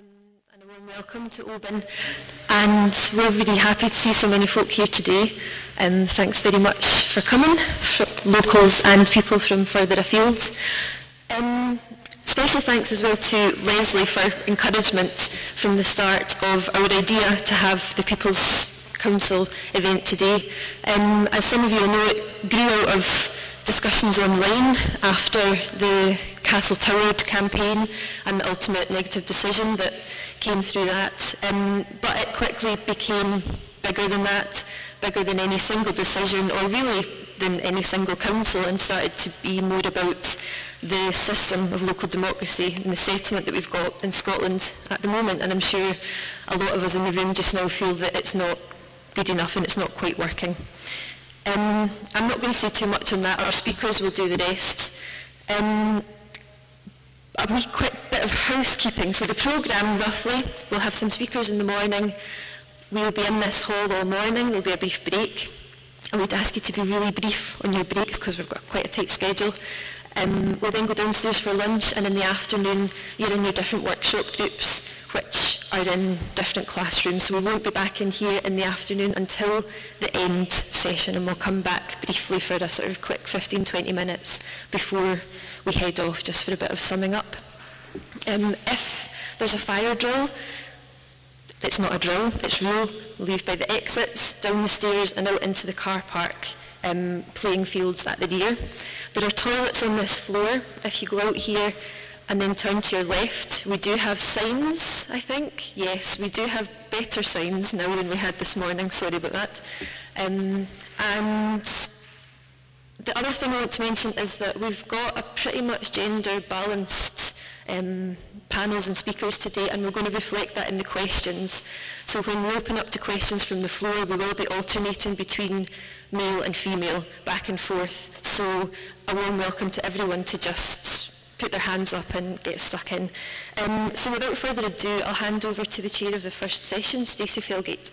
um, and a warm welcome to Oban. And we're really happy to see so many folk here today. Um, thanks very much for coming, for locals and people from further afield. Um, special thanks as well to Lesley for encouragement from the start of our idea to have the People's Council event today. Um, as some of you know, it grew out of discussions online after the Castle Toward campaign and the ultimate negative decision that came through that. Um, but it quickly became bigger than that, bigger than any single decision or really than any single council and started to be more about the system of local democracy and the settlement that we've got in Scotland at the moment. And I'm sure a lot of us in the room just now feel that it's not good enough and it's not quite working. Um, I'm not going to say too much on that. Our speakers will do the rest. Um, a wee quick bit of housekeeping. So the programme, roughly, we'll have some speakers in the morning. We'll be in this hall all morning. There'll be a brief break. I would ask you to be really brief on your breaks because we've got quite a tight schedule. Um, we'll then go downstairs for lunch and in the afternoon you're in your different workshop groups which are in different classrooms. So we won't be back in here in the afternoon until the end session and we'll come back briefly for a sort of quick 15-20 minutes before we head off just for a bit of summing up. Um, if there's a fire drill, it's not a drill, it's real. Leave by the exits, down the stairs and out into the car park um, playing fields at the rear. There are toilets on this floor. If you go out here and then turn to your left, we do have signs, I think. Yes, we do have better signs now than we had this morning. Sorry about that. Um, and The other thing I want to mention is that we've got a pretty much gender balanced um, panels and speakers today and we're going to reflect that in the questions. So when we open up to questions from the floor we will be alternating between male and female back and forth. So a warm welcome to everyone to just put their hands up and get stuck in. Um, so without further ado I'll hand over to the chair of the first session, Stacey Failgate.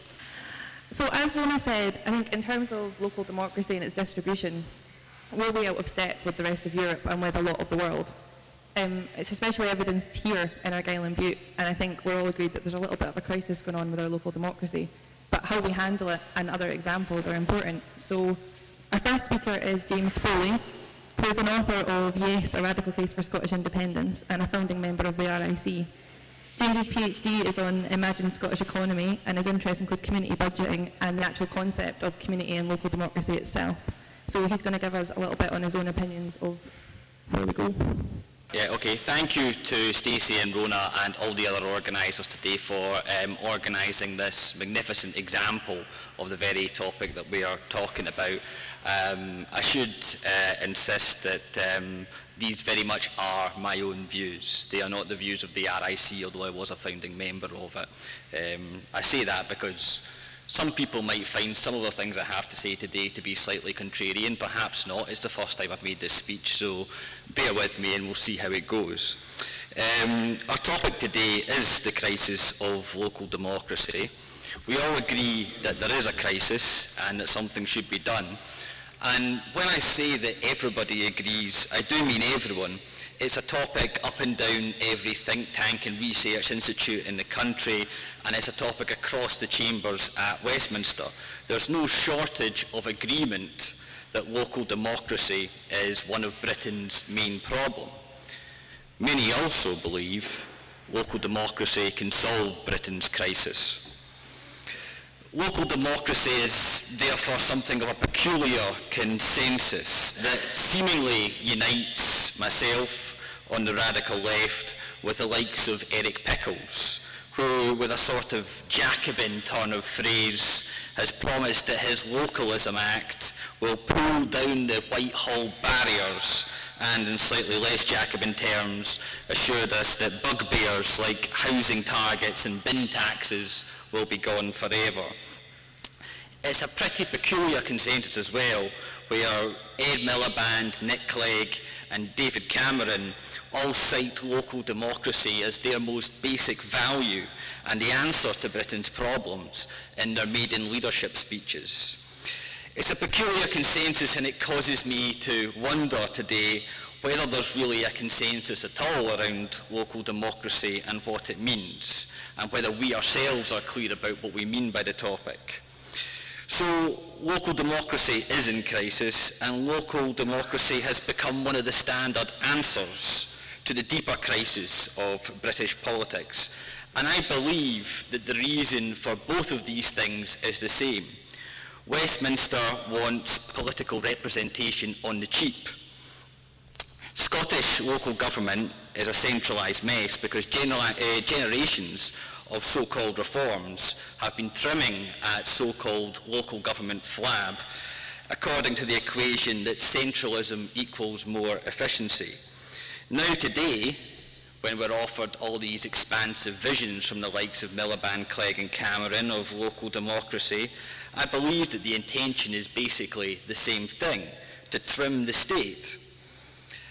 So as Rona said, I think in terms of local democracy and its distribution, we're way out of step with the rest of Europe and with a lot of the world. Um, it's especially evidenced here in Argyll and Bute, and I think we're all agreed that there's a little bit of a crisis going on with our local democracy. But how we handle it and other examples are important. So our first speaker is James Foley, who is an author of Yes, A Radical Case for Scottish Independence and a founding member of the RIC. James's PhD is on Imagined Scottish Economy and his interests include community budgeting and the actual concept of community and local democracy itself. So he's going to give us a little bit on his own opinions of where we go. Yeah, okay. Thank you to Stacey and Rona and all the other organisers today for um, organising this magnificent example of the very topic that we are talking about. Um, I should uh, insist that um, these very much are my own views. They are not the views of the RIC, although I was a founding member of it. Um, I say that because some people might find some of the things I have to say today to be slightly contrarian, perhaps not. It's the first time I've made this speech, so bear with me and we'll see how it goes. Um, our topic today is the crisis of local democracy. We all agree that there is a crisis and that something should be done. And when I say that everybody agrees, I do mean everyone. It's a topic up and down every think tank and research institute in the country, and it's a topic across the chambers at Westminster. There's no shortage of agreement that local democracy is one of Britain's main problems. Many also believe local democracy can solve Britain's crisis. Local democracy is therefore something of a peculiar consensus that seemingly unites myself on the radical left with the likes of Eric Pickles, who, with a sort of Jacobin turn of phrase, has promised that his Localism Act will pull down the Whitehall barriers and in slightly less Jacobin terms assured us that bugbears like housing targets and bin taxes will be gone forever. It's a pretty peculiar consensus as well, where Ed Miliband, Nick Clegg and David Cameron all cite local democracy as their most basic value and the answer to Britain's problems in their maiden leadership speeches. It's a peculiar consensus and it causes me to wonder today whether there's really a consensus at all around local democracy and what it means, and whether we ourselves are clear about what we mean by the topic. So local democracy is in crisis, and local democracy has become one of the standard answers to the deeper crisis of British politics. And I believe that the reason for both of these things is the same. Westminster wants political representation on the cheap. Scottish local government is a centralised mess because uh, generations of so-called reforms have been trimming at so-called local government flab according to the equation that centralism equals more efficiency. Now today, when we're offered all these expansive visions from the likes of Miliband, Clegg and Cameron of local democracy, I believe that the intention is basically the same thing, to trim the state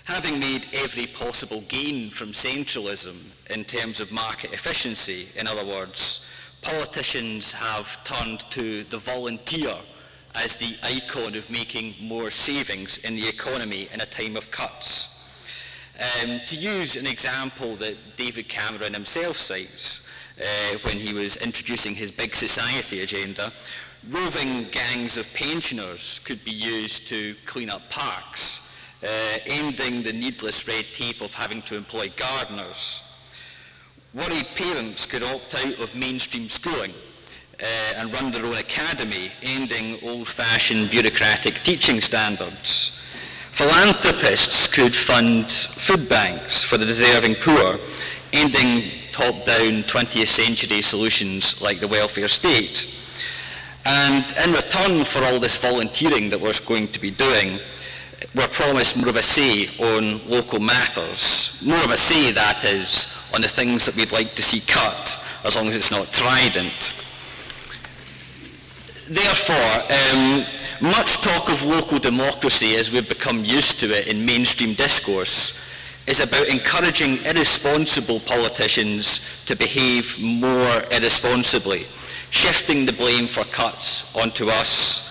having made every possible gain from centralism in terms of market efficiency, in other words, politicians have turned to the volunteer as the icon of making more savings in the economy in a time of cuts. Um, to use an example that David Cameron himself cites uh, when he was introducing his big society agenda, roving gangs of pensioners could be used to clean up parks uh, ending the needless red tape of having to employ gardeners. Worried parents could opt out of mainstream schooling uh, and run their own academy, ending old-fashioned bureaucratic teaching standards. Philanthropists could fund food banks for the deserving poor, ending top-down 20th century solutions like the welfare state. And in return for all this volunteering that we're going to be doing, we're promised more of a say on local matters. More of a say, that is, on the things that we'd like to see cut, as long as it's not trident. Therefore, um, much talk of local democracy as we've become used to it in mainstream discourse is about encouraging irresponsible politicians to behave more irresponsibly, shifting the blame for cuts onto us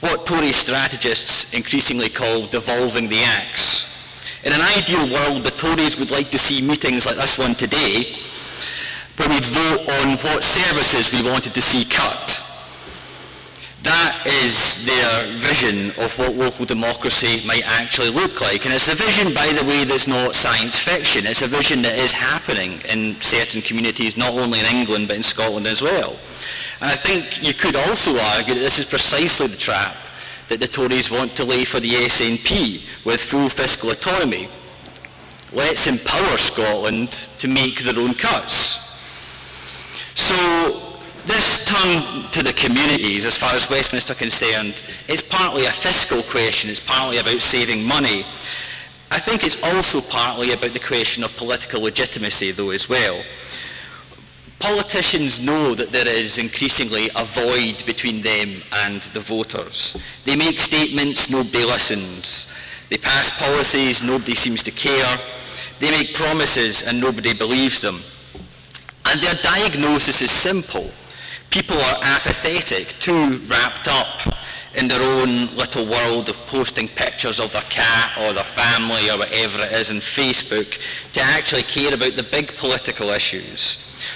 what Tory strategists increasingly call devolving the axe. In an ideal world, the Tories would like to see meetings like this one today, where we'd vote on what services we wanted to see cut. That is their vision of what local democracy might actually look like. And it's a vision, by the way, that's not science fiction. It's a vision that is happening in certain communities, not only in England, but in Scotland as well. And I think you could also argue that this is precisely the trap that the Tories want to lay for the SNP with full fiscal autonomy. Let's empower Scotland to make their own cuts. So this turn to the communities, as far as Westminster concerned, is partly a fiscal question, it's partly about saving money. I think it's also partly about the question of political legitimacy, though, as well. Politicians know that there is increasingly a void between them and the voters. They make statements, nobody listens. They pass policies, nobody seems to care. They make promises and nobody believes them. And their diagnosis is simple. People are apathetic, too wrapped up in their own little world of posting pictures of their cat or their family or whatever it is on Facebook to actually care about the big political issues.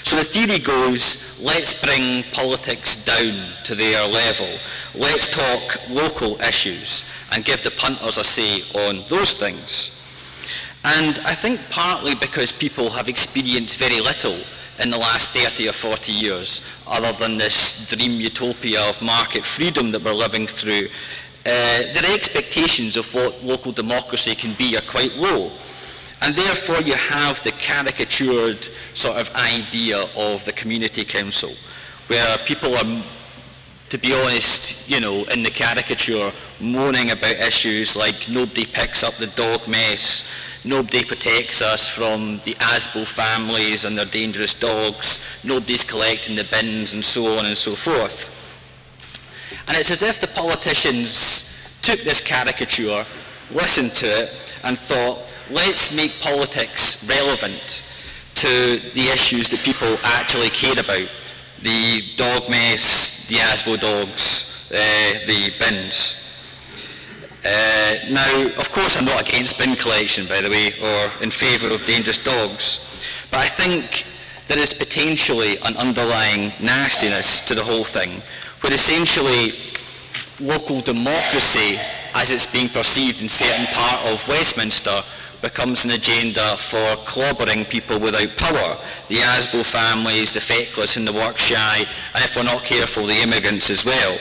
So the theory goes, let's bring politics down to their level. Let's talk local issues and give the punters a say on those things. And I think partly because people have experienced very little in the last 30 or 40 years, other than this dream utopia of market freedom that we're living through, uh, their expectations of what local democracy can be are quite low. And therefore you have the caricatured sort of idea of the community council, where people are, to be honest, you know, in the caricature, moaning about issues like nobody picks up the dog mess, nobody protects us from the Asbo families and their dangerous dogs, nobody's collecting the bins and so on and so forth. And it's as if the politicians took this caricature, listened to it, and thought, let's make politics relevant to the issues that people actually care about. The dog mess, the ASBO dogs, uh, the bins. Uh, now, of course, I'm not against bin collection, by the way, or in favour of dangerous dogs, but I think there is potentially an underlying nastiness to the whole thing, where essentially local democracy, as it's being perceived in certain part of Westminster, becomes an agenda for clobbering people without power. The Asbo families, the feckless and the work shy, and if we're not careful, the immigrants as well.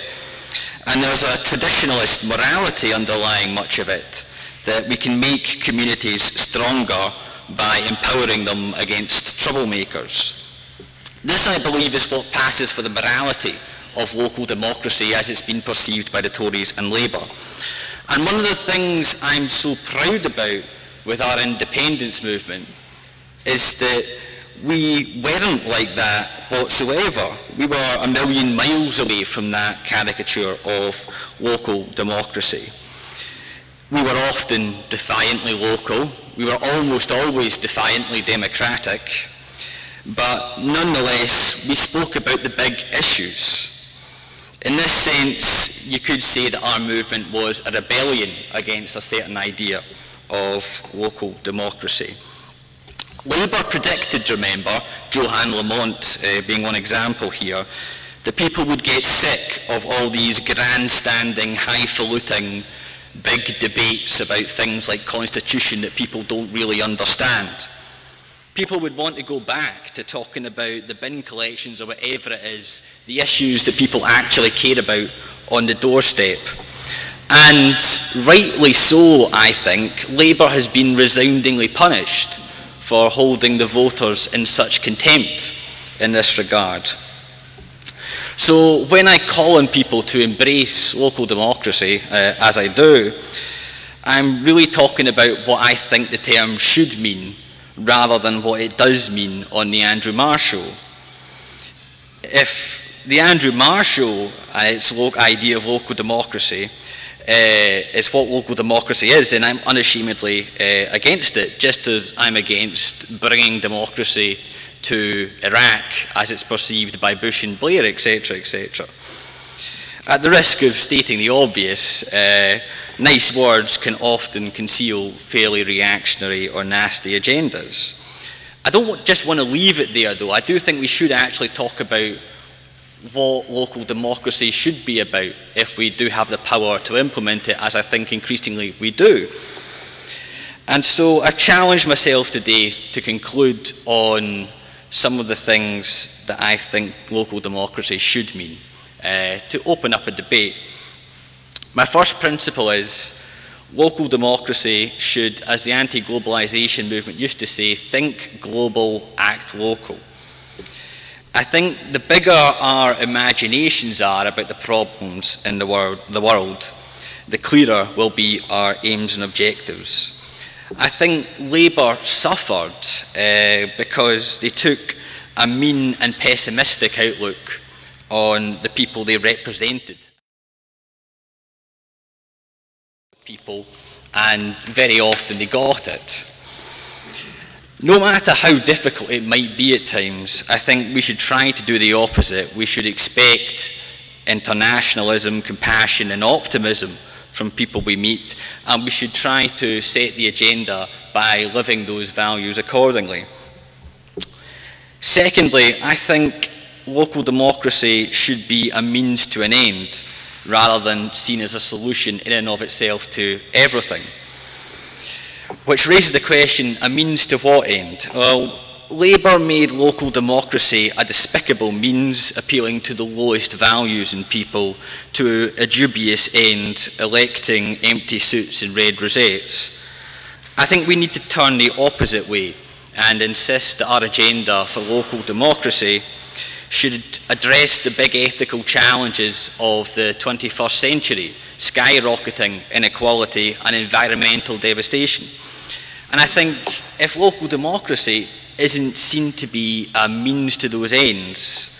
And there's a traditionalist morality underlying much of it, that we can make communities stronger by empowering them against troublemakers. This, I believe, is what passes for the morality of local democracy as it's been perceived by the Tories and Labour. And one of the things I'm so proud about with our independence movement is that we weren't like that whatsoever. We were a million miles away from that caricature of local democracy. We were often defiantly local. We were almost always defiantly democratic. But nonetheless, we spoke about the big issues. In this sense, you could say that our movement was a rebellion against a certain idea of local democracy. Labour predicted, remember, Johann Lamont uh, being one example here, that people would get sick of all these grandstanding, highfalutin, big debates about things like constitution that people don't really understand. People would want to go back to talking about the bin collections or whatever it is, the issues that people actually care about on the doorstep. And rightly so, I think, Labour has been resoundingly punished for holding the voters in such contempt in this regard. So when I call on people to embrace local democracy, uh, as I do, I'm really talking about what I think the term should mean rather than what it does mean on the Andrew Marr Show. If the Andrew Marr Show uh, its idea of local democracy uh, is what local democracy is, then I'm unashamedly uh, against it, just as I'm against bringing democracy to Iraq as it's perceived by Bush and Blair, etc., etc. At the risk of stating the obvious, uh, nice words can often conceal fairly reactionary or nasty agendas. I don't just want to leave it there, though. I do think we should actually talk about what local democracy should be about if we do have the power to implement it, as I think increasingly we do. And so I've challenged myself today to conclude on some of the things that I think local democracy should mean, uh, to open up a debate. My first principle is local democracy should, as the anti-globalisation movement used to say, think global, act local. I think the bigger our imaginations are about the problems in the world, the world, the clearer will be our aims and objectives. I think Labour suffered uh, because they took a mean and pessimistic outlook on the people they represented. People, and very often they got it. No matter how difficult it might be at times, I think we should try to do the opposite. We should expect internationalism, compassion and optimism from people we meet, and we should try to set the agenda by living those values accordingly. Secondly, I think local democracy should be a means to an end rather than seen as a solution in and of itself to everything. Which raises the question, a means to what end? Well, Labour made local democracy a despicable means appealing to the lowest values in people to a dubious end, electing empty suits and red rosettes. I think we need to turn the opposite way and insist that our agenda for local democracy should address the big ethical challenges of the 21st century, skyrocketing inequality and environmental devastation. And I think if local democracy isn't seen to be a means to those ends,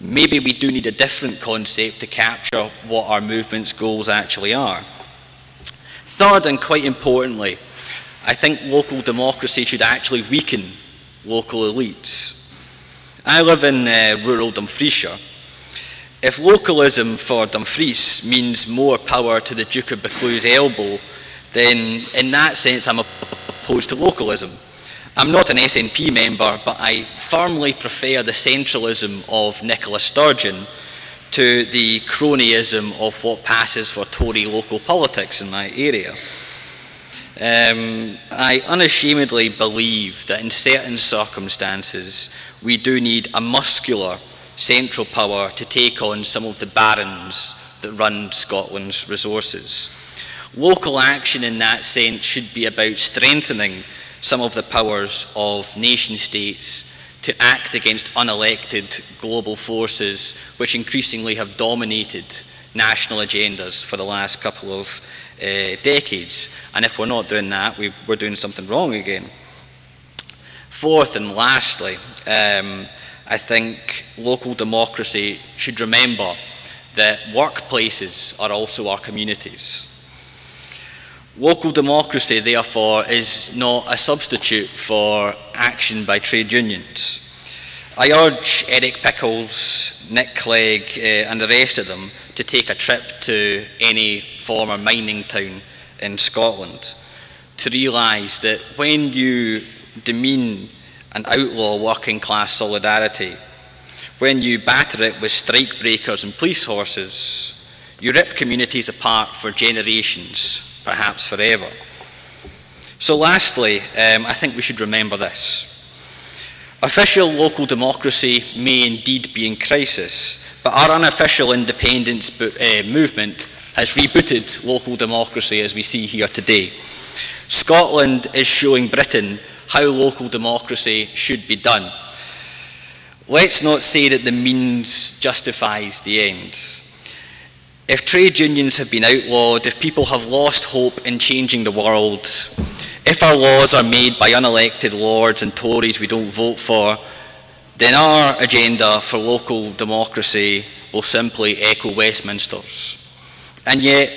maybe we do need a different concept to capture what our movement's goals actually are. Third, and quite importantly, I think local democracy should actually weaken local elites. I live in uh, rural Dumfriesshire, If localism for Dumfries means more power to the Duke of Buccleuch's elbow, then in that sense I'm opposed to localism. I'm not an SNP member, but I firmly prefer the centralism of Nicola Sturgeon to the cronyism of what passes for Tory local politics in my area. Um, I unashamedly believe that in certain circumstances we do need a muscular central power to take on some of the barons that run Scotland's resources. Local action in that sense should be about strengthening some of the powers of nation states to act against unelected global forces which increasingly have dominated national agendas for the last couple of uh, decades. And if we're not doing that, we, are doing something wrong again. Fourth and lastly, um, I think local democracy should remember that workplaces are also our communities. Local democracy, therefore, is not a substitute for action by trade unions. I urge Eric Pickles, Nick Clegg, uh, and the rest of them to take a trip to any former mining town in Scotland to realise that when you demean and outlaw working class solidarity, when you batter it with strike breakers and police horses, you rip communities apart for generations perhaps forever. So lastly, um, I think we should remember this. Official local democracy may indeed be in crisis, but our unofficial independence uh, movement has rebooted local democracy as we see here today. Scotland is showing Britain how local democracy should be done. Let's not say that the means justifies the end. If trade unions have been outlawed, if people have lost hope in changing the world, if our laws are made by unelected lords and Tories we don't vote for, then our agenda for local democracy will simply echo Westminster's. And yet,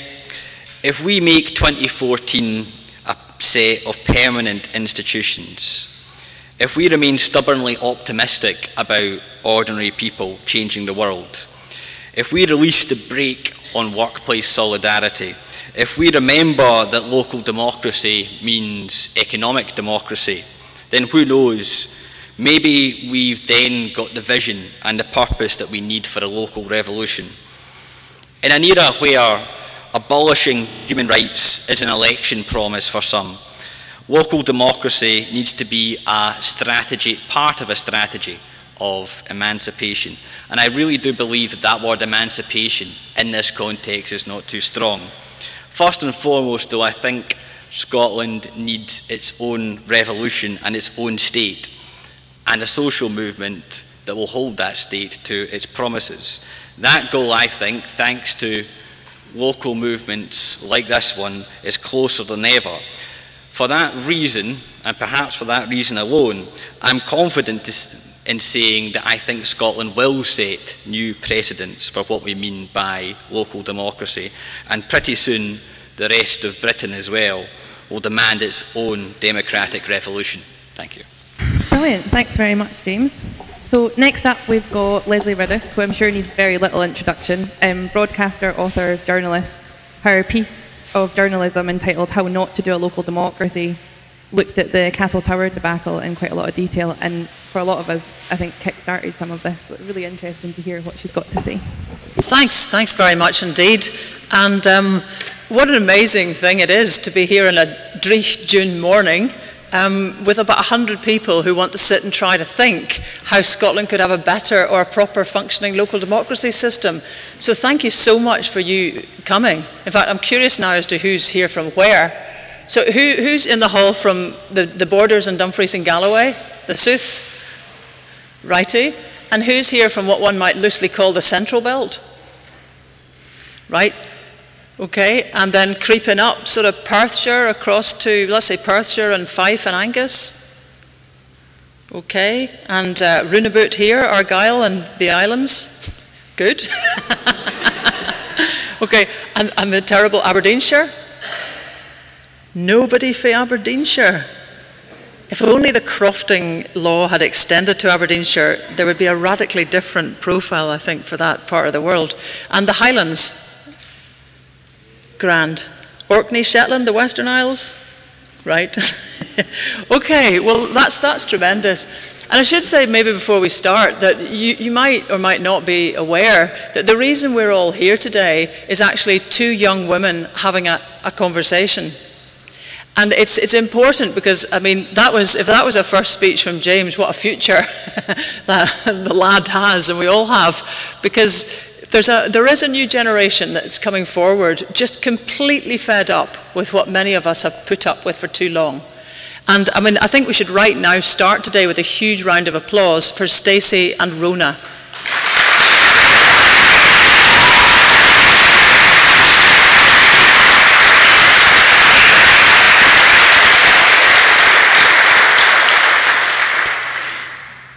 if we make 2014 a set of permanent institutions, if we remain stubbornly optimistic about ordinary people changing the world, if we release the brake on workplace solidarity, if we remember that local democracy means economic democracy, then who knows, maybe we've then got the vision and the purpose that we need for a local revolution. In an era where abolishing human rights is an election promise for some, local democracy needs to be a strategy, part of a strategy of emancipation. And I really do believe that that word emancipation in this context is not too strong. First and foremost, though, I think Scotland needs its own revolution and its own state, and a social movement that will hold that state to its promises. That goal, I think, thanks to local movements like this one, is closer than ever. For that reason, and perhaps for that reason alone, I'm confident in saying that I think Scotland will set new precedents for what we mean by local democracy. And pretty soon, the rest of Britain as well will demand its own democratic revolution. Thank you. Brilliant. Thanks very much, James. So next up, we've got Lesley Riddoch, who I'm sure needs very little introduction. Um, broadcaster, author, journalist. Her piece of journalism entitled How Not to Do a Local Democracy looked at the Castle Toward debacle in quite a lot of detail, and for a lot of us, I think kick-started some of this. So really interesting to hear what she's got to say. Thanks, thanks very much indeed. And um, what an amazing thing it is to be here on a Dreich June morning um, with about 100 people who want to sit and try to think how Scotland could have a better or a proper functioning local democracy system. So thank you so much for you coming. In fact, I'm curious now as to who's here from where. So who, who's in the hall from the, the borders in Dumfries and Galloway? The South? Righty. And who's here from what one might loosely call the Central Belt? Right? Okay, and then creeping up, sort of Perthshire across to, let's say Perthshire and Fife and Angus. Okay, and uh, Runabout here, Argyll and the islands. Good. okay, and, and the terrible Aberdeenshire. Nobody for Aberdeenshire. If only the crofting law had extended to Aberdeenshire, there would be a radically different profile, I think, for that part of the world. And the Highlands, grand. Orkney, Shetland, the Western Isles, right? okay, well, that's, that's tremendous. And I should say, maybe before we start, that you, you might or might not be aware that the reason we're all here today is actually two young women having a, a conversation and it's, it's important because, I mean, that was, if that was a first speech from James, what a future that the lad has, and we all have, because there's a, there is a new generation that's coming forward just completely fed up with what many of us have put up with for too long. And I mean, I think we should right now start today with a huge round of applause for Stacey and Rona.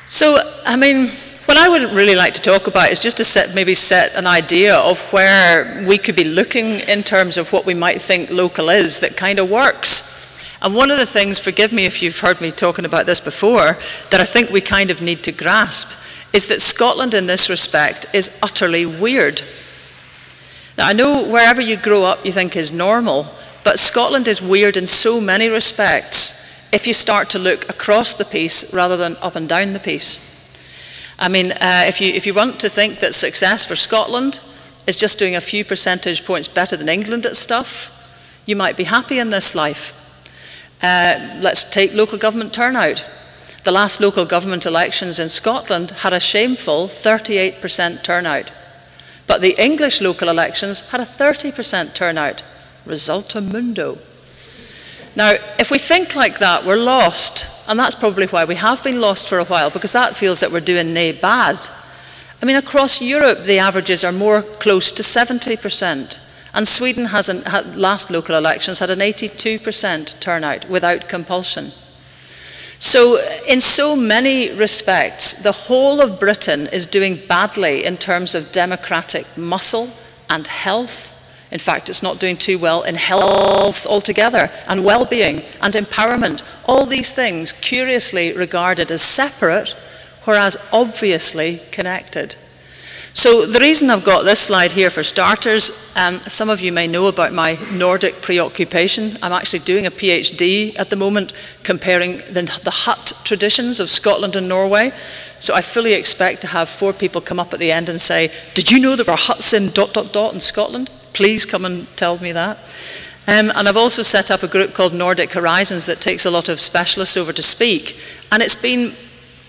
So, I mean, what I would really like to talk about is just to set, maybe set an idea of where we could be looking in terms of what we might think local is that kind of works. And one of the things, forgive me if you've heard me talking about this before, that I think we kind of need to grasp is that Scotland in this respect is utterly weird. Now, I know wherever you grow up you think is normal, but Scotland is weird in so many respects if you start to look across the piece rather than up and down the piece. I mean, uh, if, you, if you want to think that success for Scotland is just doing a few percentage points better than England at stuff, you might be happy in this life. Uh, let's take local government turnout. The last local government elections in Scotland had a shameful 38% turnout. But the English local elections had a 30% turnout. Resulta mundo. Now, if we think like that, we're lost. And that's probably why we have been lost for a while, because that feels that we're doing nae bad. I mean, across Europe, the averages are more close to 70%. And Sweden has, an, had, last local elections, had an 82% turnout without compulsion. So, in so many respects, the whole of Britain is doing badly in terms of democratic muscle and health in fact, it's not doing too well in health altogether, and well being, and empowerment. All these things curiously regarded as separate, whereas obviously connected. So, the reason I've got this slide here for starters, um, some of you may know about my Nordic preoccupation. I'm actually doing a PhD at the moment comparing the, the hut traditions of Scotland and Norway. So, I fully expect to have four people come up at the end and say, Did you know there were huts in dot dot dot in Scotland? Please come and tell me that. Um, and I've also set up a group called Nordic Horizons that takes a lot of specialists over to speak. And it's been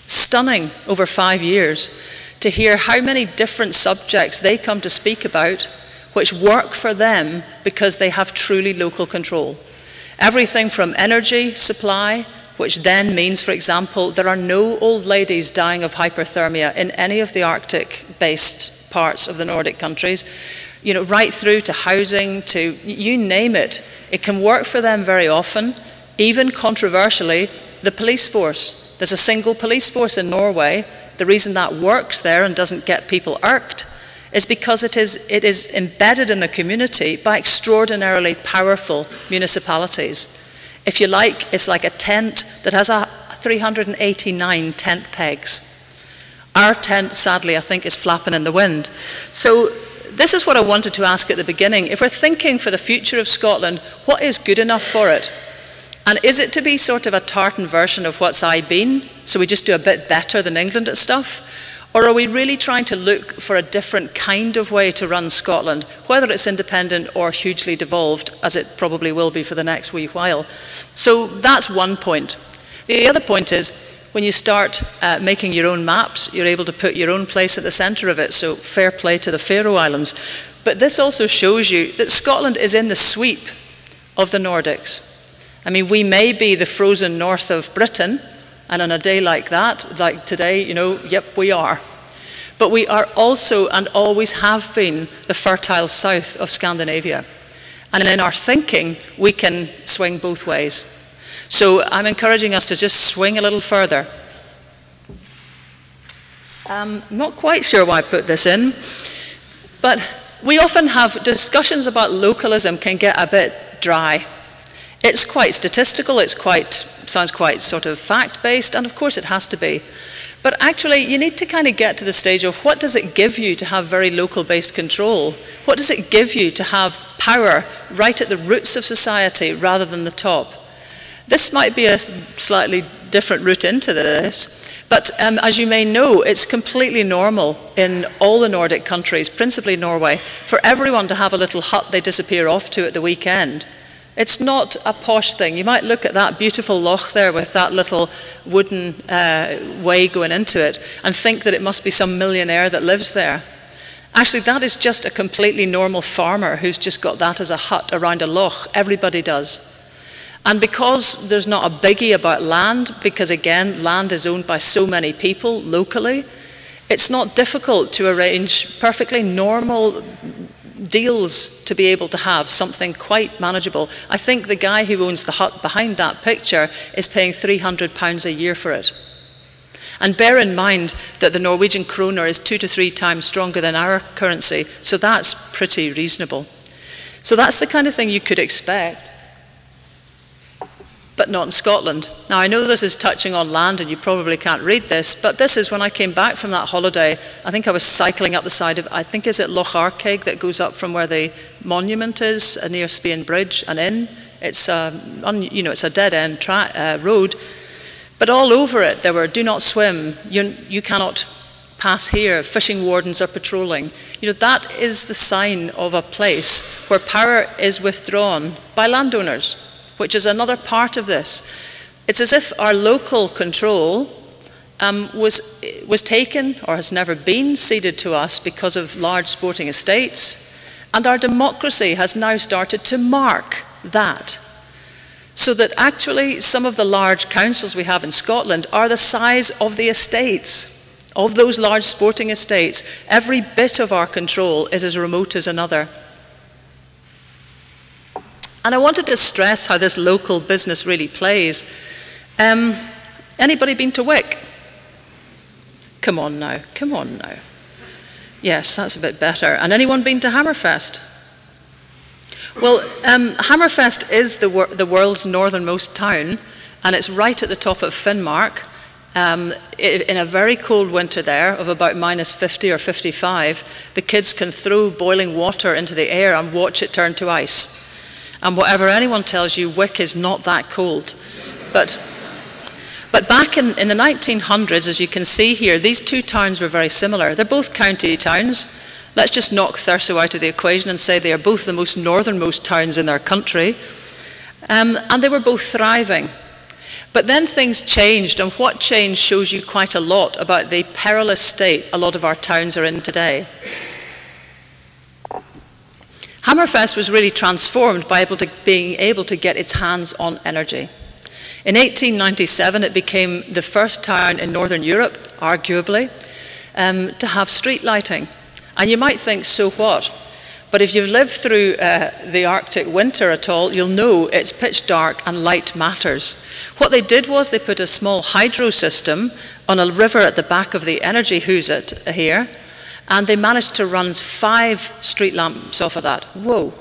stunning over five years to hear how many different subjects they come to speak about which work for them because they have truly local control. Everything from energy supply, which then means, for example, there are no old ladies dying of hyperthermia in any of the Arctic based parts of the Nordic countries, you know, right through to housing, to you name it. It can work for them very often, even controversially, the police force. There's a single police force in Norway. The reason that works there and doesn't get people irked is because it is, it is embedded in the community by extraordinarily powerful municipalities. If you like, it's like a tent that has a 389 tent pegs. Our tent, sadly, I think, is flapping in the wind. So this is what I wanted to ask at the beginning. If we're thinking for the future of Scotland, what is good enough for it? And is it to be sort of a tartan version of what's I been? So we just do a bit better than England at stuff? Or are we really trying to look for a different kind of way to run Scotland, whether it's independent or hugely devolved, as it probably will be for the next wee while? So that's one point. The other point is when you start uh, making your own maps, you're able to put your own place at the centre of it. So fair play to the Faroe Islands. But this also shows you that Scotland is in the sweep of the Nordics. I mean, we may be the frozen north of Britain, and on a day like that, like today, you know, yep, we are. But we are also and always have been the fertile south of Scandinavia. And in our thinking, we can swing both ways. So I'm encouraging us to just swing a little further. I'm not quite sure why I put this in, but we often have discussions about localism can get a bit dry. It's quite statistical, it's quite sounds quite sort of fact-based, and of course it has to be. But actually, you need to kind of get to the stage of what does it give you to have very local-based control? What does it give you to have power right at the roots of society rather than the top? This might be a slightly different route into this, but um, as you may know, it's completely normal in all the Nordic countries, principally Norway, for everyone to have a little hut they disappear off to at the weekend. It's not a posh thing. You might look at that beautiful loch there with that little wooden uh, way going into it and think that it must be some millionaire that lives there. Actually, that is just a completely normal farmer who's just got that as a hut around a loch. Everybody does. And because there's not a biggie about land, because again, land is owned by so many people locally, it's not difficult to arrange perfectly normal deals to be able to have something quite manageable. I think the guy who owns the hut behind that picture is paying £300 a year for it. And bear in mind that the Norwegian kroner is two to three times stronger than our currency, so that's pretty reasonable. So that's the kind of thing you could expect but not in Scotland. Now, I know this is touching on land and you probably can't read this, but this is when I came back from that holiday. I think I was cycling up the side of, I think, is it Loch Arkaig that goes up from where the monument is uh, near Spean Bridge and in. It's a, you know, it's a dead end uh, road. But all over it, there were do not swim, you, you cannot pass here, fishing wardens are patrolling. You know, that is the sign of a place where power is withdrawn by landowners which is another part of this. It's as if our local control um, was, was taken or has never been ceded to us because of large sporting estates, and our democracy has now started to mark that. So that actually some of the large councils we have in Scotland are the size of the estates, of those large sporting estates. Every bit of our control is as remote as another. And I wanted to stress how this local business really plays. Um, anybody been to Wick? Come on now, come on now. Yes, that's a bit better. And anyone been to Hammerfest? Well, um, Hammerfest is the, wor the world's northernmost town, and it's right at the top of Finnmark. Um, in a very cold winter there of about minus 50 or 55, the kids can throw boiling water into the air and watch it turn to ice. And whatever anyone tells you, Wick is not that cold. But, but back in, in the 1900s, as you can see here, these two towns were very similar. They're both county towns. Let's just knock Thurso out of the equation and say they are both the most northernmost towns in their country. Um, and they were both thriving. But then things changed, and what changed shows you quite a lot about the perilous state a lot of our towns are in today. Hammerfest was really transformed by able to, being able to get its hands on energy. In 1897, it became the first town in Northern Europe, arguably, um, to have street lighting. And you might think, so what? But if you've lived through uh, the Arctic winter at all, you'll know it's pitch dark and light matters. What they did was they put a small hydro system on a river at the back of the energy Energihuset here, and they managed to run five street lamps off of that. Whoa.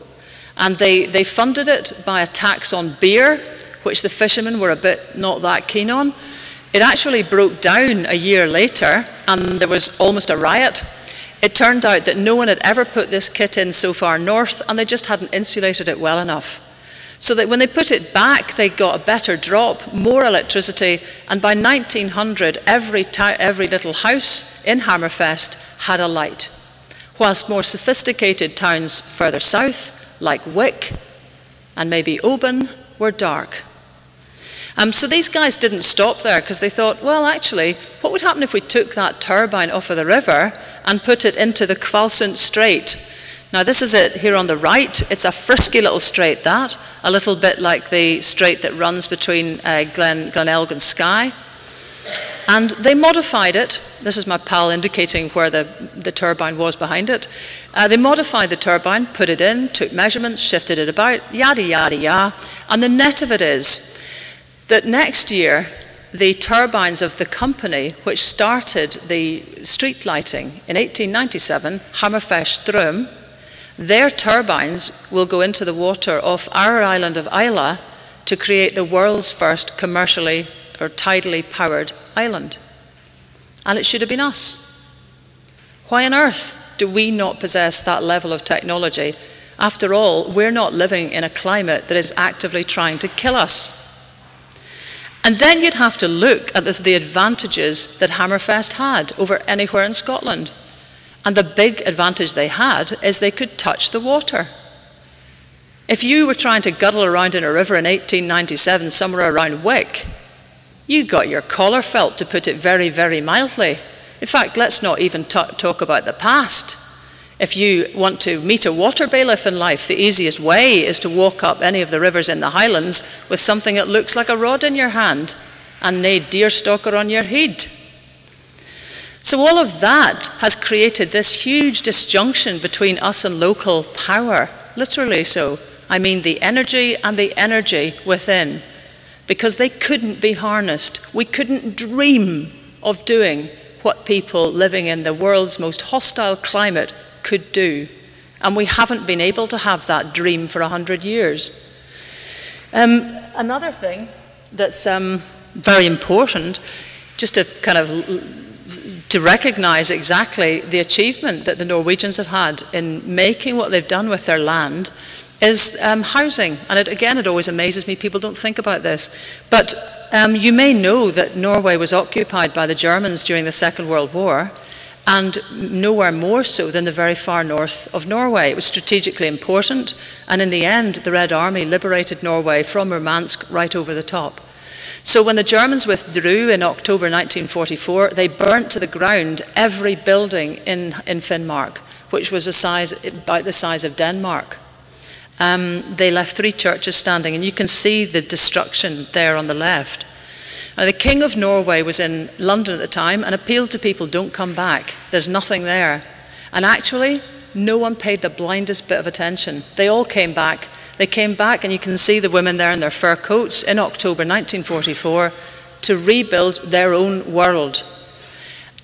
And they, they funded it by a tax on beer, which the fishermen were a bit not that keen on. It actually broke down a year later, and there was almost a riot. It turned out that no one had ever put this kit in so far north, and they just hadn't insulated it well enough. So that when they put it back, they got a better drop, more electricity, and by 1900, every, every little house in Hammerfest had a light, whilst more sophisticated towns further south, like Wick and maybe Oban, were dark. Um, so these guys didn't stop there because they thought, well, actually, what would happen if we took that turbine off of the river and put it into the Kvalsund Strait? Now, this is it here on the right. It's a frisky little strait, that, a little bit like the strait that runs between uh, Glen, Glenelg and Skye. And they modified it. This is my pal indicating where the, the turbine was behind it. Uh, they modified the turbine, put it in, took measurements, shifted it about, yada, yada, yada. And the net of it is that next year, the turbines of the company which started the street lighting in 1897, Hammerfest their turbines will go into the water off our island of Islay to create the world's first commercially or tidally powered island. And it should have been us. Why on earth do we not possess that level of technology? After all, we're not living in a climate that is actively trying to kill us. And then you'd have to look at the, advantages that Hammerfest had over anywhere in Scotland. And the big advantage they had is they could touch the water. If you were trying to guddle around in a river in 1897 somewhere around Wick, you got your collar felt, to put it very, very mildly. In fact, let's not even talk about the past. If you want to meet a water bailiff in life, the easiest way is to walk up any of the rivers in the Highlands with something that looks like a rod in your hand and nae deerstalker on your head. So, all of that has created this huge disjunction between us and local power, literally so. I mean, the energy and the energy within, because they couldn't be harnessed. We couldn't dream of doing what people living in the world's most hostile climate could do. And we haven't been able to have that dream for 100 years. Um, another thing that's um, very important, just to kind of to recognize exactly the achievement that the Norwegians have had in making what they've done with their land is um, housing. And it, again, it always amazes me, people don't think about this. But um, you may know that Norway was occupied by the Germans during the Second World War and nowhere more so than the very far north of Norway. It was strategically important, and in the end, the Red Army liberated Norway from Murmansk right over the top. So when the Germans withdrew in October 1944, they burnt to the ground every building in, in Finnmark, which was size, about the size of Denmark. Um, they left three churches standing, and you can see the destruction there on the left. Now, the King of Norway was in London at the time and appealed to people don't come back, there's nothing there. And actually, no one paid the blindest bit of attention. They all came back. They came back, and you can see the women there in their fur coats in October 1944 to rebuild their own world.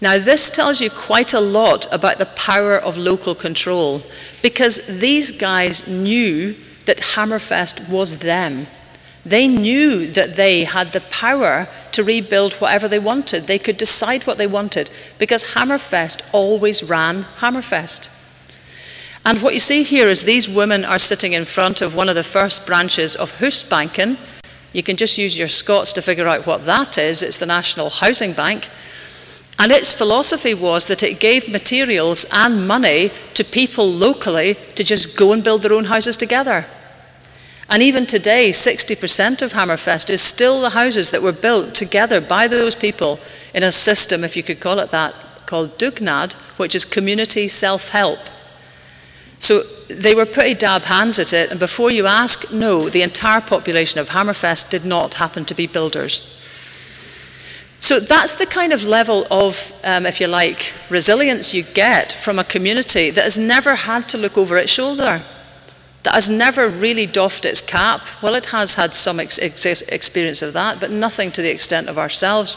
Now, this tells you quite a lot about the power of local control because these guys knew that Hammerfest was them. They knew that they had the power to rebuild whatever they wanted. They could decide what they wanted because Hammerfest always ran Hammerfest. And what you see here is these women are sitting in front of one of the first branches of Husbanken. You can just use your Scots to figure out what that is. It's the National Housing Bank. And its philosophy was that it gave materials and money to people locally to just go and build their own houses together. And even today, 60% of Hammerfest is still the houses that were built together by those people in a system, if you could call it that, called Dugnad, which is community self help. So they were pretty dab hands at it, and before you ask, no, the entire population of Hammerfest did not happen to be builders. So that's the kind of level of, um, if you like, resilience you get from a community that has never had to look over its shoulder that has never really doffed its cap. Well, it has had some ex ex experience of that, but nothing to the extent of ourselves,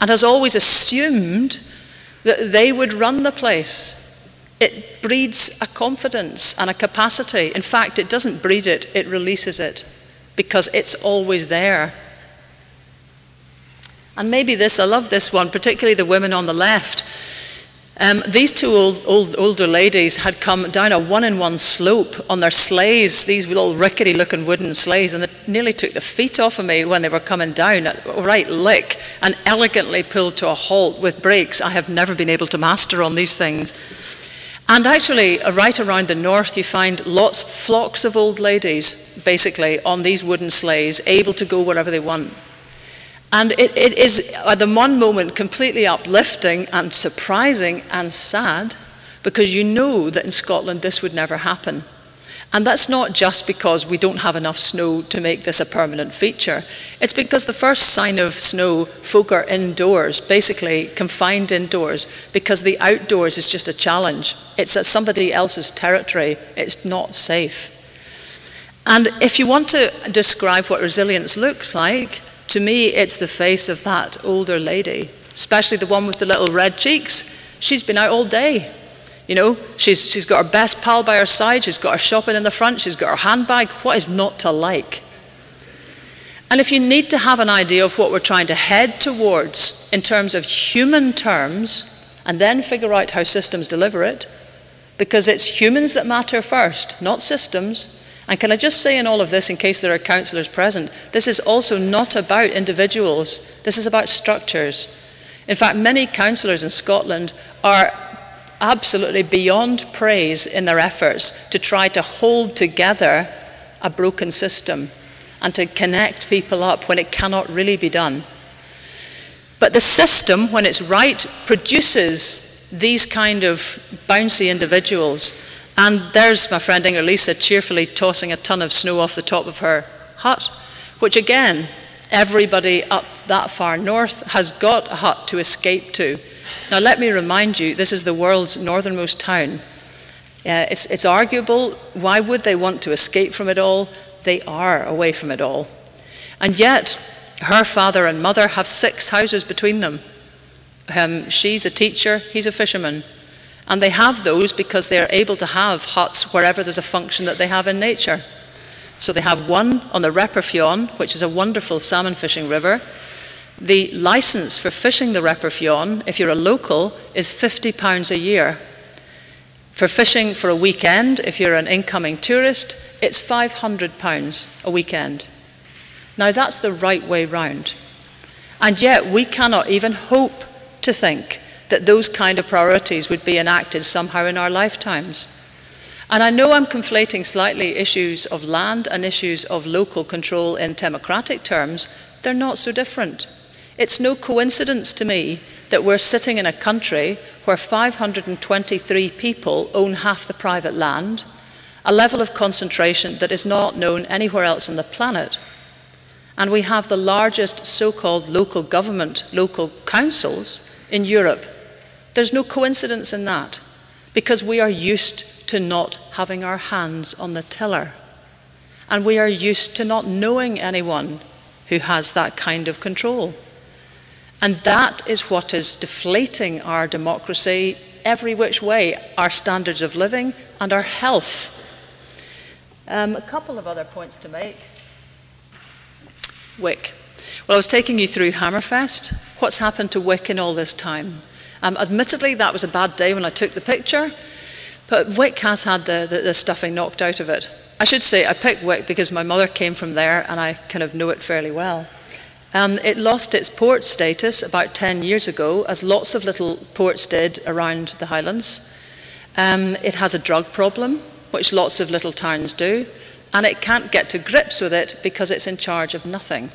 and has always assumed that they would run the place. It breeds a confidence and a capacity. In fact, it doesn't breed it, it releases it because it's always there. And maybe this, I love this one, particularly the women on the left. Um, these two old, old, older ladies had come down a one in one slope on their sleighs, these little rickety looking wooden sleighs, and they nearly took the feet off of me when they were coming down at right lick and elegantly pulled to a halt with brakes I have never been able to master on these things. And actually, right around the north, you find lots, flocks of old ladies, basically, on these wooden sleighs, able to go wherever they want. And it, it is, at the one moment, completely uplifting and surprising and sad because you know that in Scotland this would never happen. And that's not just because we don't have enough snow to make this a permanent feature. It's because the first sign of snow, folk are indoors, basically confined indoors, because the outdoors is just a challenge. It's at somebody else's territory, it's not safe. And if you want to describe what resilience looks like, to me, it's the face of that older lady, especially the one with the little red cheeks. She's been out all day. You know, she's, she's got her best pal by her side, she's got her shopping in the front, she's got her handbag. What is not to like? And if you need to have an idea of what we're trying to head towards in terms of human terms, and then figure out how systems deliver it, because it's humans that matter first, not systems. And can I just say in all of this, in case there are councillors present, this is also not about individuals, this is about structures. In fact, many councillors in Scotland are absolutely beyond praise in their efforts to try to hold together a broken system and to connect people up when it cannot really be done. But the system, when it's right, produces these kind of bouncy individuals. And there's my friend Inger Lisa cheerfully tossing a ton of snow off the top of her hut, which again, everybody up that far north has got a hut to escape to. Now, let me remind you, this is the world's northernmost town. Uh, it's, it's arguable, why would they want to escape from it all? they are away from it all. And yet, her father and mother have six houses between them. Um, she's a teacher, he's a fisherman. And they have those because they are able to have huts wherever there's a function that they have in nature. So they have one on the Repparfjord, which is a wonderful salmon fishing river. The license for fishing the Repparfjord, if you're a local, is £50 a year. For fishing for a weekend, if you're an incoming tourist, it's £500 a weekend. Now that's the right way round. And yet we cannot even hope to think that those kind of priorities would be enacted somehow in our lifetimes. And I know I'm conflating slightly issues of land and issues of local control in democratic terms. They're not so different. It's no coincidence to me that we're sitting in a country where 523 people own half the private land a level of concentration that is not known anywhere else on the planet. And we have the largest so called local government, local councils in Europe. There's no coincidence in that because we are used to not having our hands on the tiller. And we are used to not knowing anyone who has that kind of control. And that is what is deflating our democracy every which way, our standards of living and our health um, a couple of other points to make. Wick. Well, I was taking you through Hammerfest. What's happened to Wick in all this time? Um, admittedly, that was a bad day when I took the picture, but Wick has had the, the, the stuffing knocked out of it. I should say I picked Wick because my mother came from there and I kind of know it fairly well. Um, it lost its port status about 10 years ago, as lots of little ports did around the Highlands. Um, it has a drug problem which lots of little towns do, and it can't get to grips with it because it's in charge of nothing.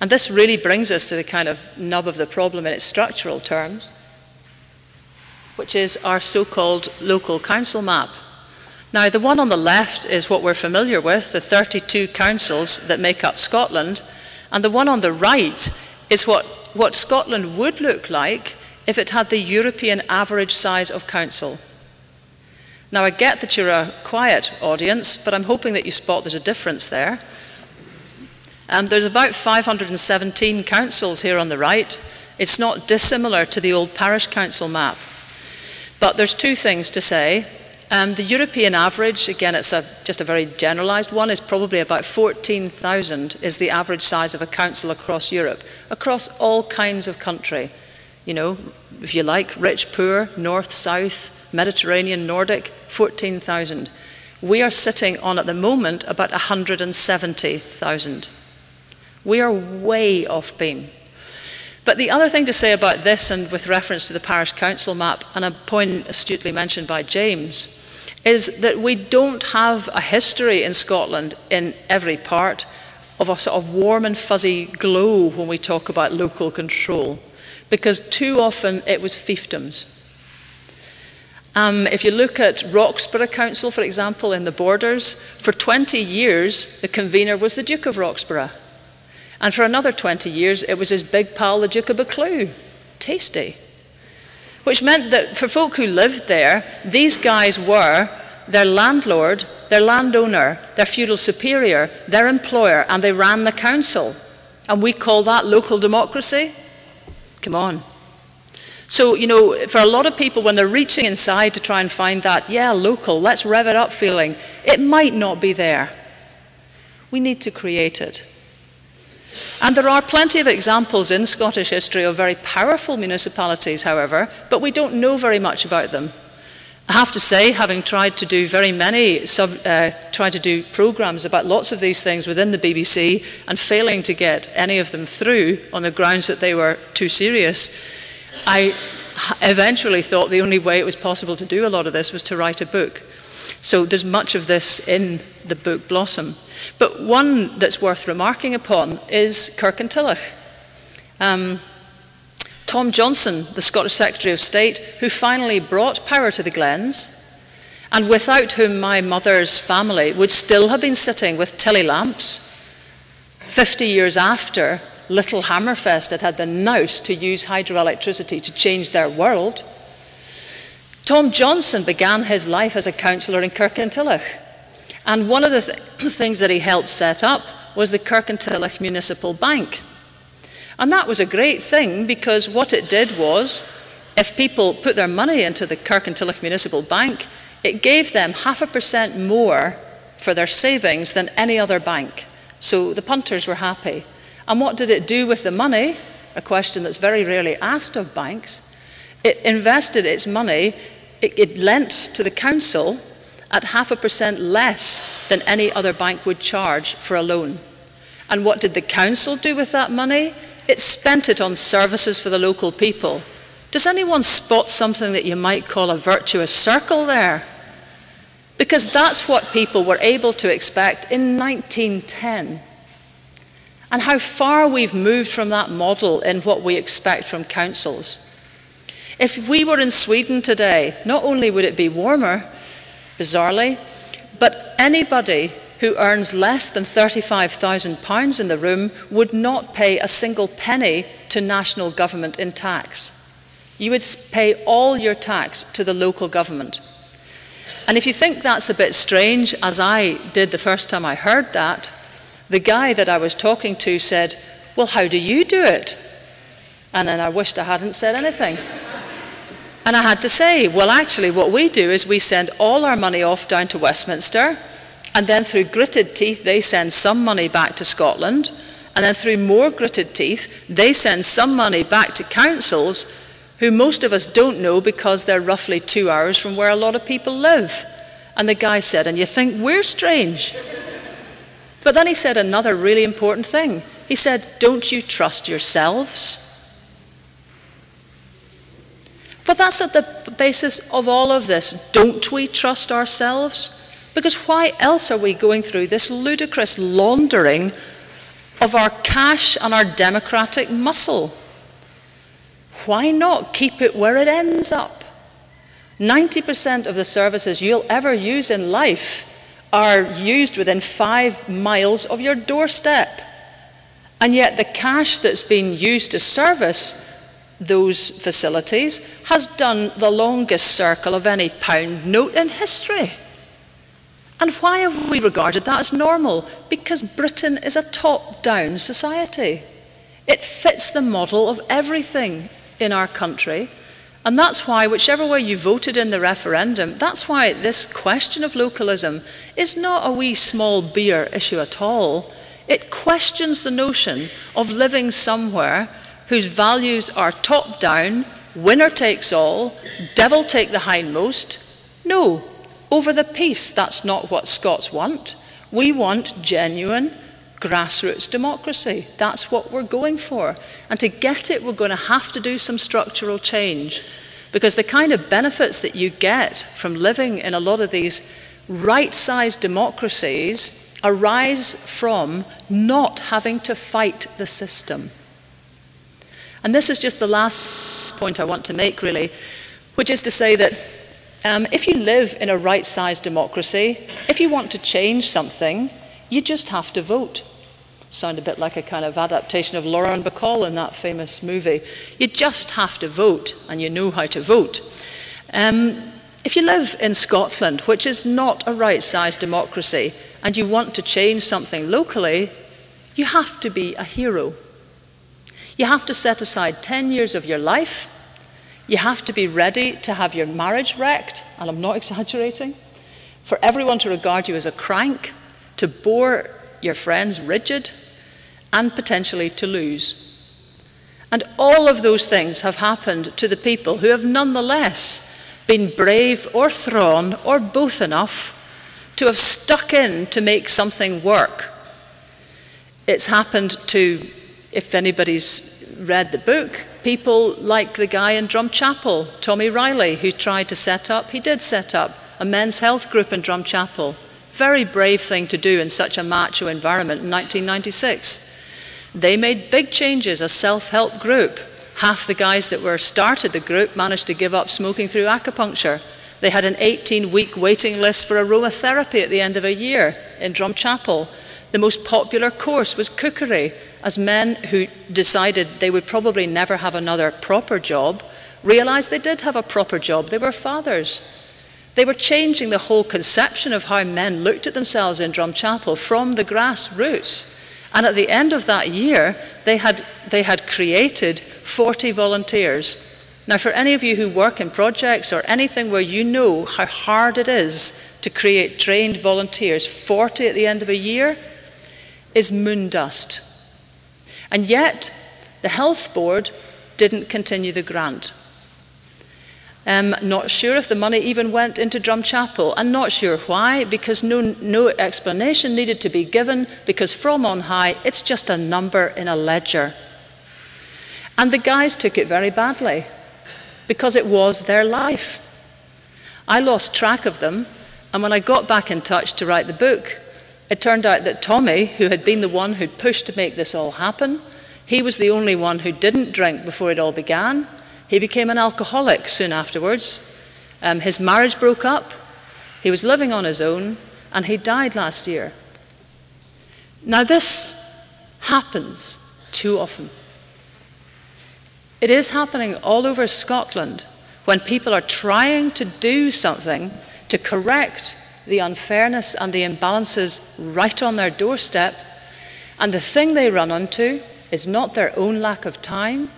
And this really brings us to the kind of nub of the problem in its structural terms, which is our so called local council map. Now, the one on the left is what we're familiar with, the 32 councils that make up Scotland, and the one on the right is what, what Scotland would look like if it had the European average size of council. Now, I get that you're a quiet audience, but I'm hoping that you spot there's a difference there. Um, there's about 517 councils here on the right. It's not dissimilar to the old parish council map. But there's two things to say. Um, the European average, again, it's a, just a very generalized one, is probably about 14,000 is the average size of a council across Europe, across all kinds of country. You know, if you like, rich, poor, north, south, Mediterranean, Nordic, 14,000. We are sitting on, at the moment, about 170,000. We are way off beam. But the other thing to say about this, and with reference to the parish council map, and a point astutely mentioned by James, is that we don't have a history in Scotland in every part of a sort of warm and fuzzy glow when we talk about local control, because too often it was fiefdoms. Um, if you look at Roxburgh Council, for example, in the borders, for 20 years the convener was the Duke of Roxburghe. And for another 20 years it was his big pal, the Duke of Buccleuch. Tasty. Which meant that for folk who lived there, these guys were their landlord, their landowner, their feudal superior, their employer, and they ran the council. And we call that local democracy? Come on. So, you know, for a lot of people, when they're reaching inside to try and find that, yeah, local, let's rev it up feeling, it might not be there. We need to create it. And there are plenty of examples in Scottish history of very powerful municipalities, however, but we don't know very much about them. I have to say, having tried to do very many, sub, uh, tried to do programs about lots of these things within the BBC and failing to get any of them through on the grounds that they were too serious, I eventually thought the only way it was possible to do a lot of this was to write a book. So there's much of this in the book Blossom. But one that's worth remarking upon is Kirkintilloch. Um, Tom Johnston, the Scottish Secretary of State, who finally brought power to the Glens, and without whom my mother's family would still have been sitting with tilly lamps 50 years after Little Hammerfest had had the nous to use hydroelectricity to change their world. Tom Johnston began his life as a councillor in Kirkintilloch. And one of the th things that he helped set up was the Kirkintilloch Municipal Bank. And that was a great thing because what it did was, if people put their money into the Kirkintilloch Municipal Bank, it gave them half a percent more for their savings than any other bank. So the punters were happy. And what did it do with the money? A question that's very rarely asked of banks. It invested its money, it, it lent to the council at half a percent less than any other bank would charge for a loan. And what did the council do with that money? It spent it on services for the local people. Does anyone spot something that you might call a virtuous circle there? Because that's what people were able to expect in 1910. And how far we've moved from that model in what we expect from councils. If we were in Sweden today, not only would it be warmer, bizarrely, but anybody who earns less than £35,000 in the room would not pay a single penny to national government in tax. You would pay all your tax to the local government. And if you think that's a bit strange, as I did the first time I heard that, the guy that I was talking to said, Well, how do you do it? And then I wished I hadn't said anything. And I had to say, Well, actually, what we do is we send all our money off down to Westminster and then through gritted teeth, they send some money back to Scotland. And then through more gritted teeth, they send some money back to councils who most of us don't know because they're roughly two hours from where a lot of people live. And the guy said, and you think we're strange. But then he said another really important thing. He said, Don't you trust yourselves? But that's at the basis of all of this. Don't we trust ourselves? Because why else are we going through this ludicrous laundering of our cash and our democratic muscle? Why not keep it where it ends up? 90% of the services you'll ever use in life are used within five miles of your doorstep. And yet, the cash that's been used to service those facilities has done the longest circle of any pound note in history. And why have we regarded that as normal? Because Britain is a top down society. It fits the model of everything in our country. And that's why, whichever way you voted in the referendum, that's why this question of localism is not a wee small beer issue at all. It questions the notion of living somewhere whose values are top down, winner takes all, devil take the hindmost. No, over the peace. That's not what Scots want. We want genuine grassroots democracy. That's what we're going for. And to get it, we're going to have to do some structural change. Because the kind of benefits that you get from living in a lot of these right sized democracies arise from not having to fight the system. And this is just the last point I want to make, really, which is to say that um, if you live in a right sized democracy, if you want to change something, you just have to vote. Sound a bit like a kind of adaptation of Lauren Bacall in that famous movie. You just have to vote, and you know how to vote. Um, if you live in Scotland, which is not a right sized democracy, and you want to change something locally, you have to be a hero. You have to set aside 10 years of your life you have to be ready to have your marriage wrecked, and I'm not exaggerating, for everyone to regard you as a crank, to bore your friends rigid, and potentially to lose. And all of those things have happened to the people who have nonetheless been brave or thrawn or both enough to have stuck in to make something work. It's happened to, if anybody's read the book, people like the guy in Drumchapel, Tommy Riley, who tried to set up, he did set up a men's health group in Drumchapel. Very brave thing to do in such a macho environment in 1996. They made big changes, a self help group. Half the guys that were started the group managed to give up smoking through acupuncture. They had an 18 week waiting list for aromatherapy at the end of a year in Drumchapel. The most popular course was cookery, as men who decided they would probably never have another proper job realized they did have a proper job. They were fathers. They were changing the whole conception of how men looked at themselves in Drumchapel from the grassroots. And at the end of that year, they had, they had created 40 volunteers. Now, for any of you who work in projects or anything where you know how hard it is to create trained volunteers, 40 at the end of a year is moon dust. And yet, the health board didn't continue the grant. Um, not sure if the money even went into Drumchapel, and not sure why, because no, no explanation needed to be given, because from on high, it's just a number in a ledger. And the guys took it very badly, because it was their life. I lost track of them, and when I got back in touch to write the book, it turned out that Tommy, who had been the one who'd pushed to make this all happen, he was the only one who didn't drink before it all began, he became an alcoholic soon afterwards. Um, his marriage broke up. He was living on his own, and he died last year. Now, this happens too often. It is happening all over Scotland when people are trying to do something to correct the unfairness and the imbalances right on their doorstep, and the thing they run onto is not their own lack of time,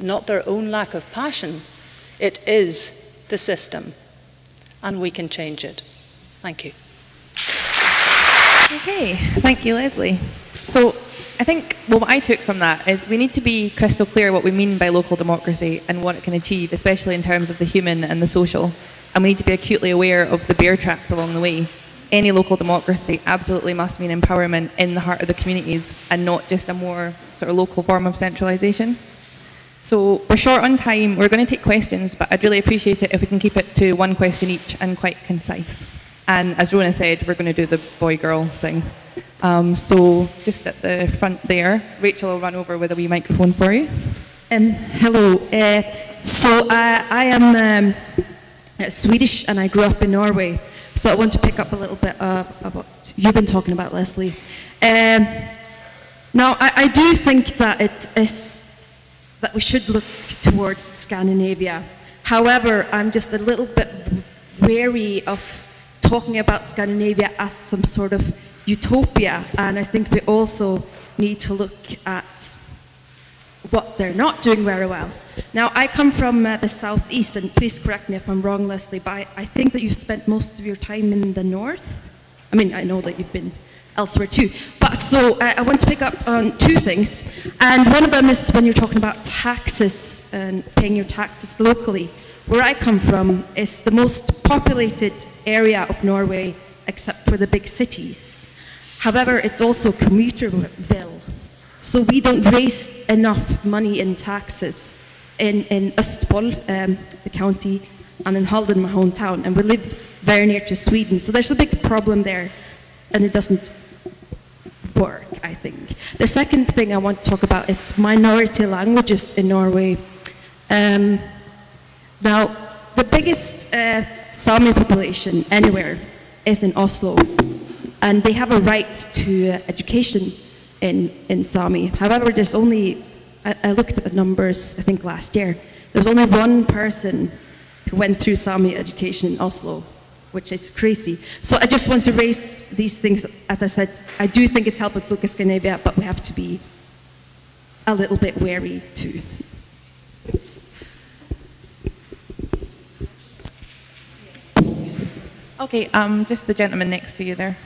not their own lack of passion. It is the system, and we can change it. Thank you. Okay, thank you, Lesley. So I think well, what I took from that is we need to be crystal clear what we mean by local democracy and what it can achieve, especially in terms of the human and the social. And we need to be acutely aware of the bear traps along the way. Any local democracy absolutely must mean empowerment in the heart of the communities and not just a more sort of local form of centralisation. So we're short on time. We're going to take questions, but I'd really appreciate it if we can keep it to one question each and quite concise. And as Rona said, we're going to do the boy-girl thing. Um, so just at the front there, Rachel will run over with a wee microphone for you. Um, hello. Uh, so uh, I am um, Swedish and I grew up in Norway. So I want to pick up a little bit uh, about what you've been talking about, Lesley. Um, now, I, I do think that it is that we should look towards Scandinavia. However, I'm just a little bit wary of talking about Scandinavia as some sort of utopia, and I think we also need to look at what they're not doing very well. Now, I come from uh, the southeast, and please correct me if I'm wrong, Lesley, but I, I think that you spent most of your time in the north. I mean, I know that you've been elsewhere too. But so uh, I want to pick up on two things. And one of them is when you're talking about taxes and paying your taxes locally. Where I come from is the most populated area of Norway except for the big cities. However, it's also commuter commuterville. So we don't raise enough money in taxes in, in Østfold, um, the county, and in Halden, my hometown, and we live very near to Sweden. So there's a big problem there, and it doesn't work, I think. The second thing I want to talk about is minority languages in Norway. Um, now, the biggest uh, Sami population anywhere is in Oslo, and they have a right to uh, education in, in Sami. However, there's only, I, I looked at the numbers, I think last year, there was only one person who went through Sami education in Oslo, which is crazy. So I just want to raise these things. As I said, I do think it's helpful helped with Lucas Scandinavia, but we have to be a little bit wary too. Okay, um, just the gentleman next to you there.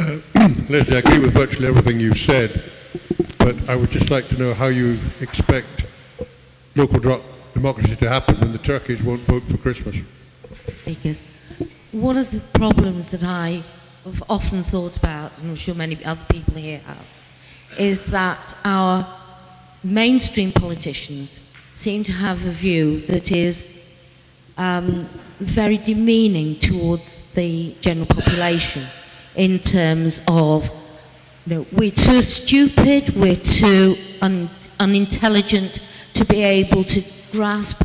Uh, Lesley, I agree with virtually everything you've said, but I would just like to know how you expect local democracy to happen when the turkeys won't vote for Christmas. Because one of the problems that I have often thought about, and I'm sure many other people here have, is that our mainstream politicians seem to have a view that is um, very demeaning towards the general population in terms of, we're too stupid, we're too un unintelligent to be able to grasp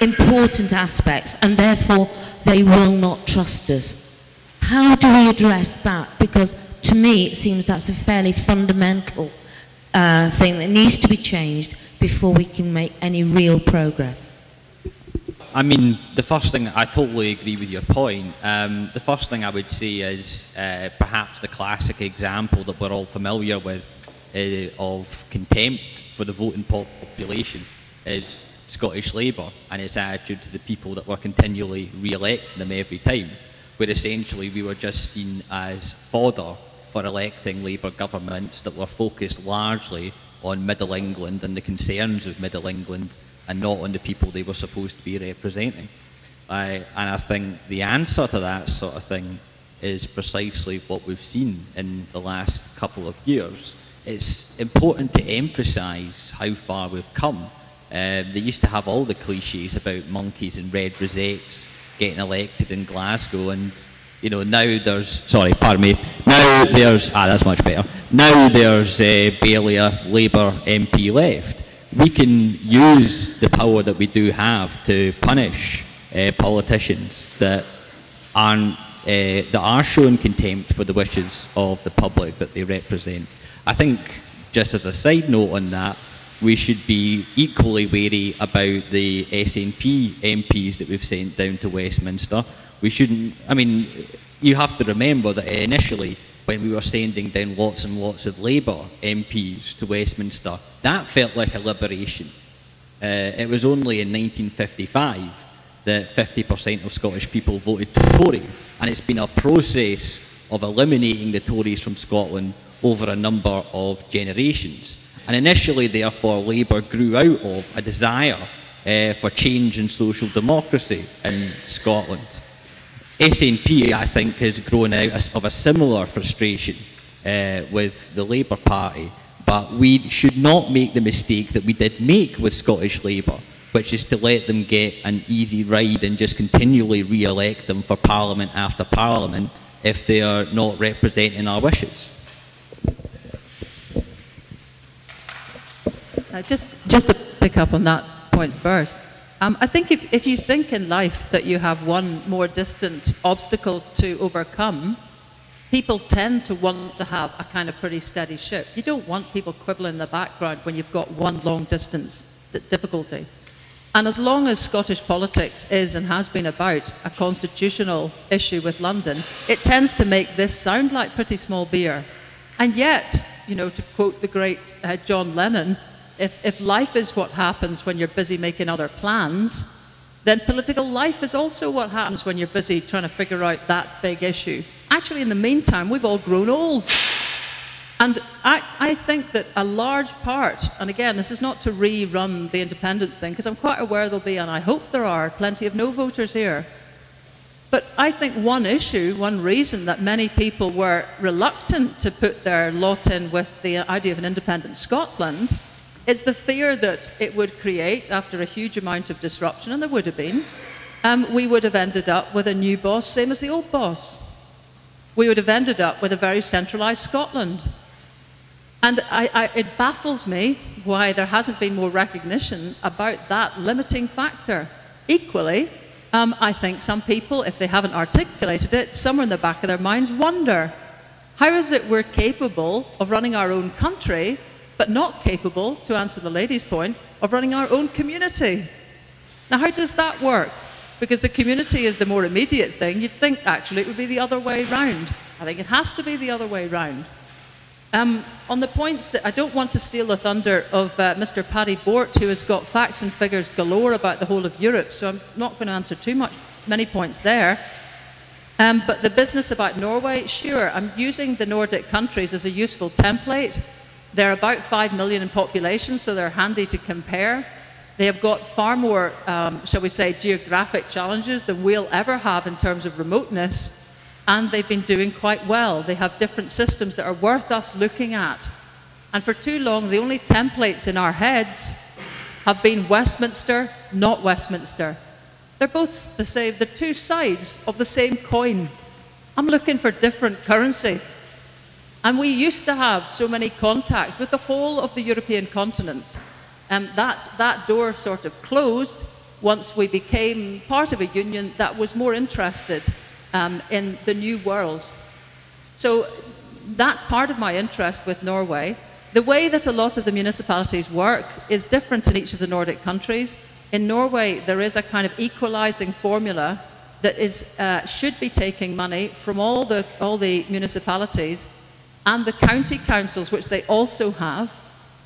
important aspects, and therefore they will not trust us. How do we address that? Because to me, it seems that's a fairly fundamental uh, thing that needs to be changed before we can make any real progress. I mean, the first thing, I totally agree with your point. Um, the first thing I would say is uh, perhaps the classic example that we're all familiar with uh, of contempt for the voting population is Scottish Labour and its attitude to the people that were continually re-electing them every time, where essentially we were just seen as fodder for electing Labour governments that were focused largely on Middle England and the concerns of Middle England and not on the people they were supposed to be representing. I, and I think the answer to that sort of thing is precisely what we've seen in the last couple of years. It's important to emphasise how far we've come. Um, they used to have all the cliches about monkeys and red rosettes getting elected in Glasgow and you know, now there's, sorry, pardon me, now there's, ah, that's much better. Now there's uh, barely a Labour MP left we can use the power that we do have to punish uh, politicians that aren't uh, that are showing contempt for the wishes of the public that they represent. I think, just as a side note on that, we should be equally wary about the SNP MPs that we've sent down to Westminster. We shouldn't, I mean, you have to remember that initially when we were sending down lots and lots of Labour MPs to Westminster, that felt like a liberation. Uh, it was only in 1955 that 50% of Scottish people voted Tory, and it's been a process of eliminating the Tories from Scotland over a number of generations. And initially, therefore, Labour grew out of a desire uh, for change in social democracy in Scotland. SNP, I think, has grown out of a similar frustration uh, with the Labour Party, but we should not make the mistake that we did make with Scottish Labour, which is to let them get an easy ride and just continually re-elect them for Parliament after Parliament if they are not representing our wishes. Uh, just, just to pick up on that point first, um, I think if, if you think in life that you have one more distant obstacle to overcome, people tend to want to have a kind of pretty steady ship. You don't want people quibbling in the background when you've got one long distance difficulty. And as long as Scottish politics is and has been about a constitutional issue with London, it tends to make this sound like pretty small beer. And yet, you know, to quote the great uh, John Lennon, if, if life is what happens when you're busy making other plans, then political life is also what happens when you're busy trying to figure out that big issue. Actually, in the meantime, we've all grown old. And I, I, think that a large part, and again, this is not to rerun the independence thing, because I'm quite aware there'll be, and I hope there are, plenty of no voters here. But I think one issue, one reason that many people were reluctant to put their lot in with the idea of an independent Scotland is the fear that it would create after a huge amount of disruption, and there would have been, um, we would have ended up with a new boss, same as the old boss. We would have ended up with a very centralised Scotland. And I, I, it baffles me why there hasn't been more recognition about that limiting factor. Equally, um, I think some people, if they haven't articulated it, somewhere in the back of their minds wonder how is it we're capable of running our own country but not capable, to answer the lady's point, of running our own community. Now, how does that work? Because the community is the more immediate thing. You'd think actually it would be the other way round. I think it has to be the other way round. Um, on the points that I don't want to steal the thunder of uh, Mr. Paddy Bort, who has got facts and figures galore about the whole of Europe, so I'm not going to answer too much, many points there. Um, but the business about Norway, sure, I'm using the Nordic countries as a useful template. They're about 5 million in population, so they're handy to compare. They have got far more, um, shall we say, geographic challenges than we'll ever have in terms of remoteness, and they've been doing quite well. They have different systems that are worth us looking at. And for too long, the only templates in our heads have been Westminster, not Westminster. They're both the same, the two sides of the same coin. I'm looking for different currency. And we used to have so many contacts with the whole of the European continent. Um, that, that door sort of closed once we became part of a union that was more interested um, in the new world. So that's part of my interest with Norway. The way that a lot of the municipalities work is different in each of the Nordic countries. In Norway, there is a kind of equalizing formula that is, uh, should be taking money from all the, all the municipalities and the county councils, which they also have,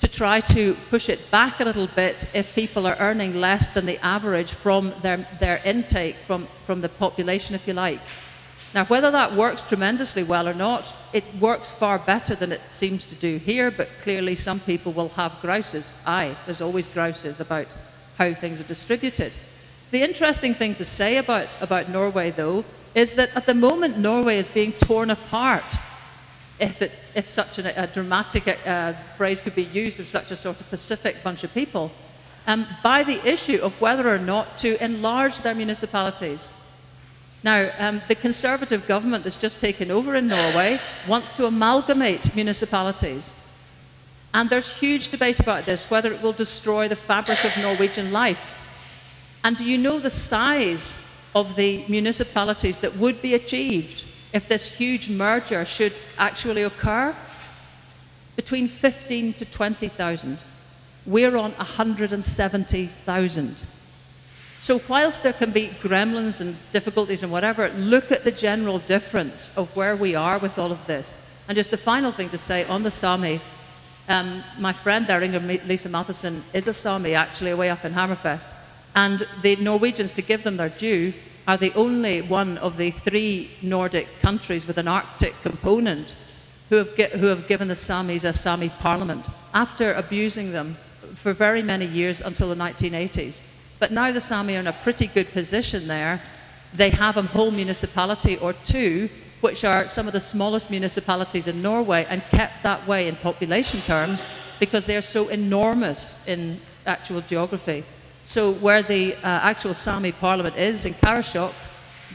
to try to push it back a little bit if people are earning less than the average from their, their intake from, from the population, if you like. Now, whether that works tremendously well or not, it works far better than it seems to do here, but clearly some people will have grouses. Aye, there's always grouses about how things are distributed. The interesting thing to say about, about Norway, though, is that at the moment Norway is being torn apart, if, it, if such a, dramatic uh, phrase could be used of such a sort of Pacific bunch of people, um, by the issue of whether or not to enlarge their municipalities. Now, um, the Conservative government that's just taken over in Norway wants to amalgamate municipalities. And there's huge debate about this, whether it will destroy the fabric of Norwegian life. And do you know the size of the municipalities that would be achieved if this huge merger should actually occur? Between 15 to 20,000. We're on 170,000. So whilst there can be gremlins and difficulties and whatever, look at the general difference of where we are with all of this. And just the final thing to say on the Sami, um, my friend there, Inger Lisa Matheson, is a Sami actually away up in Hammerfest. And the Norwegians, to give them their due, are the only one of the three Nordic countries with an Arctic component who have, get, who have given the Samis a Sami parliament after abusing them for very many years until the 1980s. But now the Sami are in a pretty good position there. They have a whole municipality or two which are some of the smallest municipalities in Norway and kept that way in population terms because they are so enormous in actual geography. So where the uh, actual Sami parliament is in Karasjok,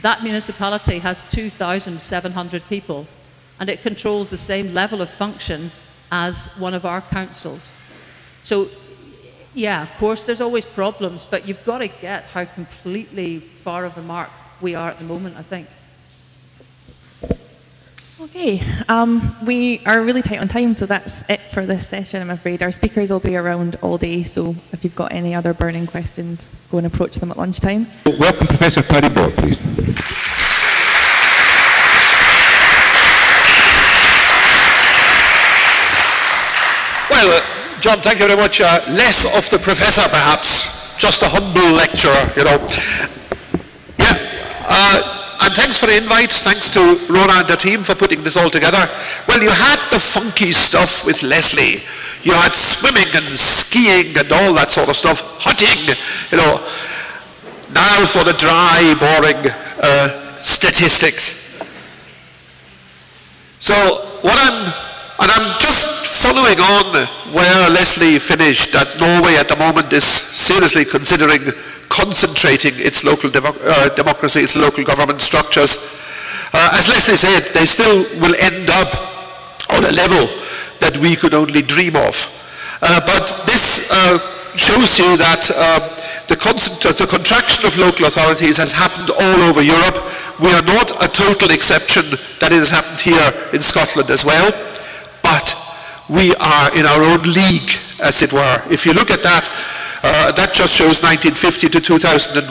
that municipality has 2,700 people and it controls the same level of function as one of our councils. So yeah, of course there's always problems, but you've got to get how completely far of the mark we are at the moment, I think. Okay, um, we are really tight on time, so that's it for this session, I'm afraid. Our speakers will be around all day, so if you've got any other burning questions, go and approach them at lunchtime. Welcome Professor Paddy Bort, please. Well, uh, John, thank you very much. Uh, less of the professor, perhaps, just a humble lecturer, you know. Yeah. Uh, and thanks for the invite. Thanks to Rona and the team for putting this all together. Well, you had the funky stuff with Lesley. You had swimming and skiing and all that sort of stuff. Hunting, you know. Now for the dry, boring uh, statistics. So what I'm, and I'm just following on where Lesley finished, that Norway at the moment is seriously considering concentrating its local devo uh, democracy, its local government structures. Uh, as Lesley said, they still will end up on a level that we could only dream of. Uh, but this uh, shows you that uh, the, the contraction of local authorities has happened all over Europe. We are not a total exception that it has happened here in Scotland as well, but we are in our own league, as it were. If you look at that, uh, that just shows 1950 to 2001.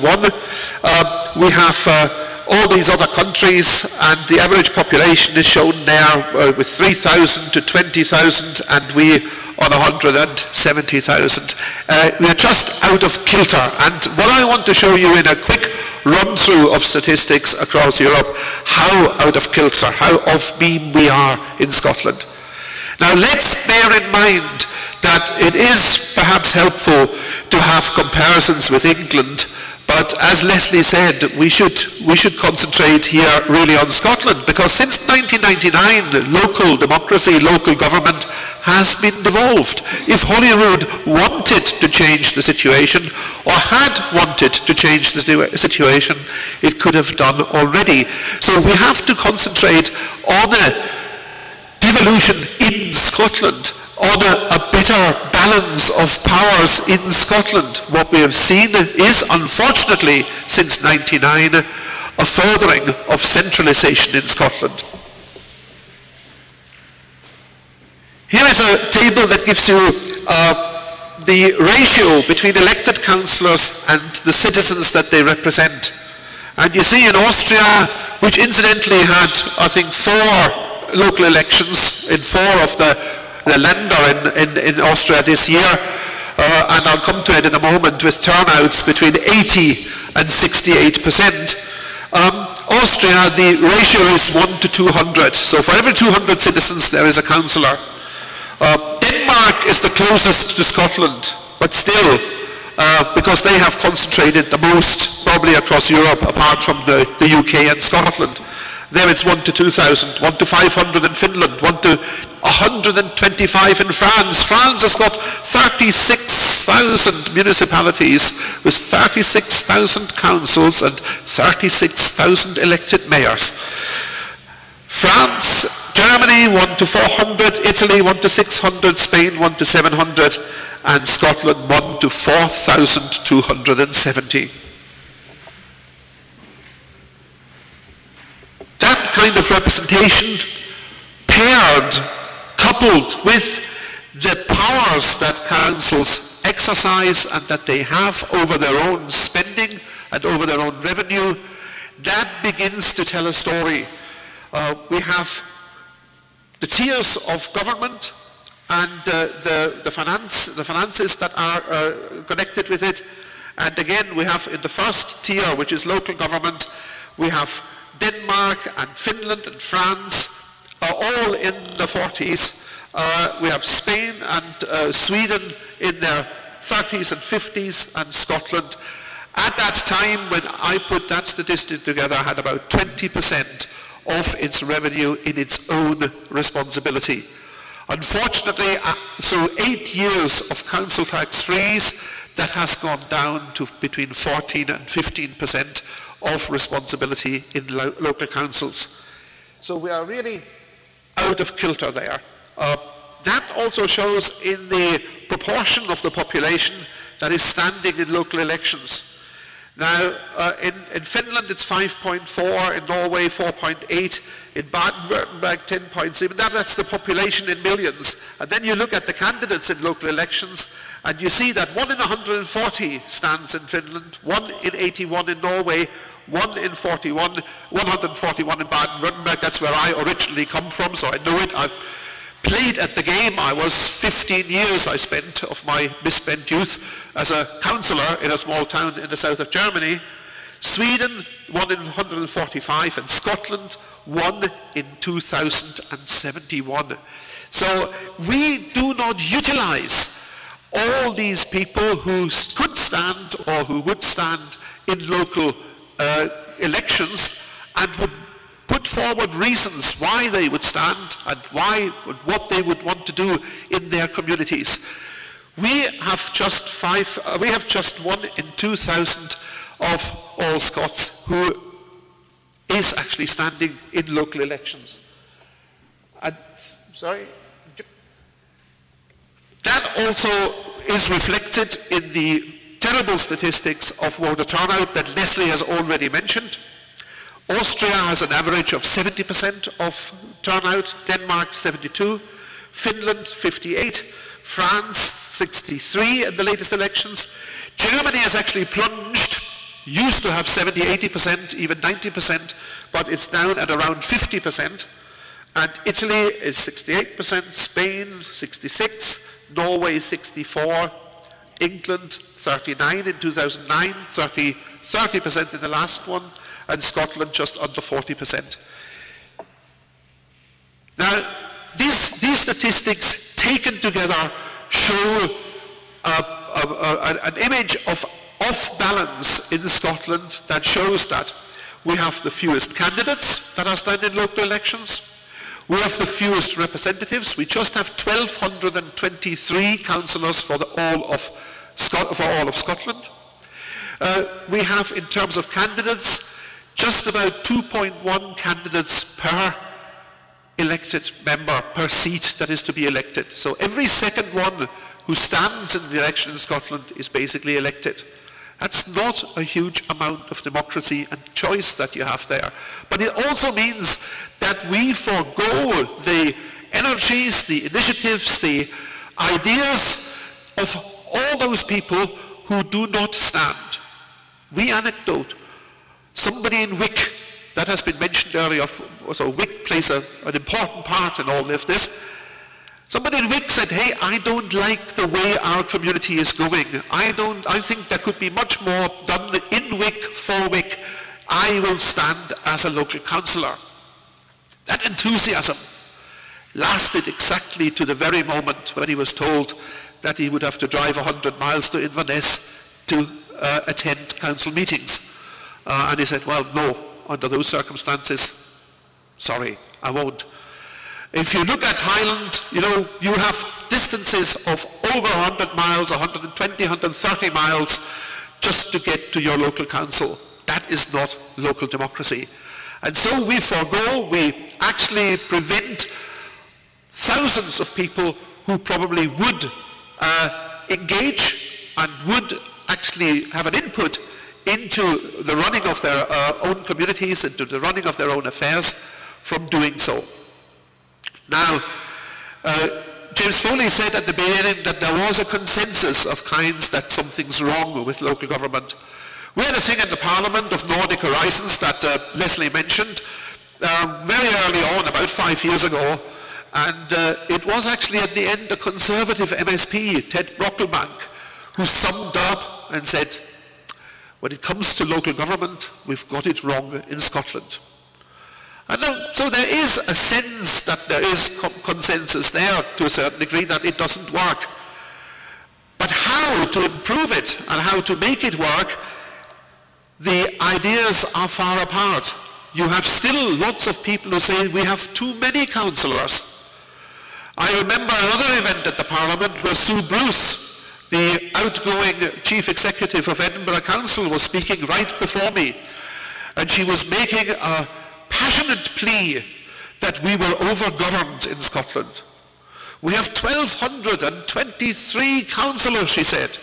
Uh, we have uh, all these other countries and the average population is shown there uh, with 3,000 to 20,000 and we on 170,000. Uh, we are just out of kilter and what I want to show you in a quick run through of statistics across Europe how out of kilter, how off beam we are in Scotland. Now let's bear in mind that it is perhaps helpful to have comparisons with England but as Lesley said, we should, we should concentrate here really on Scotland because since 1999, local democracy, local government has been devolved. If Holyrood wanted to change the situation or had wanted to change the situation, it could have done already. So we have to concentrate on a devolution in Scotland on a, a, better balance of powers in Scotland. What we have seen is, unfortunately, since 99, a furthering of centralisation in Scotland. Here is a table that gives you uh, the ratio between elected councillors and the citizens that they represent. And you see in Austria, which incidentally had, I think, four local elections in four of the the Länder in, in, in Austria this year, uh, and I'll come to it in a moment, with turnouts between 80 and 68 percent. Um, Austria, the ratio is 1 to 200. So for every 200 citizens, there is a councillor. Uh, Denmark is the closest to Scotland, but still, uh, because they have concentrated the most, probably across Europe, apart from the, the UK and Scotland. There it's 1 to 2,000, 1 to 500 in Finland, 1 to 125 in France. France has got 36,000 municipalities with 36,000 councils and 36,000 elected mayors. France, Germany 1 to 400, Italy 1 to 600, Spain 1 to 700 and Scotland 1 to 4,270. That kind of representation paired coupled with the powers that councils exercise and that they have over their own spending and over their own revenue, that begins to tell a story. Uh, we have the tiers of government and uh, the, the, finance, the finances that are uh, connected with it. And again, we have in the first tier, which is local government, we have Denmark and Finland and France are all in the 40s. Uh, we have Spain and uh, Sweden in their 30s and 50s and Scotland. At that time, when I put that statistic together, had about 20% of its revenue in its own responsibility. Unfortunately, uh, through eight years of council tax freeze, that has gone down to between 14 and 15% of responsibility in lo local councils. So we are really out of kilter there. Uh, that also shows in the proportion of the population that is standing in local elections. Now, uh, in, in, Finland it's 5.4, in Norway 4.8, in Baden-Württemberg 10.7. That, that's the population in millions. And then you look at the candidates in local elections, and you see that 1 in 140 stands in Finland, 1 in 81 in Norway, 1 in 41, 141 in Baden-Württemberg. That's where I originally come from, so I know it. I've played at the game. I was 15 years I spent of my misspent youth as a councillor in a small town in the south of Germany. Sweden, 1 in 145, and Scotland, 1 in 2071. So we do not utilize all these people who could stand or who would stand in local uh, elections and would put forward reasons why they would stand and why what they would want to do in their communities. We have just five, uh, we have just one in 2,000 of all Scots who is actually standing in local elections. And, sorry, that also is reflected in the terrible statistics of voter turnout that Lesley has already mentioned. Austria has an average of 70% of turnout, Denmark 72, Finland 58, France 63 in the latest elections. Germany has actually plunged, used to have 70, 80%, even 90%, but it's down at around 50%. And Italy is 68%, Spain 66, Norway 64, England 39 in 2009, 33 30% in the last one, and Scotland just under 40%. Now, these, these statistics taken together show uh, uh, uh, an image of off balance in Scotland that shows that we have the fewest candidates that are standing in local elections. We have the fewest representatives. We just have 1,223 councillors for the all of for all of Scotland. Uh, we have, in terms of candidates, just about 2.1 candidates per elected member, per seat that is to be elected. So every second one who stands in the election in Scotland is basically elected. That's not a huge amount of democracy and choice that you have there. But it also means that we forego the energies, the initiatives, the ideas of all those people who do not stand. We anecdote. Somebody in Wick, that has been mentioned earlier, so Wick plays a, an important part in all of this. Somebody in Wick said, hey, I don't like the way our community is going. I don't, I think there could be much more done in Wick, for Wick. I will stand as a local councillor. That enthusiasm lasted exactly to the very moment when he was told that he would have to drive 100 miles to Inverness to uh, attend council meetings. Uh, and he said, well, no, under those circumstances, sorry, I won't. If you look at Highland, you know, you have distances of over 100 miles, 120, 130 miles just to get to your local council. That is not local democracy. And so we forego, we actually prevent thousands of people who probably would uh, engage and would actually have an input into the running of their uh, own communities, into the running of their own affairs from doing so. Now, uh, James Foley said at the beginning that there was a consensus of kinds that something's wrong with local government. We had a thing in the Parliament of Nordic Horizons that uh, Lesley mentioned uh, very early on, about five years ago, and uh, it was actually at the end the Conservative MSP, Ted Brocklebank, who summed up and said, when it comes to local government, we've got it wrong in Scotland. And so there is a sense that there is consensus there to a certain degree that it doesn't work. But how to improve it and how to make it work, the ideas are far apart. You have still lots of people who say we have too many councillors. I remember another event at the Parliament where Sue Bruce, the outgoing Chief Executive of Edinburgh Council, was speaking right before me. And she was making a passionate plea that we were overgoverned in Scotland. We have 1,223 councillors, she said.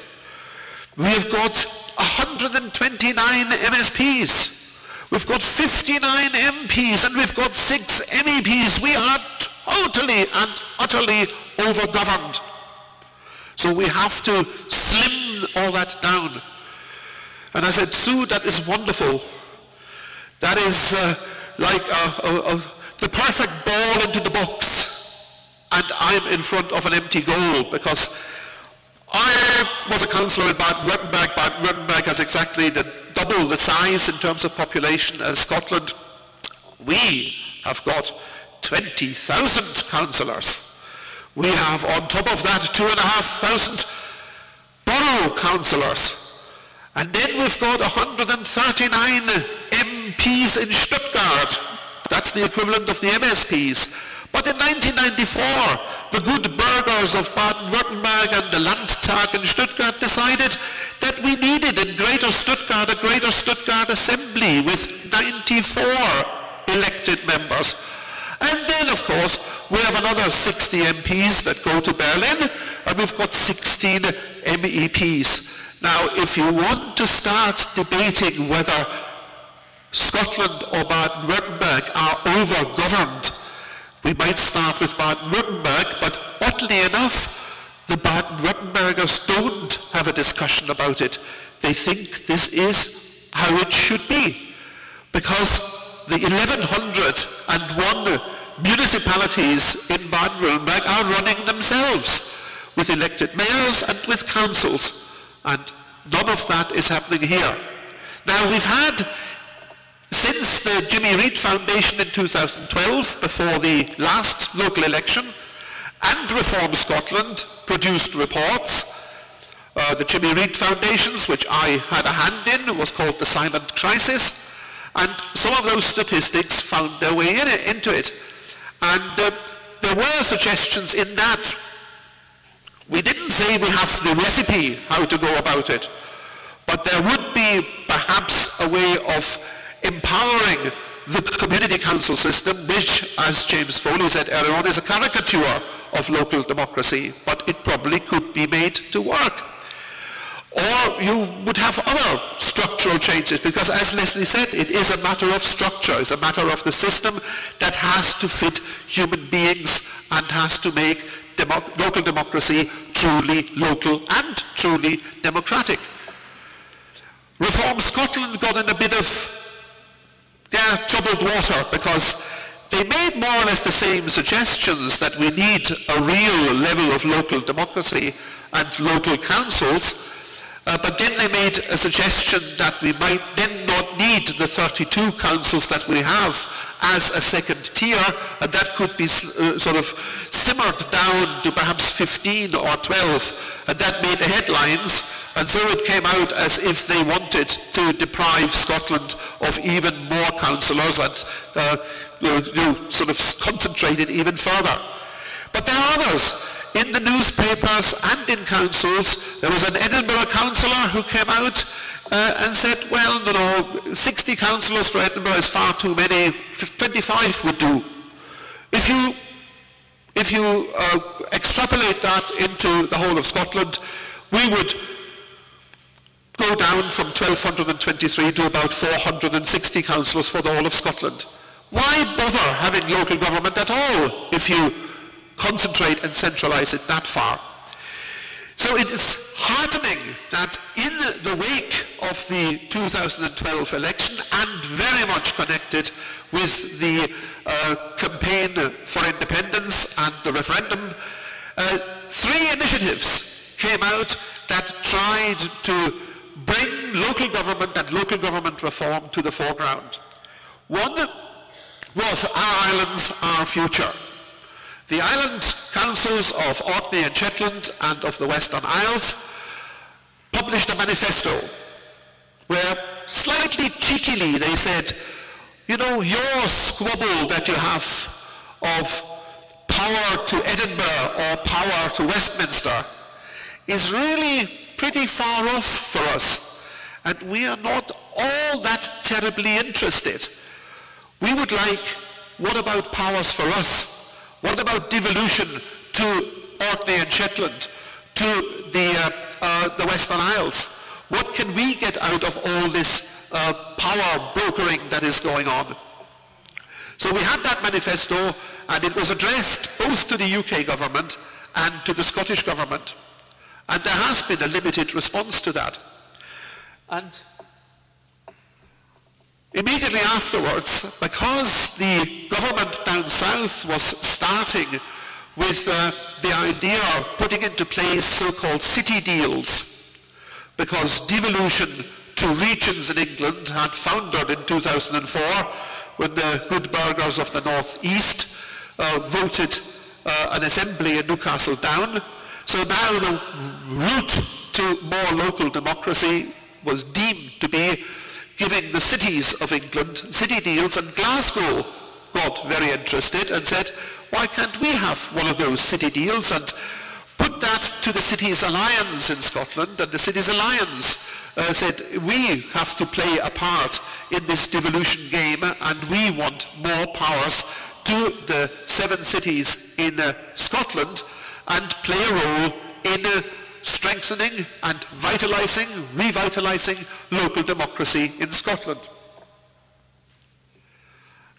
We have got 129 MSPs. We've got 59 MPs and we've got six MEPs. We are totally and utterly overgoverned. So we have to slim all that down. And I said, Sue, that is wonderful. That is uh, like a, a, a, the perfect ball into the box and I'm in front of an empty goal because I was a councillor in Baden-Württemberg. Baden-Württemberg has exactly the double the size in terms of population as Scotland. We have got 20,000 councillors. We have on top of that 2,500 borough councillors. And then we've got 139 MPs in Stuttgart. That's the equivalent of the MSPs. But in 1994, the good burghers of Baden-Württemberg and the Landtag in Stuttgart decided that we needed in Greater Stuttgart a Greater Stuttgart Assembly with 94 elected members. And then, of course, we have another 60 MPs that go to Berlin, and we've got 16 MEPs. Now, if you want to start debating whether Scotland or Baden-Württemberg are over-governed. We might start with Baden-Württemberg, but oddly enough, the Baden-Württembergers don't have a discussion about it. They think this is how it should be. Because the 1101 municipalities in Baden-Württemberg are running themselves with elected mayors and with councils. And none of that is happening here. Now we've had, since the Jimmy Reid Foundation in 2012, before the last local election, and Reform Scotland produced reports. Uh, the Jimmy Reid Foundations, which I had a hand in, was called the Silent Crisis, and some of those statistics found their way in it, into it. And uh, there were suggestions in that. We didn't say we have the recipe how to go about it, but there would be perhaps a way of empowering the community council system, which, as James Foley said earlier on, is a caricature of local democracy, but it probably could be made to work. Or you would have other structural changes, because as Lesley said, it is a matter of structure, it's a matter of the system that has to fit human beings and has to make demo local democracy truly local and truly democratic. Reform Scotland got in a bit of yeah, troubled water because they made more or less the same suggestions that we need a real level of local democracy and local councils, uh, but then they made a suggestion that we might then not need the 32 councils that we have as a second tier, and that could be uh, sort of simmered down to perhaps 15 or 12, and that made the headlines, and so it came out as if they wanted to deprive Scotland of even more councillors and uh, you know, sort of concentrate it even further. But there are others in the newspapers and in councils. There was an Edinburgh councillor who came out uh, and said, well, you know, 60 councillors for Edinburgh is far too many, 25 would do. If you, if you uh, extrapolate that into the whole of Scotland, we would go down from 1223 to about 460 councillors for the whole of Scotland. Why bother having local government at all if you concentrate and centralize it that far. So it is heartening that in the wake of the 2012 election and very much connected with the uh, campaign for independence and the referendum, uh, three initiatives came out that tried to bring local government and local government reform to the foreground. One was Our Islands, Our Future. The island councils of Orkney and Shetland and of the Western Isles published a manifesto where slightly cheekily they said, you know, your squabble that you have of power to Edinburgh or power to Westminster is really pretty far off for us. And we are not all that terribly interested. We would like, what about powers for us? What about devolution to Orkney and Shetland, to the, uh, uh, the Western Isles? What can we get out of all this uh, power brokering that is going on? So we had that manifesto and it was addressed both to the UK government and to the Scottish government. And there has been a limited response to that. And Immediately afterwards, because the government down south was starting with uh, the idea of putting into place so-called city deals, because devolution to regions in England had foundered in 2004 when the good burghers of the northeast uh, voted uh, an assembly in Newcastle down. So now the route to more local democracy was deemed to be giving the cities of England city deals, and Glasgow. Got very interested and said, why can't we have one of those city deals and put that to the Cities Alliance in Scotland, and the Cities Alliance uh, said, we have to play a part in this devolution game, and we want more powers to the seven cities in uh, Scotland and play a role in uh, strengthening and vitalising, revitalising local democracy in Scotland.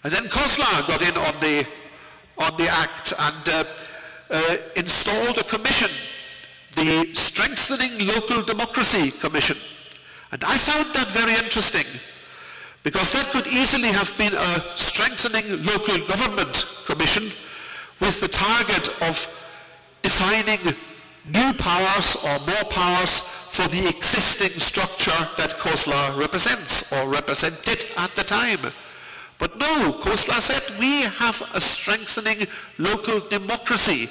And then COSLA got in on the, on the act and uh, uh, installed a commission, the Strengthening Local Democracy Commission. And I found that very interesting because that could easily have been a Strengthening Local Government Commission with the target of defining new powers or more powers for the existing structure that COSLA represents or represented at the time. But no, COSLA said we have a strengthening local democracy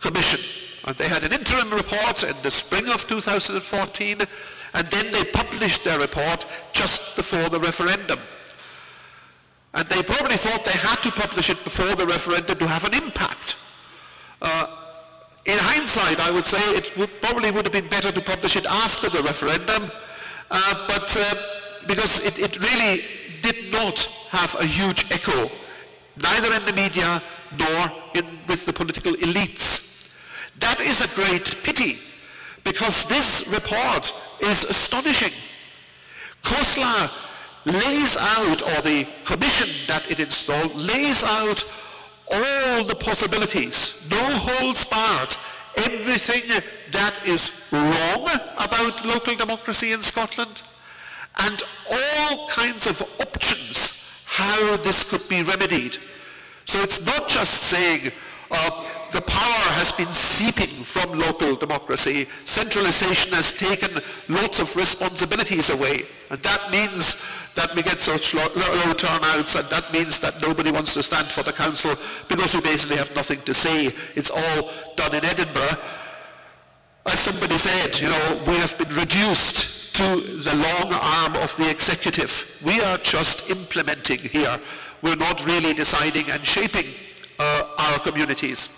commission. And they had an interim report in the spring of 2014 and then they published their report just before the referendum. And they probably thought they had to publish it before the referendum to have an impact. Uh, in hindsight, I would say it would, probably would have been better to publish it after the referendum, uh, but uh, because it, it really did not have a huge echo, neither in the media nor in, with the political elites. That is a great pity, because this report is astonishing. COSLA lays out, or the commission that it installed, lays out all the possibilities, no holds barred, everything that is wrong about local democracy in Scotland, and all kinds of options how this could be remedied. So it's not just saying uh, the power has been seeping from local democracy. Centralization has taken lots of responsibilities away. And that means that we get such low, low turnouts and that means that nobody wants to stand for the council because we basically have nothing to say. It's all done in Edinburgh. As somebody said, you know, we have been reduced to the long arm of the executive. We are just implementing here. We're not really deciding and shaping uh, our communities.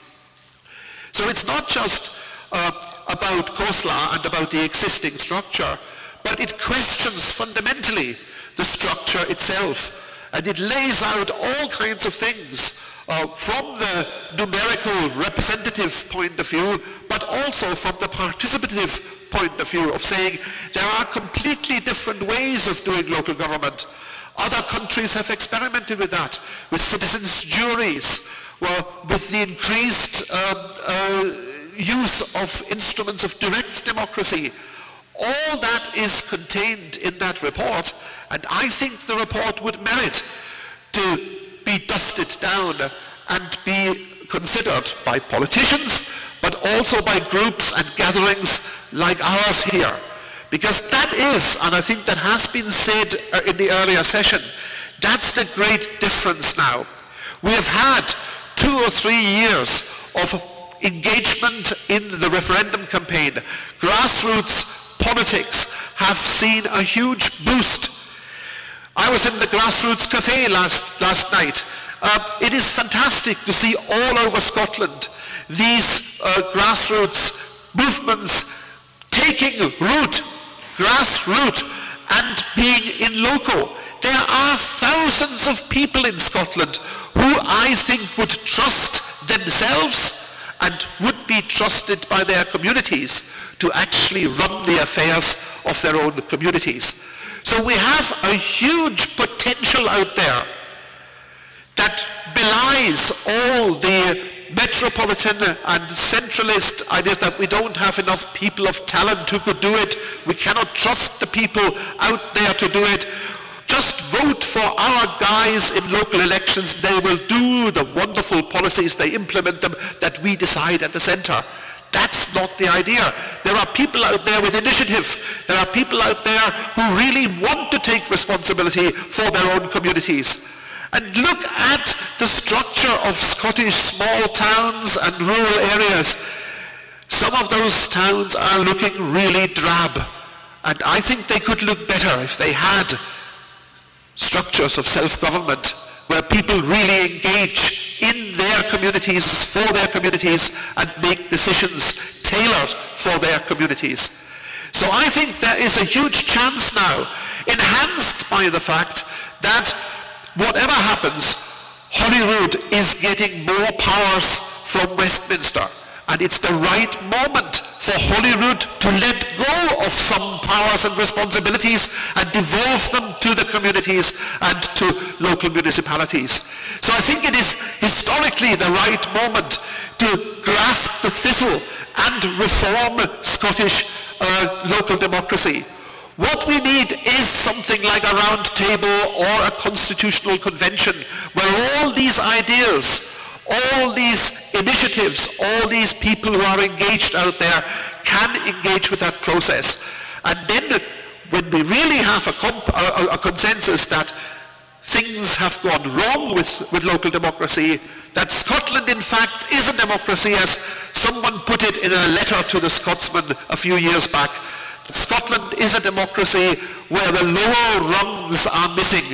So it's not just uh, about COSLA and about the existing structure, but it questions fundamentally the structure itself. And it lays out all kinds of things uh, from the numerical representative point of view, but also from the participative point of view of saying there are completely different ways of doing local government. Other countries have experimented with that, with citizens' juries, well, with the increased um, uh, use of instruments of direct democracy, all that is contained in that report, and I think the report would merit to be dusted down and be considered by politicians, but also by groups and gatherings like ours here. Because that is, and I think that has been said uh, in the earlier session, that's the great difference now. We have had two or three years of engagement in the referendum campaign, grassroots politics have seen a huge boost. I was in the Grassroots Cafe last, last night. Uh, it is fantastic to see all over Scotland these uh, grassroots movements taking root, grassroots, and being in loco. There are thousands of people in Scotland who I think would trust themselves and would be trusted by their communities to actually run the affairs of their own communities. So we have a huge potential out there that belies all the metropolitan and centralist ideas that we don't have enough people of talent who could do it. We cannot trust the people out there to do it. Just vote for our guys in local elections. They will do the wonderful policies, they implement them that we decide at the centre. That's not the idea. There are people out there with initiative. There are people out there who really want to take responsibility for their own communities. And look at the structure of Scottish small towns and rural areas. Some of those towns are looking really drab. And I think they could look better if they had structures of self-government where people really engage in their communities, for their communities, and make decisions tailored for their communities. So I think there is a huge chance now, enhanced by the fact that whatever happens, Holyrood is getting more powers from Westminster. And it's the right moment for Holyrood to let go of some powers and responsibilities and devolve them to the communities and to local municipalities. So I think it is historically the right moment to grasp the thistle and reform Scottish uh, local democracy. What we need is something like a round table or a constitutional convention where all these ideas all these initiatives, all these people who are engaged out there can engage with that process. And then when we really have a, a, a consensus that things have gone wrong with, with local democracy, that Scotland in fact is a democracy as someone put it in a letter to the Scotsman a few years back. Scotland is a democracy where the lower rungs are missing.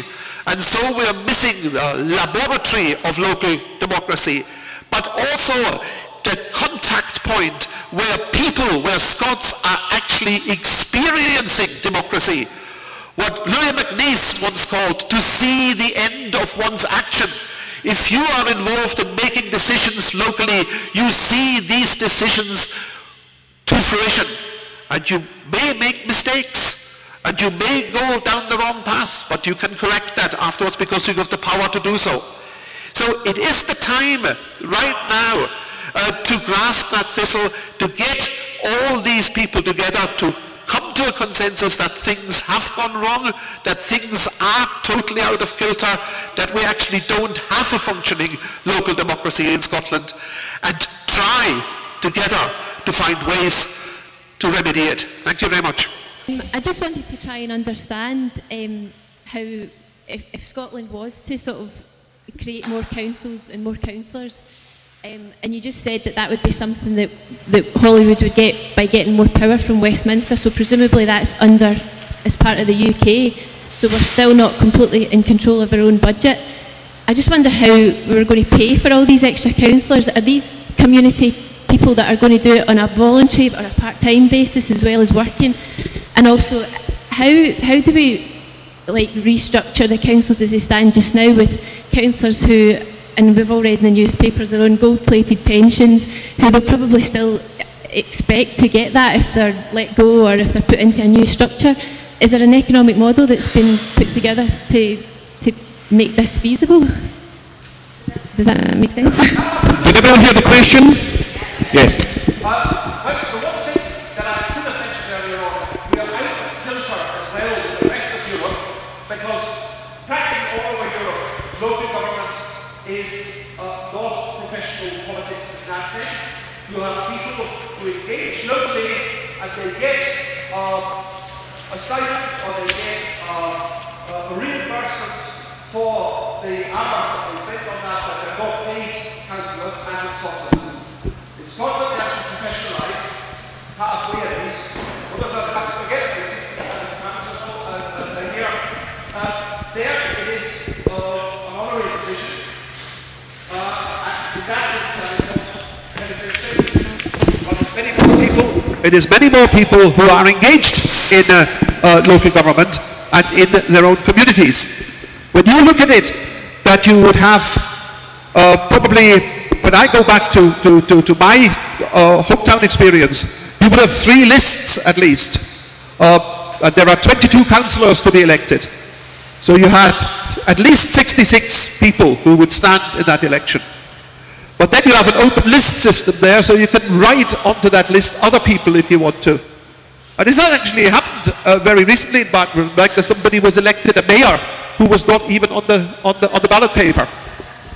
And so we are missing the laboratory of local democracy, but also the contact point where people, where Scots are actually experiencing democracy. What Louis MacNeice once called to see the end of one's action. If you are involved in making decisions locally, you see these decisions to fruition. And you may make mistakes, and you may go down the wrong path, but you can correct that afterwards because you have the power to do so. So it is the time right now uh, to grasp that thistle, to get all these people together to come to a consensus that things have gone wrong, that things are totally out of kilter, that we actually don't have a functioning local democracy in Scotland, and try together to find ways to remedy it. Thank you very much. Um, I just wanted to try and understand um, how, if, if, Scotland was to sort of create more councils and more councillors, um, and you just said that that would be something that, that Holyrood would get by getting more power from Westminster, so presumably that's under, as part of the UK, so we're still not completely in control of our own budget. I just wonder how we're going to pay for all these extra councillors. Are these community people that are going to do it on a voluntary or a part-time basis as well as working? And also, how, how do we like restructure the councils as they stand just now with councillors who, and we've all read in the newspapers, are on gold-plated pensions, who they'll probably still expect to get that if they're let go or if they're put into a new structure. Is there an economic model that's been put together to, to make this feasible? Does that make sense? Did everyone hear the question? Yes. Uh, well, the one thing that I could have mentioned earlier on, we are out of kilter as well with the rest of Europe because practically all over Europe, local government is uh, not professional politics in that sense. You have people who engage locally and they get uh, a stipend or they get uh, a reimbursement for the hours that they spend on that, but they're not paid councillors as in Scotland. Scotland has to professionalise halfway at least. Others are perhaps forget this, It is many more people who are engaged in uh, uh, local government and in their own communities. When you look at it, that you would have uh, probably when I go back to, to, to, to my uh, hometown experience, you would have three lists at least. Uh, and there are 22 councillors to be elected. So you had at least 66 people who would stand in that election. But then you have an open list system there, so you can write onto that list other people if you want to. And this actually happened uh, very recently in like somebody was elected a mayor who was not even on the, on the, on the ballot paper.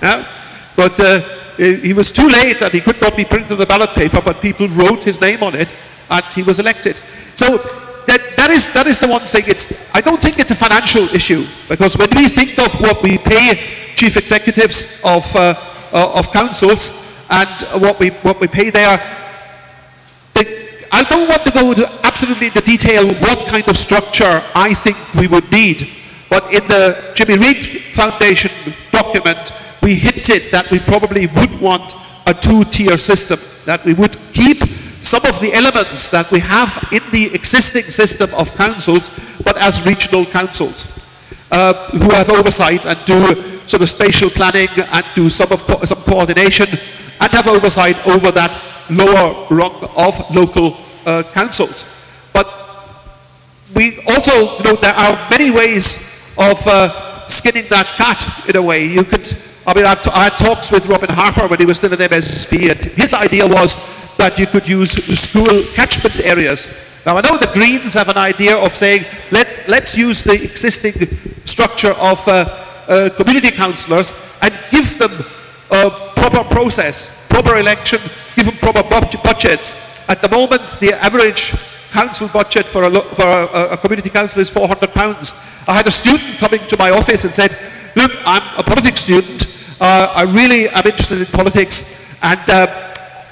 Yeah? But uh, he was too late and he could not be printed on the ballot paper, but people wrote his name on it and he was elected. So that, that, is, that is the one thing. It's, I don't think it's a financial issue because when we think of what we pay chief executives of, uh, of councils and what we, what we pay there, I don't want to go absolutely the detail what kind of structure I think we would need. But in the Jimmy Reid Foundation document, we hinted that we probably would want a two-tier system, that we would keep some of the elements that we have in the existing system of councils, but as regional councils, uh, who have oversight and do sort of spatial planning and do some of co some coordination and have oversight over that lower rung of local uh, councils. But we also know there are many ways of uh, skinning that cat in a way. You could I mean, I, had talks with Robin Harper when he was still at MSP, and his idea was that you could use school catchment areas. Now, I know the Greens have an idea of saying, let's, let's use the existing structure of uh, uh, community councillors and give them a proper process, proper election, give them proper budgets, At the moment, the average council budget for a, for a, a community council is 400 pounds. I had a student coming to my office and said, look, I'm a politics student. Uh, I really am interested in politics and uh,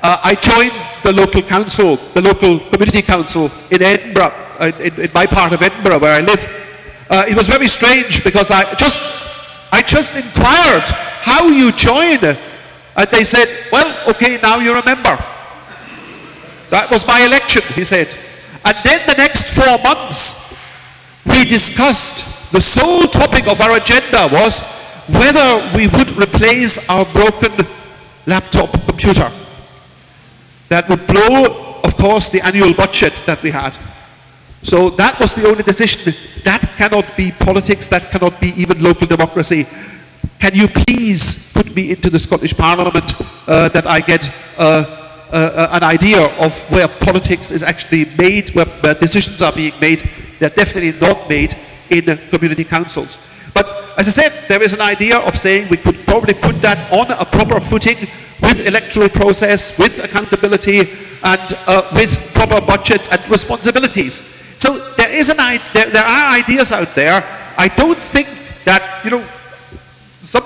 uh, I joined the local council, the local community council in Edinburgh, in, in, my part of Edinburgh where I live. Uh, it was very strange because I just, I just inquired how you join. And they said, well, okay, now you're a member. That was my election, he said. And then the next four months, we discussed, the sole topic of our agenda was whether we would replace our broken laptop computer that would blow, of course, the annual budget that we had. So that was the only decision. That cannot be politics, that cannot be even local democracy. Can you please put me into the Scottish Parliament uh, that I get uh, uh, an idea of where politics is actually made, where, where decisions are being made. They're definitely not made in community councils. But as I said, there is an idea of saying we could probably put that on a proper footing with electoral process, with accountability, and uh, with proper budgets and responsibilities. So there is an there, there are ideas out there. I don't think that you know some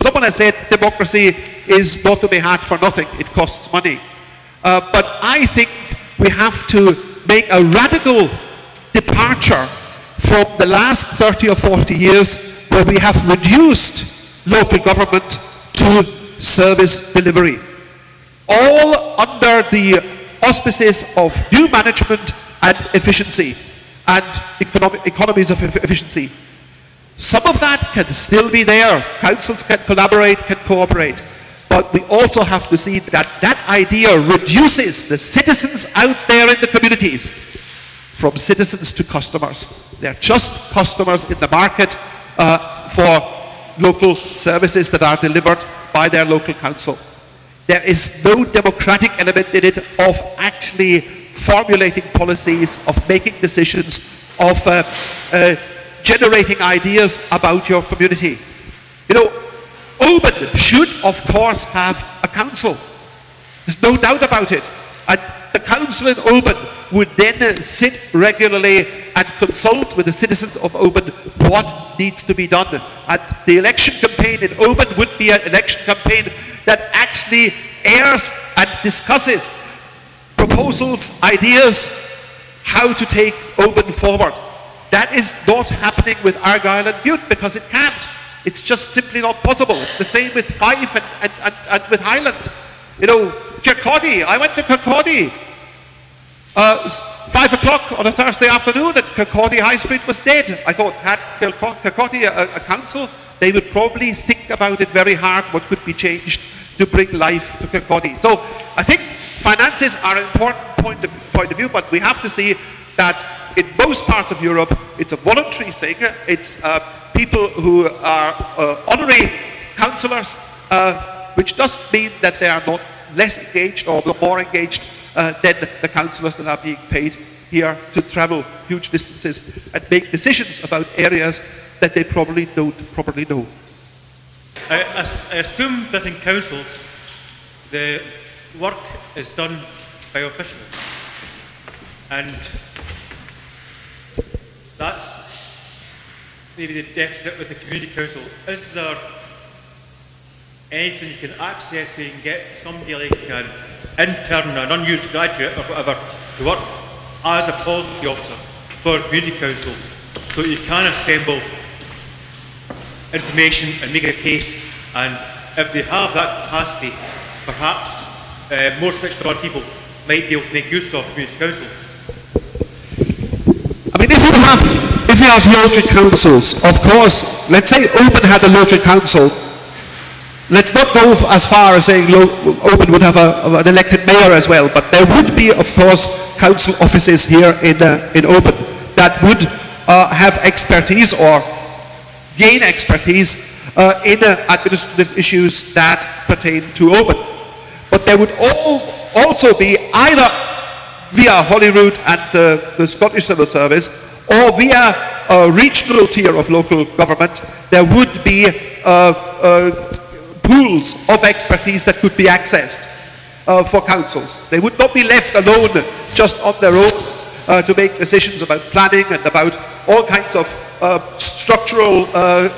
someone has said democracy is not to be had for nothing. It costs money. Uh, but I think we have to make a radical departure from the last 30 or 40 years where we have reduced local government to service delivery. All under the auspices of new management and efficiency and economic, economies of efficiency. Some of that can still be there. Councils can collaborate, can cooperate. But we also have to see that that idea reduces the citizens out there in the communities from citizens to customers. They're just customers in the market uh, for local services that are delivered by their local council. There is no democratic element in it of actually formulating policies, of making decisions, of uh, uh, generating ideas about your community. You know, Oban should, of course, have a council. There's no doubt about it. And the council in Oban would then sit regularly and consult with the citizens of Oban what needs to be done. And the election campaign in Oban would be an election campaign that actually airs and discusses proposals, ideas, how to take Oban forward. That is not happening with Argyll and Bute because it can't. It's just simply not possible. It's the same with Fife and, and, and, and with Highland. You know, Kirkcaldy. I went to Kirkcaldy. Uh, five o'clock on a Thursday afternoon and Kirkcaldy High Street was dead. I thought, had Kirkcaldy a, a council, they would probably think about it very hard what could be changed to bring life to Kirkcaldy. So I think finances are an important point of, point of view, but we have to see that in most parts of Europe, it's a voluntary thing. It's uh, people who are uh, honorary councillors, uh, which doesn't mean that they are not less engaged or more engaged uh, than the councillors that are being paid here to travel huge distances and make decisions about areas that they probably don't properly know. I, I assume that in councils the work is done by officials and that's maybe the deficit with the community council. Is there anything you can access where you can get somebody like an intern, an unused graduate or whatever to work as a policy officer for a community council so you can assemble information and make a case and if they have that capacity perhaps uh, more switched on people might be able to make use of community councils. I mean, if you have if you have local councils, of course, let's say Oban had a local council. Let's not go as far as saying Oban would have a, an elected mayor as well, but there would be, of course, council offices here in, uh, in Oban that would uh, have expertise or gain expertise uh, in uh, administrative issues that pertain to Oban. There would all also be either via Holyrood and the Scottish Civil Service or via a regional tier of local government, there would be uh, uh, pools of expertise that could be accessed. uh, for councils. They would not be left alone just on their own uh, to make decisions about planning and about all kinds of uh, structural uh,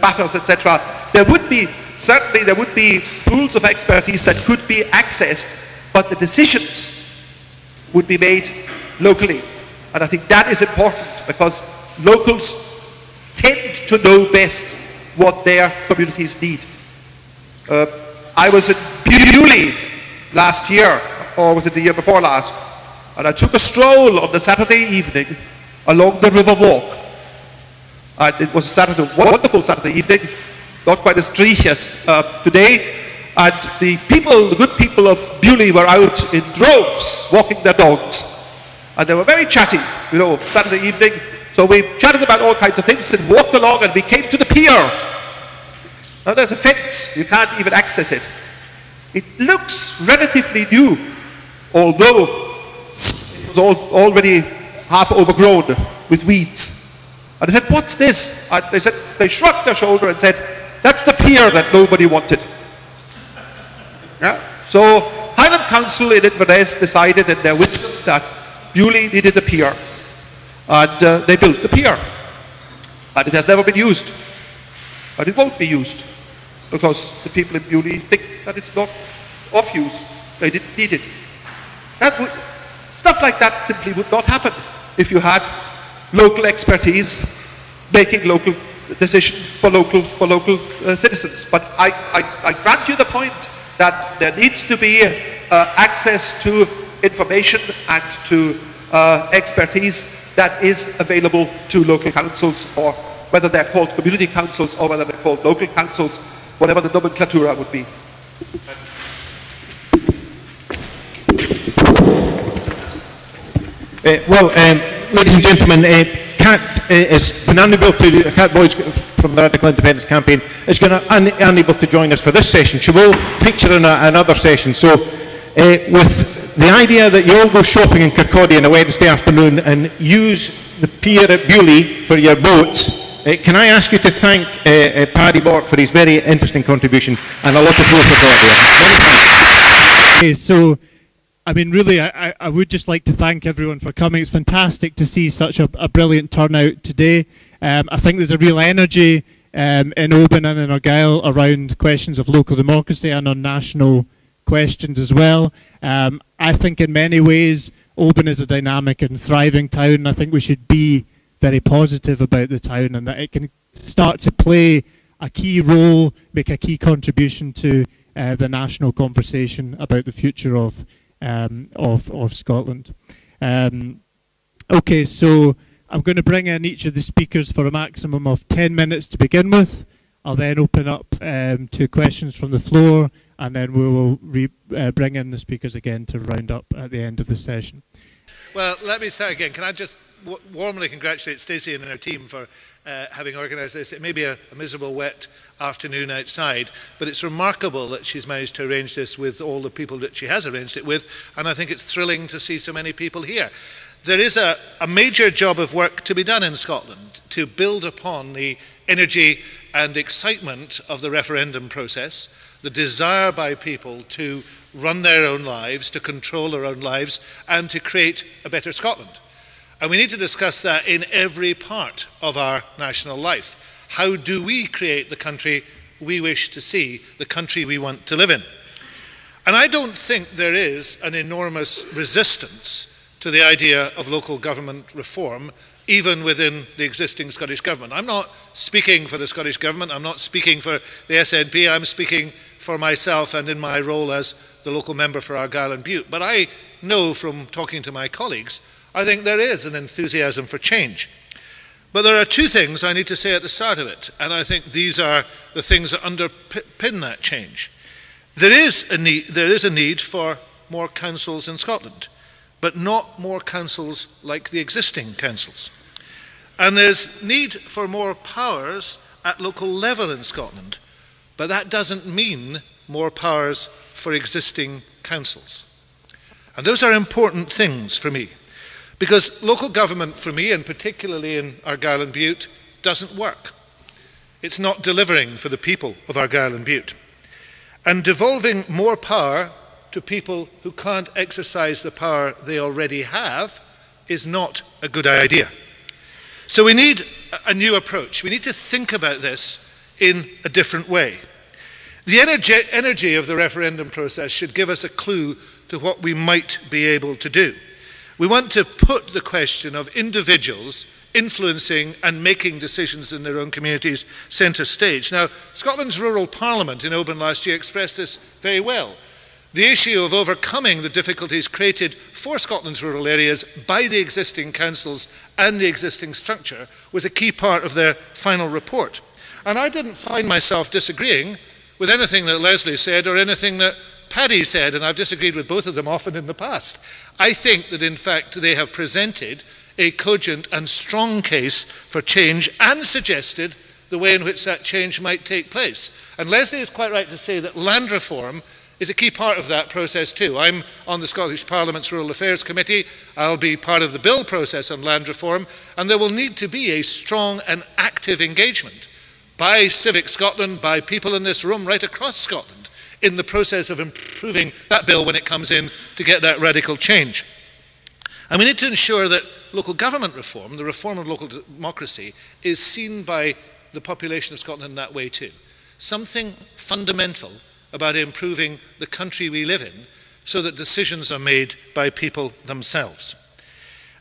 matters, etc. There would be, certainly there would be pools of expertise that could be accessed, but the decisions would be made locally. And I think that is important because locals tend to know best what their communities need. Uh, I was in Beauly last year, or was it the year before last, and I took a stroll on the Saturday evening along the River Walk. And it was a Saturday, wonderful Saturday evening, not quite as as uh, today. And the people, the good people of Beauly were out in droves walking their dogs. And they were very chatty, you know, Saturday evening. So we chatted about all kinds of things and walked along and we came to the pier. Now there's a fence, you can't even access it. It looks relatively new, although it was all, already half overgrown with weeds. And I said, what's this? And they said, they shrugged their shoulder and said, that's the pier that nobody wanted. Yeah? So Highland Council in Inverness decided in their wisdom that Beauly needed a pier. And uh, they built the pier. And it has never been used. And it won't be used. Because the people in Beauly think that it's not of use. They didn't need it. That would, stuff like that simply would not happen if you had local expertise making local decisions for local, for local uh, citizens. But I, I, I, grant you the point that there needs to be uh, access to information and to uh, expertise that is available to local councils or whether they're called community councils or whether they're called local councils, whatever the nomenclatura would be. Uh, well, um, ladies and gentlemen, uh, Cat is unable to, Cat Boyd from the Radical Independence Campaign is going to un, unable to join us for this session. She will feature in a, another session. So, uh, with the idea that you all go shopping in Kirkcaldy on a Wednesday afternoon and use the pier at Beauly for your boats, uh, can I ask you to thank uh, uh, Paddy Bort for his very interesting contribution and a lot of applause for Claudia. Many thanks. Okay, so I mean, really, I, I would just like to thank everyone for coming. It's fantastic to see such a, a brilliant turnout today. Um, I think there's a real energy um, in Oban and in Argyll around questions of local democracy and on national questions as well. Um, I think in many ways, Oban is a dynamic and thriving town. I think we should be very positive about the town and that it can start to play a key role, make a key contribution to uh, the national conversation about the future of um, of, of Scotland. Um, okay, so I'm going to bring in each of the speakers for a maximum of 10 minutes to begin with. I'll then open up um, to questions from the floor, and then we will uh, bring in the speakers again to round up at the end of the session. Well, let me start again. Can I just warmly congratulate Stacey and her team for uh, having organised this. It may be a, a, miserable wet afternoon outside, but it's remarkable that she's managed to arrange this with all the people that she has arranged it with, and I think it's thrilling to see so many people here. There is a, a major job of work to be done in Scotland to build upon the energy and excitement of the referendum process, the desire by people to run their own lives, to control their own lives, and to create a better Scotland. And we need to discuss that in every part of our national life. How do we create the country we wish to see, the country we want to live in? And I don't think there is an enormous resistance to the idea of local government reform, even within the existing Scottish Government. I'm not speaking for the Scottish Government, I'm not speaking for the SNP, I'm speaking for myself and in my role as the local member for Argyll and Bute. But I know from talking to my colleagues I think there is an enthusiasm for change. But there are two things I need to say at the start of it, and I think these are the things that underpin that change. There is a need, there is a need for more councils in Scotland, but not more councils like the existing councils. And there's need for more powers at local level in Scotland, but that doesn't mean more powers for existing councils. And those are important things for me. Because local government, for me, and particularly in Argyll and Bute, doesn't work. It's not delivering for the people of Argyll and Bute. And devolving more power to people who can't exercise the power they already have is not a good idea. So we need a new approach. We need to think about this in a different way. The energy, energy of the referendum process should give us a clue to what we might be able to do. We want to put the question of individuals influencing and making decisions in their own communities centre stage. Now, Scotland's Rural Parliament in Oban last year expressed this very well. The issue of overcoming the difficulties created for Scotland's rural areas by the existing councils and the existing structure was a key part of their final report. And I didn't find myself disagreeing with anything that Lesley said or anything that Paddy said, and I've disagreed with both of them often in the past. I think that, in fact, they have presented a cogent and strong case for change and suggested the way in which that change might take place. And Lesley is quite right to say that land reform is a key part of that process too. I'm on the Scottish Parliament's Rural Affairs Committee. I'll be part of the bill process on land reform, and there will need to be a strong and active engagement by Civic Scotland, by people in this room right across Scotland, in the process of improving that bill when it comes in to get that radical change. And we need to ensure that local government reform, the reform of local democracy, is seen by the population of Scotland in that way too. Something fundamental about improving the country we live in so that decisions are made by people themselves.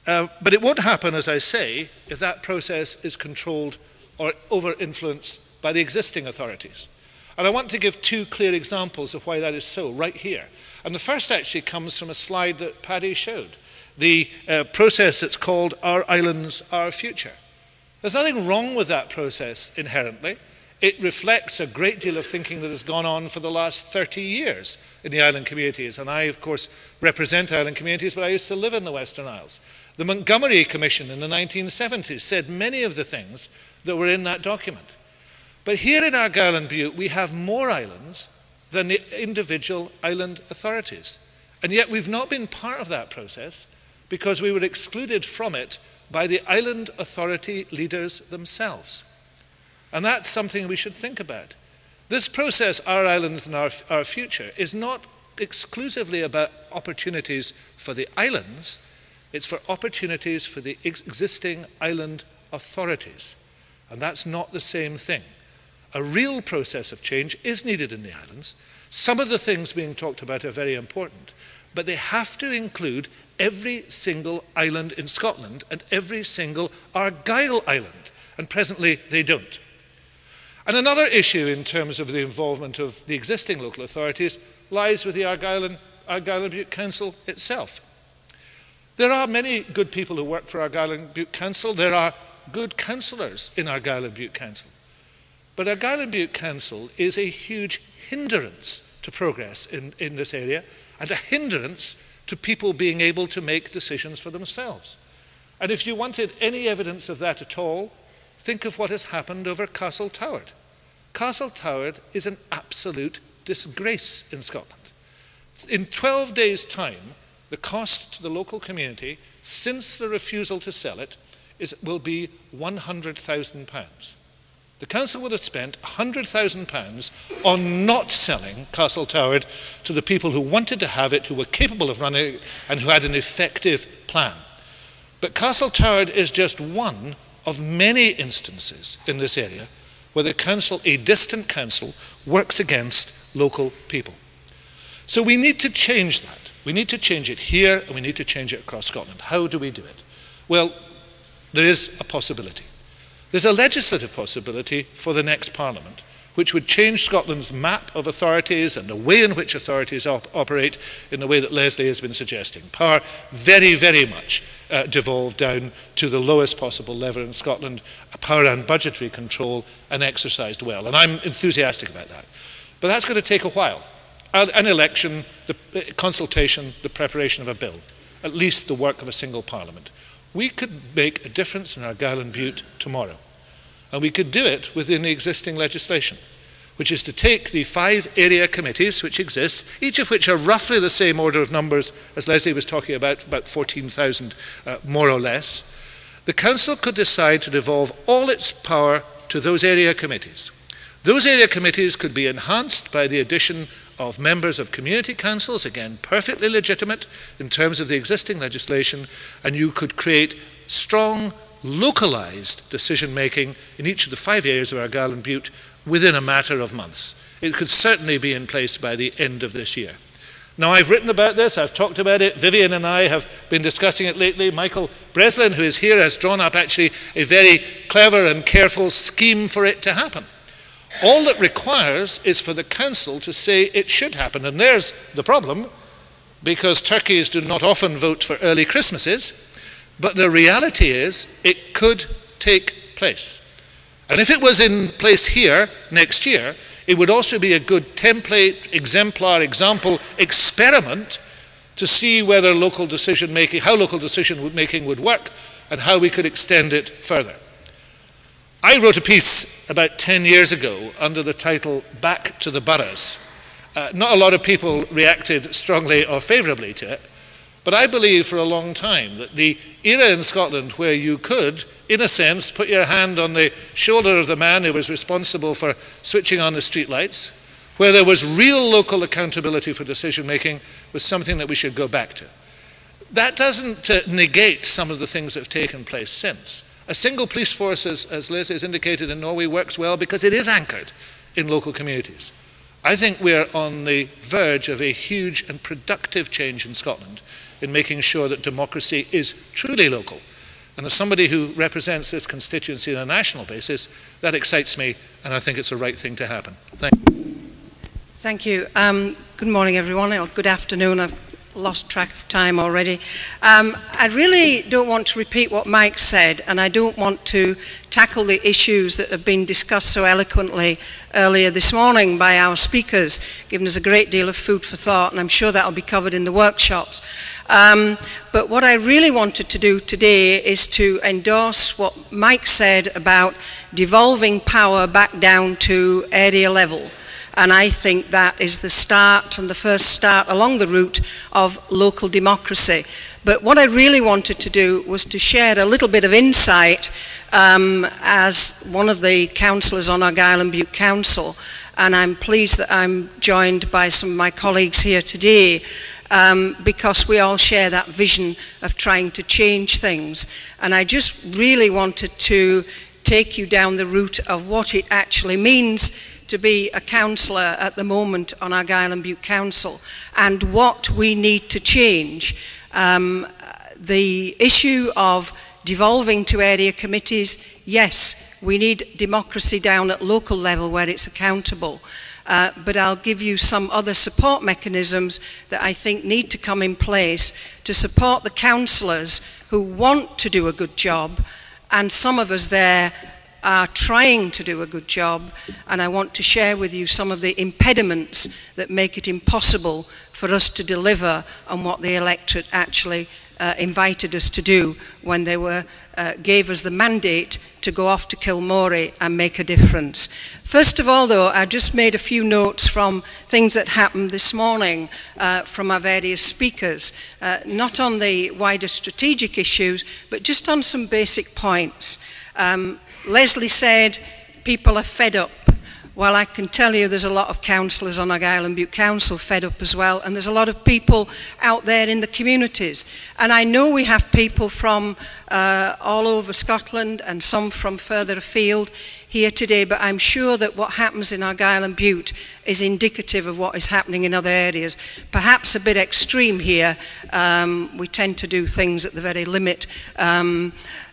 Uh, but it won't happen, as I say, if that process is controlled or over influenced by the existing authorities. And I want to give two clear examples of why that is so right here. And the first actually comes from a slide that Paddy showed the uh, process that's called Our Islands, Our Future. There's nothing wrong with that process inherently. It reflects a great deal of thinking that has gone on for the last 30 years in the island communities. And I, of course, represent island communities, but I used to live in the Western Isles. The Montgomery Commission in the 1970s said many of the things that were in that document. But here in Argyll and Bute, we have more islands than the individual island authorities. And yet we've not been part of that process because we were excluded from it by the island authority leaders themselves. And that's something we should think about. This process, Our Islands and Our, our Future, is not exclusively about opportunities for the islands, it's for opportunities for the ex existing island authorities. And that's not the same thing. A real process of change is needed in the islands. Some of the things being talked about are very important, but they have to include every single island in Scotland and every single Argyll island, and presently they don't. And another issue in terms of the involvement of the existing local authorities lies with the Argyll and, Argyll and Bute Council itself. There are many good people who work for Argyll and Bute Council. There are good councillors in Argyll and Bute Council. But Argyll and Bute Council is a huge hindrance to progress in, in this area and a hindrance to people being able to make decisions for themselves. And if you wanted any evidence of that at all, think of what has happened over Castle Toward. Castle Toward is an absolute disgrace in Scotland. In 12 days' time, the cost to the local community since the refusal to sell it is, will be £100,000. The council would have spent £100,000 on not selling Castle Toward to the people who wanted to have it, who were capable of running it, and who had an effective plan. But Castle Toward is just one of many instances in this area where the council, a distant council, works against local people. So we need to change that. We need to change it here and we need to change it across Scotland. How do we do it? Well, there is a possibility. There's a legislative possibility for the next Parliament, which would change Scotland's map of authorities and the way in which authorities op operate in the way that Lesley has been suggesting. Power very, very much uh, devolved down to the lowest possible level in Scotland, power and budgetary control, and exercised well. And I'm enthusiastic about that. But that's going to take a while. An election, the uh, consultation, the preparation of a bill, at least the work of a single parliament. We could make a difference in Argyll and Bute tomorrow. And we could do it within the existing legislation, which is to take the five area committees which exist, each of which are roughly the same order of numbers as Lesley was talking about, about 14,000 uh, more or less. The Council could decide to devolve all its power to those area committees. Those area committees could be enhanced by the addition of members of community councils, again, perfectly legitimate in terms of the existing legislation, and you could create strong, localised decision making in each of the five areas of Argyll and Bute within a matter of months. It could certainly be in place by the end of this year. Now, I've written about this, I've talked about it. Vivian and I have been discussing it lately. Michael Breslin, who is here, has drawn up actually a very clever and careful scheme for it to happen. All that requires is for the council to say it should happen. And there's the problem, because turkeys do not often vote for early Christmases. But the reality is it could take place. And if it was in place here next year, it would also be a good template, exemplar, example, experiment to see whether local decision making, how local decision making would work and how we could extend it further. I wrote a piece about 10 years ago under the title Back to the Boroughs. Uh, not a lot of people reacted strongly or favourably to it, but I believe for a long time that the era in Scotland where you could in a sense, put your hand on the shoulder of the man who was responsible for switching on the streetlights, where there was real local accountability for decision making, was something that we should go back to. That doesn't uh, negate some of the things that have taken place since. A single police force, as, as Liz has indicated in Norway, works well because it is anchored in local communities. I think we're on the verge of a huge and productive change in Scotland in making sure that democracy is truly local and as somebody who represents this constituency on a national basis, that excites me, and I think it's the right thing to happen. Thank you. Thank you. Um, good morning, everyone, or good afternoon. I've lost track of time already. Um, I really don't want to repeat what Mike said, and I don't want to tackle the issues that have been discussed so eloquently earlier this morning by our speakers, giving us a great deal of food for thought, and I'm sure that will be covered in the workshops. Um, but what I really wanted to do today is to endorse what Mike said about devolving power back down to area level. And I think that is the start and the first start along the route of local democracy. But what I really wanted to do was to share a little bit of insight um, as one of the councillors on Argyll and Bute Council. And I'm pleased that I'm joined by some of my colleagues here today um, because we all share that vision of trying to change things. And I just really wanted to take you down the route of what it actually means to be a councillor at the moment on Argyll and Bute Council and what we need to change. Um, the issue of devolving to area committees, yes, we need democracy down at local level where it's accountable. Uh, but I'll give you some other support mechanisms that I think need to come in place to support the councillors who want to do a good job and some of us there are trying to do a good job and I want to share with you some of the impediments that make it impossible for us to deliver on what the electorate actually uh, invited us to do when they were, uh, gave us the mandate to go off to Kilmory and make a difference. First of all, though, I just made a few notes from things that happened this morning uh, from our various speakers, uh, not on the wider strategic issues, but just on some basic points. Um, Lesley said people are fed up. Well, I can tell you there's a lot of councillors on Argyll and Bute Council fed up as well, and there's a lot of people out there in the communities. And I know we have people from uh, all over Scotland and some from further afield here today, but I'm sure that what happens in Argyll and Bute is indicative of what is happening in other areas. Perhaps a bit extreme here. Um, we tend to do things at the very limit. Um,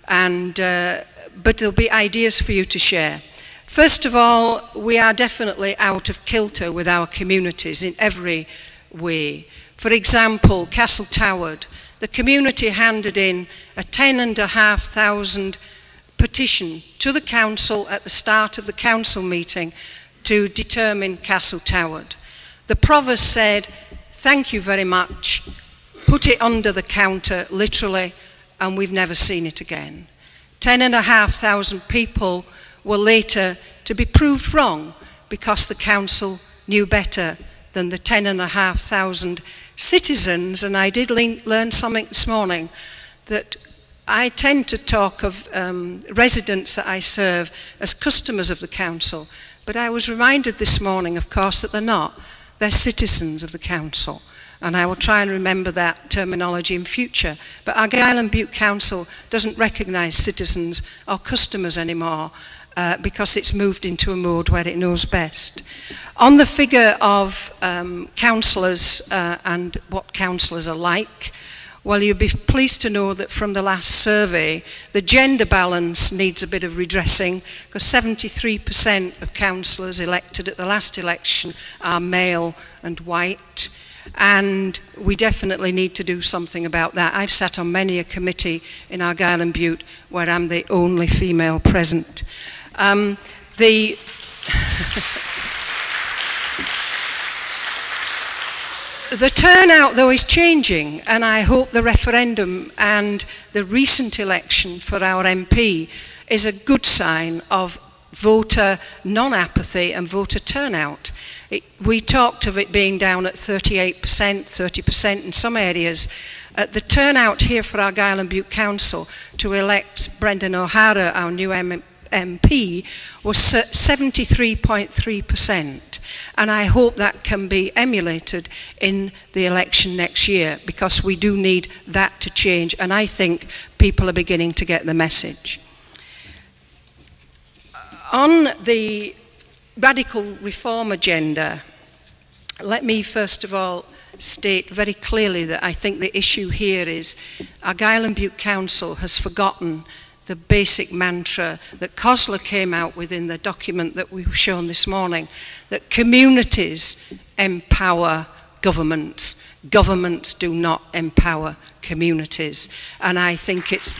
and uh, but there'll be ideas for you to share. First of all, we are definitely out of kilter with our communities in every way. For example, Castle Toward, the community handed in a 10,500 petition to the council at the start of the council meeting to determine Castle Toward. The provost said, thank you very much, put it under the counter, literally, and we've never seen it again. 10,500 people were later to be proved wrong because the council knew better than the 10,500 citizens. And I did learn something this morning that I tend to talk of um, residents that I serve as customers of the council. But I was reminded this morning, of course, that they're not. they're citizens of the council. and I will try and remember that terminology in future. But Argyll and Butte Council doesn't recognise citizens or customers anymore uh, because it's moved into a mode where it knows best. On the figure of um, councillors uh, and what councillors are like, well, you'll be pleased to know that from the last survey, the gender balance needs a bit of redressing because 73% of councillors elected at the last election are male and white. And we definitely need to do something about that. I've sat on many a committee in Argyll and Bute where I'm the only female present. Um, the The turnout, though, is changing, and I hope the referendum and the recent election for our MP is a good sign of voter non-apathy and voter turnout. It, we talked of it being down at 38%, 30% in some areas. Uh, the turnout here for Argyll and Bute Council to elect Brendan O'Hara, our new M MP, was 73.3%. And I hope that can be emulated in the election next year because we do need that to change. And I think people are beginning to get the message. On the radical reform agenda, let me first of all state very clearly that I think the issue here is Argyll and Bute Council has forgotten the basic mantra that COSLA came out with in the document that we were shown this morning, that communities empower governments. Governments do not empower communities. And I think it's...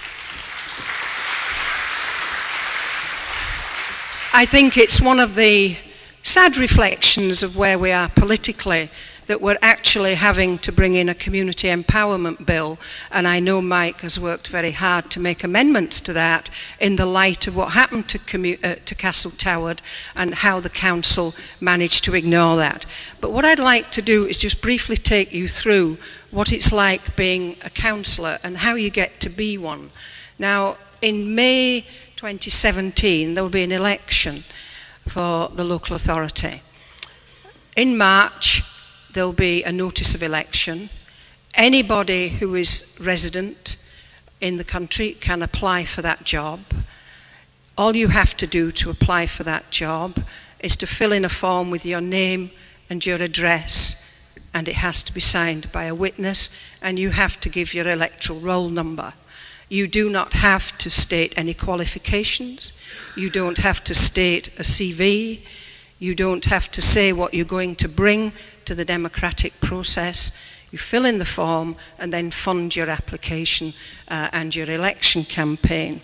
I think it's one of the sad reflections of where we are politically that we're actually having to bring in a community empowerment bill. And I know Mike has worked very hard to make amendments to that in the light of what happened to, uh, to Castle Toward and how the council managed to ignore that. But what I'd like to do is just briefly take you through what it's like being a councillor and how you get to be one. Now, in May 2017, there will be an election for the local authority. In March, there'll be a notice of election. Anybody who is resident in the country can apply for that job. All you have to do to apply for that job is to fill in a form with your name and your address and it has to be signed by a witness and you have to give your electoral roll number. You do not have to state any qualifications. You don't have to state a CV. You don't have to say what you're going to bring to the democratic process. You fill in the form and then fund your application uh, and your election campaign.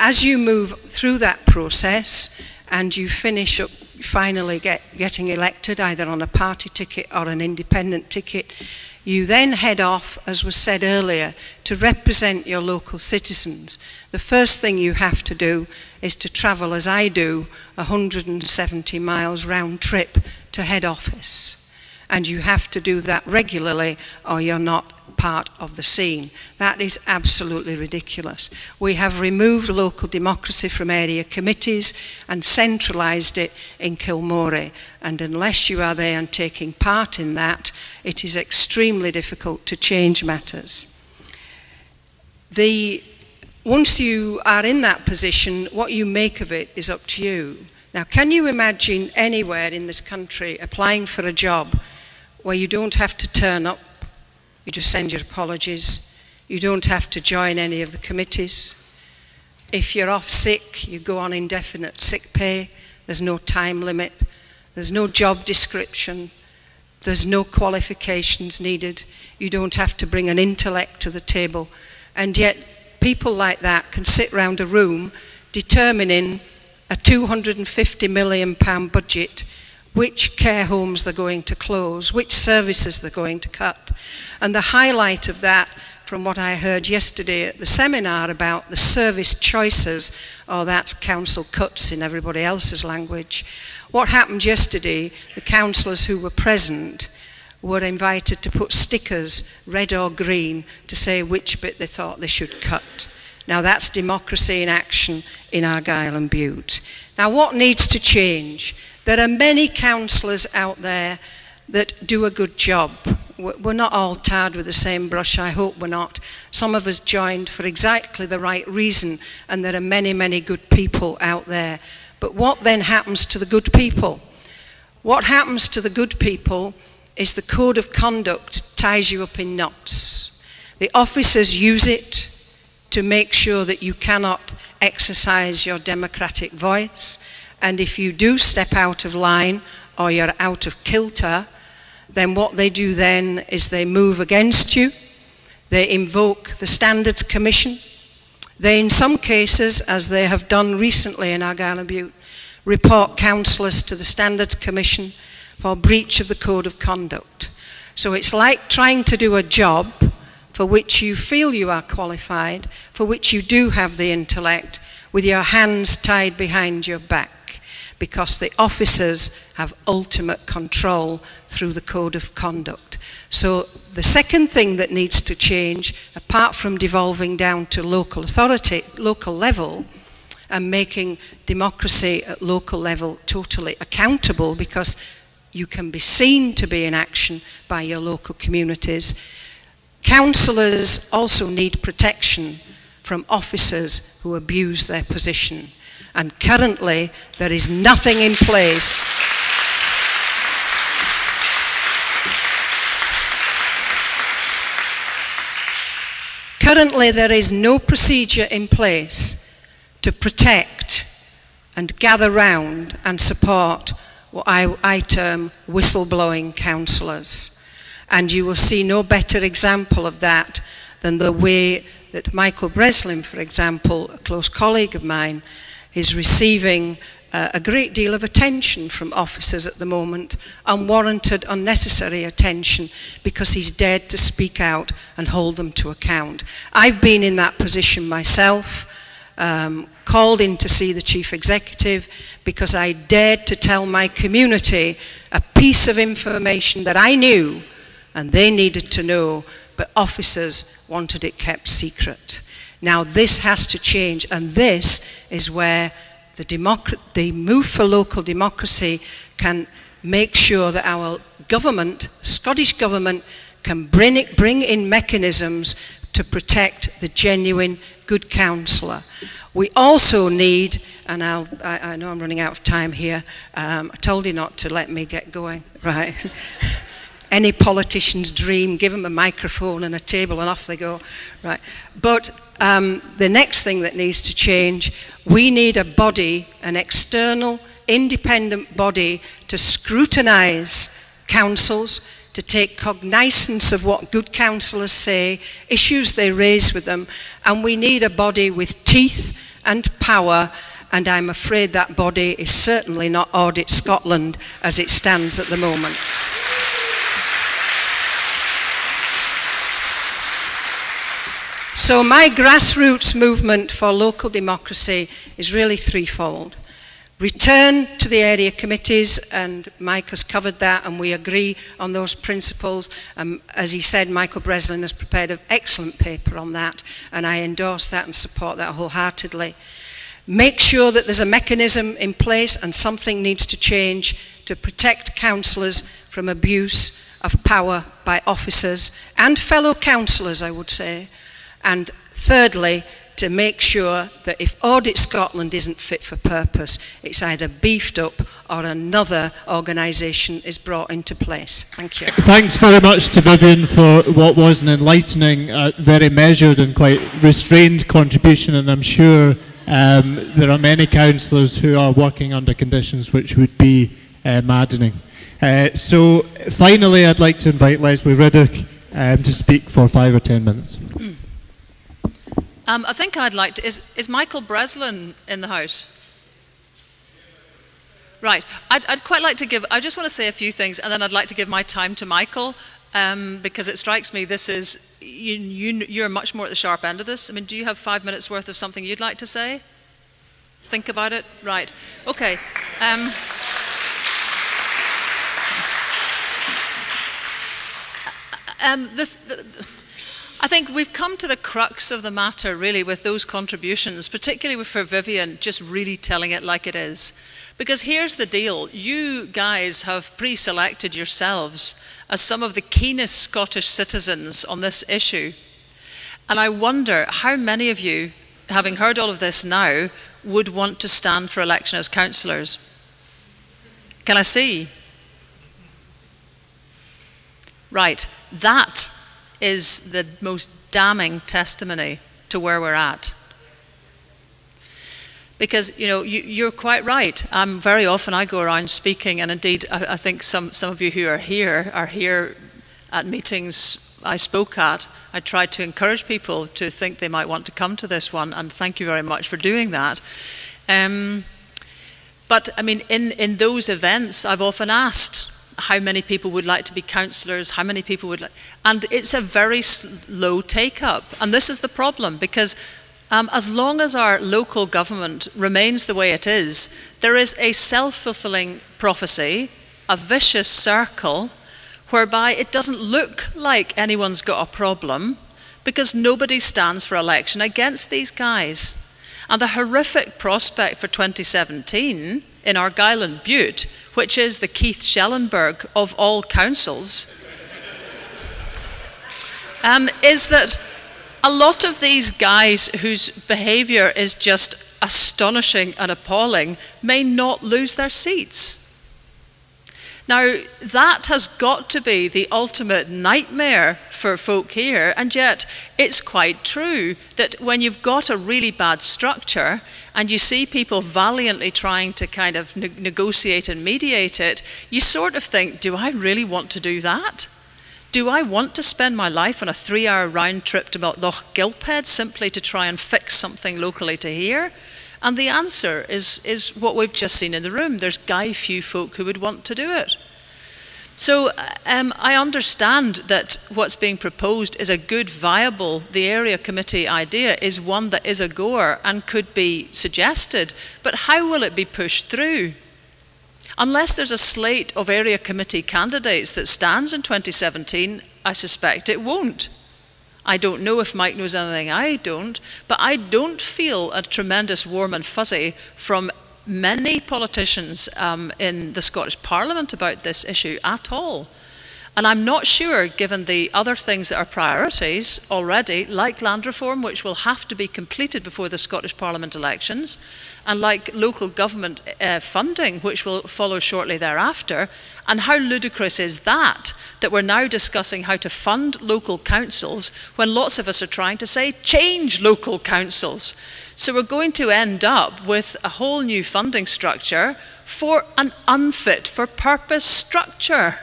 As you move through that process and you finish up finally get, getting elected either on a party ticket or an independent ticket, you then head off, as was said earlier, to represent your local citizens. The first thing you have to do is to travel, as I do, 170 miles round trip to head office and you have to do that regularly or you're not part of the scene. That is absolutely ridiculous. We have removed local democracy from area committees and centralised it in Kilmory. And unless you are there and taking part in that, it is extremely difficult to change matters. The, once you are in that position, what you make of it is up to you. Now, can you imagine anywhere in this country applying for a job where you don't have to turn up, you just send your apologies. You don't have to join any of the committees. If you're off sick, you go on indefinite sick pay. There's no time limit. There's no job description. There's no qualifications needed. You don't have to bring an intellect to the table. And yet, people like that can sit round a room determining a 250 million pound budget which care homes they're going to close, which services they're going to cut. And the highlight of that, from what I heard yesterday at the seminar about the service choices, or oh, that's council cuts in everybody else's language. What happened yesterday, the councillors who were present were invited to put stickers, red or green, to say which bit they thought they should cut. Now that's democracy in action in Argyll and Bute. Now what needs to change? There are many councillors out there that do a good job. We're not all tarred with the same brush, I hope we're not. Some of us joined for exactly the right reason, and there are many, many good people out there. But what then happens to the good people? What happens to the good people is the code of conduct ties you up in knots. The officers use it to make sure that you cannot exercise your democratic voice. And if you do step out of line or you're out of kilter, then what they do then is they move against you. They invoke the Standards Commission. They, in some cases, as they have done recently in Argyll and Bute, report councillors to the Standards Commission for breach of the Code of Conduct. So it's like trying to do a job for which you feel you are qualified, for which you do have the intellect, with your hands tied behind your back, because the officers have ultimate control through the Code of Conduct. So the second thing that needs to change, apart from devolving down to local authority, local level, and making democracy at local level totally accountable because you can be seen to be in action by your local communities. Councillors also need protection from officers who abuse their position. And currently, there is nothing in place Currently, there is no procedure in place to protect and gather round and support what I, I term whistleblowing councillors. And you will see no better example of that than the way that Michael Breslin, for example, a close colleague of mine, is receiving uh, a great deal of attention from officers at the moment, unwarranted, unnecessary attention, because he's dared to speak out and hold them to account. I've been in that position myself um, called in to see the chief executive because I dared to tell my community a piece of information that I knew and they needed to know, but officers wanted it kept secret. Now this has to change and this is where the, the move for local democracy can make sure that our government, Scottish government, can bring, it, bring in mechanisms to protect the genuine good councillor. We also need, and I'll, I, I, know I'm running out of time here, um, I told you not to let me get going, right? Any politician's dream, give them a microphone and a table and off they go, right? But um, the next thing that needs to change, we need a body, an external, independent body to scrutinise councils, to take cognizance of what good councillors say, issues they raise with them, and we need a body with teeth and power, and I'm afraid that body is certainly not Audit Scotland as it stands at the moment. So my grassroots movement for local democracy is really threefold return to the area committees, and Mike has covered that, and we agree on those principles. Um, as he said, Michael Breslin has prepared an excellent paper on that, and I endorse that and support that wholeheartedly. Make sure that there's a mechanism in place and something needs to change to protect councillors from abuse of power by officers and fellow councillors, I would say. And thirdly, to make sure that if Audit Scotland isn't fit for purpose, it's either beefed up or another organisation is brought into place. Thank you. Thanks very much to Vivian for what was an enlightening, uh, very measured and quite restrained contribution and I'm sure um, there are many councillors who are working under conditions which would be uh, maddening. Uh, so finally I'd like to invite Lesley Riddoch um, to speak for five or ten minutes. Um, I think I'd like to. Is, is Michael Breslin in the house? Right. I'd, I'd, quite like to give. I just want to say a few things, and then I'd like to give my time to Michael um, because it strikes me this is you, you, you're much more at the sharp end of this. I mean, do you have five minutes worth of something you'd like to say? Think about it. Right. Okay. Um, um, the, the, I think we've come to the crux of the matter really with those contributions, particularly for Vivian, just really telling it like it is. Because here's the deal you guys have pre selected yourselves as some of the keenest Scottish citizens on this issue. And I wonder how many of you, having heard all of this now, would want to stand for election as councillors. Can I see? Right, that is the most damning testimony to where we're at. Because, you know, you, are quite right. Um, very often I go around speaking, and indeed I, I think some, some of you who are here are here at meetings I spoke at. I tried to encourage people to think they might want to come to this one, and thank you very much for doing that. Um, but, I mean, in, in those events, I've often asked, how many people would like to be councillors, how many people would like, and it's a very low take up. And this is the problem because um, as long as our local government remains the way it is, there is a self fulfilling prophecy, a vicious circle, whereby it doesn't look like anyone's got a problem because nobody stands for election against these guys. And the horrific prospect for 2017 in Argyll Bute which is the Keith Schellenberg of all councils, um, is that a lot of these guys whose behaviour is just astonishing and appalling may not lose their seats. Now, that has got to be the ultimate nightmare for folk here, and yet it's quite true that when you've got a really bad structure and you see people valiantly trying to kind of ne negotiate and mediate it, you sort of think, do I really want to do that? Do I want to spend my life on a three hour round trip to Lochgilphead simply to try and fix something locally to here? And the answer is, is what we've just seen in the room. There's guy few folk who would want to do it. So um, I understand that what's being proposed is a good, viable, the area committee idea is one that is a goer and could be suggested, but how will it be pushed through? Unless there's a slate of area committee candidates that stands in 2017, I suspect it won't. I don't know if Mike knows anything I don't, but I don't feel a tremendous warm and fuzzy from many politicians um, in the Scottish Parliament about this issue at all. And I'm not sure, given the other things that are priorities already, like land reform, which will have to be completed before the Scottish Parliament elections, and like local government uh, funding, which will follow shortly thereafter, and how ludicrous is that, that we're now discussing how to fund local councils when lots of us are trying to say, change local councils. So we're going to end up with a whole new funding structure for an unfit for purpose structure.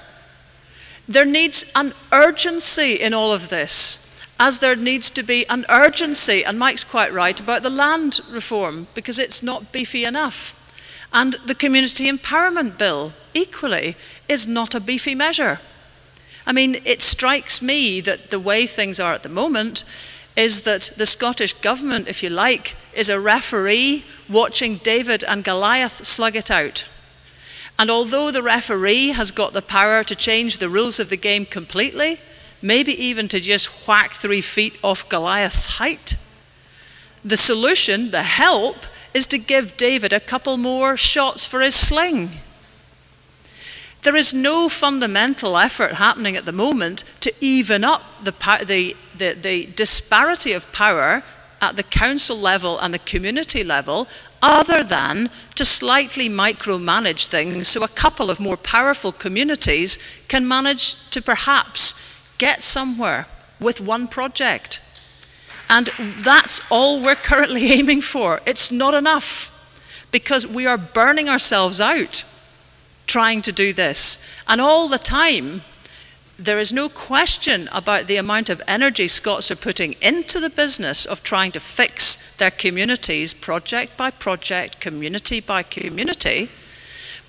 There needs an urgency in all of this, as there needs to be an urgency, and Mike's quite right about the land reform, because it's not beefy enough. And the Community Empowerment Bill, equally, is not a beefy measure. I mean, it strikes me that the way things are at the moment is that the Scottish Government, if you like, is a referee watching David and Goliath slug it out. And although the referee has got the power to change the rules of the game completely, maybe even to just whack three feet off Goliath's height, the solution, the help, is to give David a couple more shots for his sling. There is no fundamental effort happening at the moment to even up the, the, the, the disparity of power at the council level and the community level other than to slightly micromanage things so a couple of more powerful communities can manage to perhaps get somewhere with one project. And that's all we're currently aiming for. It's not enough because we are burning ourselves out trying to do this. And all the time, there is no question about the amount of energy Scots are putting into the business of trying to fix their communities project by project, community by community.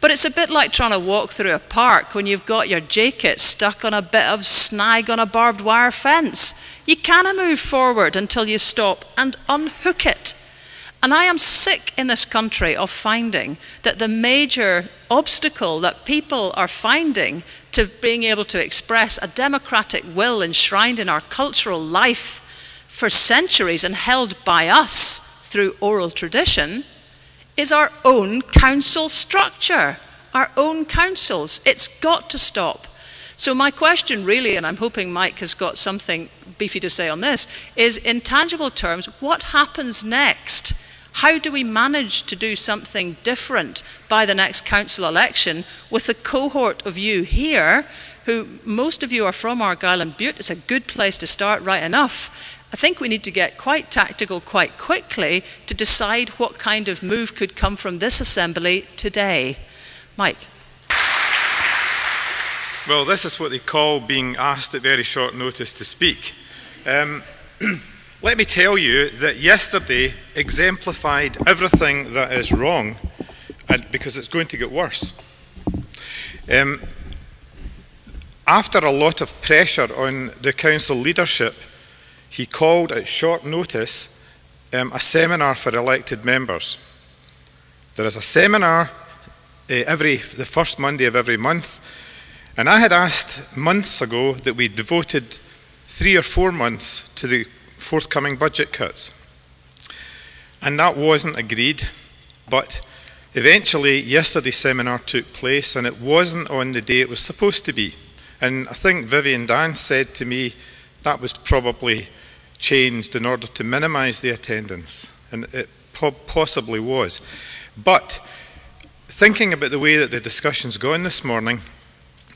But it's a bit like trying to walk through a park when you've got your jacket stuck on a bit of snag on a barbed wire fence. You can't move forward until you stop and unhook it. And I am sick in this country of finding that the major obstacle that people are finding to being able to express a democratic will enshrined in our cultural life for centuries and held by us through oral tradition is our own council structure, our own councils. It's got to stop. So my question really, and I'm hoping Mike has got something beefy to say on this, is in tangible terms, what happens next? How do we manage to do something different by the next council election with the cohort of you here, who most of you are from Argyll and Bute? It's a good place to start, right enough. I think we need to get quite tactical quite quickly to decide what kind of move could come from this assembly today. Mike. Well, this is what they call being asked at very short notice to speak. Um, let me tell you that yesterday exemplified everything that is wrong, and because it's going to get worse. Um, after a lot of pressure on the council leadership, he called at short notice um, a seminar for elected members. There is a seminar uh, every the first Monday of every month and I had asked months ago that we devoted three or four months to the forthcoming budget cuts. And that wasn't agreed, but eventually yesterday's seminar took place and it wasn't on the day it was supposed to be. And I think Vivian Dance said to me that was probably changed in order to minimise the attendance, and it possibly was. But thinking about the way that the discussion's gone this morning,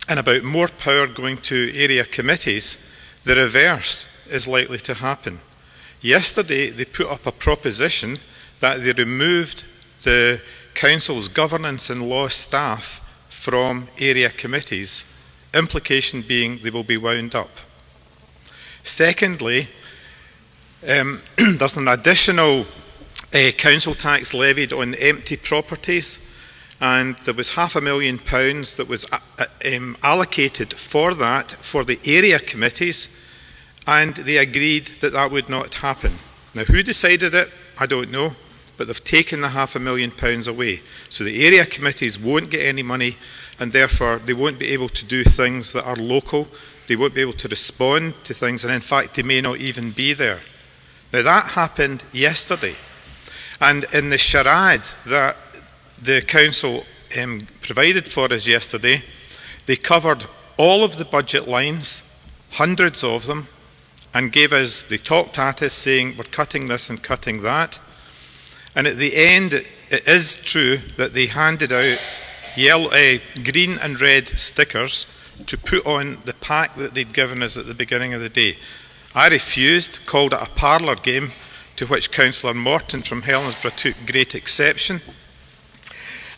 and about more power going to area committees, the reverse is likely to happen. Yesterday, they put up a proposition that they removed the council's governance and law staff from area committees, implication being they will be wound up. Secondly, um, there's an additional uh, council tax levied on empty properties and there was half a million pounds that was uh, uh, um, allocated for that for the area committees and they agreed that that would not happen. Now who decided it? I don't know, but they've taken the half a million pounds away. So the area committees won't get any money and therefore they won't be able to do things that are local, they won't be able to respond to things and in fact they may not even be there. Now that happened yesterday. And in the charade that the council um, provided for us yesterday, they covered all of the budget lines, hundreds of them, and gave us, they talked at us saying, we're cutting this and cutting that. And at the end, it is true that they handed out yellow, uh, green and red stickers to put on the pack that they'd given us at the beginning of the day. I refused, called it a parlour game, to which Councillor Morton from Helensburgh took great exception.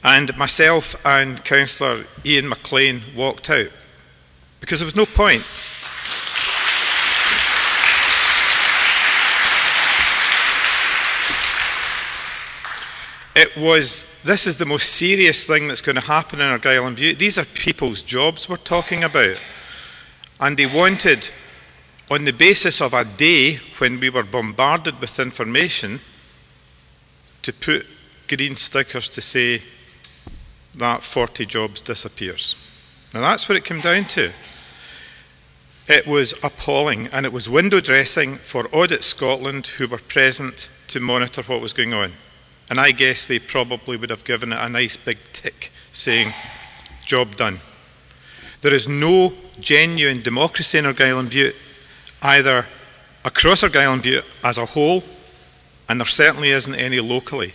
And myself and Councillor Ian McLean walked out because there was no point. It was, this is the most serious thing that's going to happen in Argyll and Bute. These are people's jobs we're talking about. And they wanted, on the basis of a day when we were bombarded with information, to put green stickers to say that 40 jobs disappears. Now that's what it came down to. It was appalling and it was window dressing for Audit Scotland who were present to monitor what was going on. And I guess they probably would have given it a nice big tick saying, job done. There is no genuine democracy in Argyll and Bute, either across Argyll and Bute as a whole, and there certainly isn't any locally.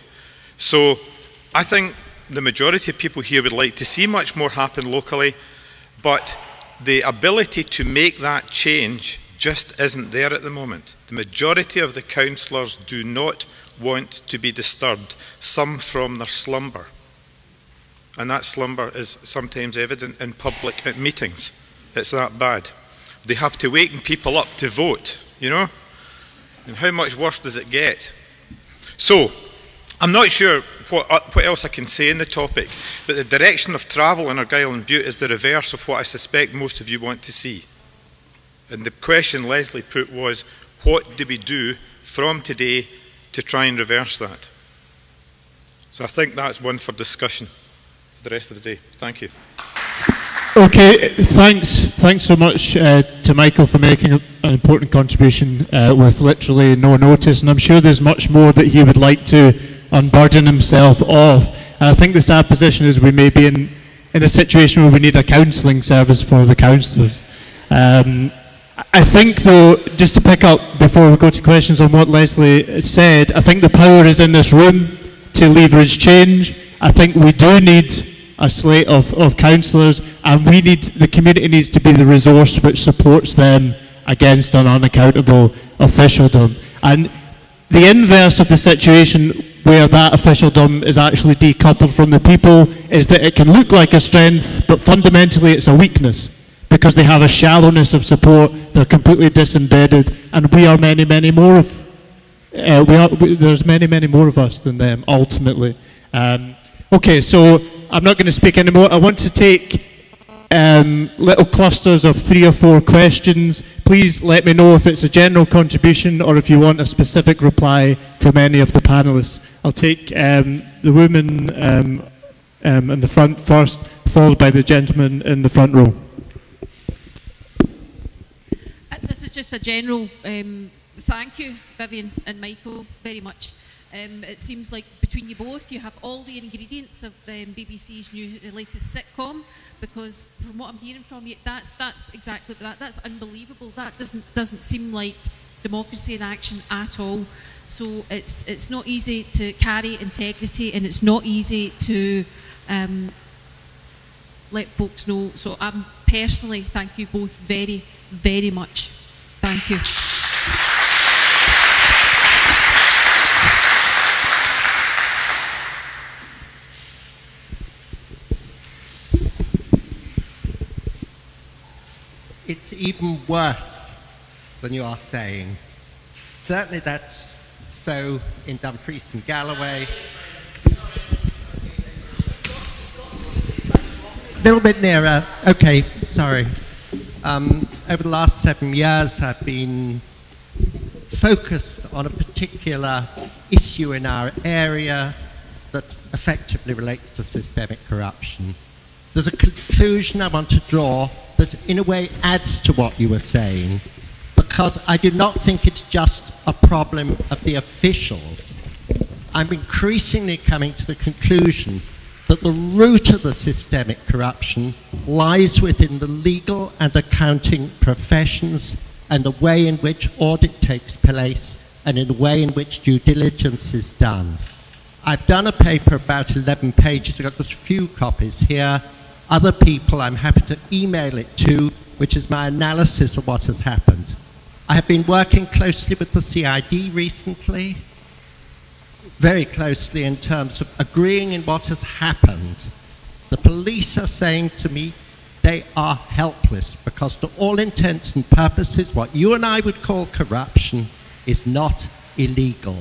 So I think the majority of people here would like to see much more happen locally, but the ability to make that change just isn't there at the moment. The majority of the councillors do not want to be disturbed, some from their slumber. And that slumber is sometimes evident in public meetings. It's that bad. They have to waken people up to vote, you know? And how much worse does it get? So, I'm not sure what, uh, what else I can say in the topic, but the direction of travel in Argyll and Bute is the reverse of what I suspect most of you want to see. And the question Lesley put was, what do we do from today to try and reverse that? So I think that's one for discussion for the rest of the day. Thank you. Okay, thanks. Thanks so much uh, to Michael for making an important contribution uh, with literally no notice, and I'm sure there's much more that he would like to unburden himself of. And I think the sad position is we may be in, in a situation where we need a counselling service for the councillors. Um, I think, though, just to pick up before we go to questions on what Lesley said, I think the power is in this room to leverage change. I think we do need a slate of, of councillors, and we need the community needs to be the resource which supports them against an unaccountable officialdom. And the inverse of the situation where that officialdom is actually decoupled from the people is that it can look like a strength, but fundamentally it's a weakness because they have a shallowness of support, they're completely disembedded, and we are many, many more of, uh, we are, we, there's many, many more of us than them, ultimately. Um, okay, so I'm not going to speak anymore. I want to take um, little clusters of three or four questions. Please let me know if it's a general contribution or if you want a specific reply from any of the panelists. I'll take um, the woman um, um in the front first, followed by the gentleman in the front row. Uh, this is just a general um, thank you, Vivian and Michael, very much. Um, it seems like between you both, you have all the ingredients of um, BBC's new latest sitcom. Because from what I'm hearing from you, that's that's exactly that. That's unbelievable. That doesn't doesn't seem like democracy in action at all. So it's it's not easy to carry integrity, and it's not easy to um, let folks know. So I'm personally thank you both very very much. Thank you. it's even worse than you are saying. Certainly that's so in Dumfries and Galloway. A little bit nearer. Okay, sorry. Um, over the last seven years, I've been focused on a particular issue in our area that effectively relates to systemic corruption. There's a conclusion I want to draw that in a way adds to what you were saying, because I do not think it's just a problem of the officials. I'm increasingly coming to the conclusion that the root of the systemic corruption lies within the legal and accounting professions and the way in which audit takes place and in the way in which due diligence is done. I've done a paper about 11 pages, I've got just a few copies here, other people I'm happy to email it to, which is my analysis of what has happened. I have been working closely with the CID recently, very closely in terms of agreeing in what has happened. The police are saying to me they are helpless because to all intents and purposes what you and I would call corruption is not illegal.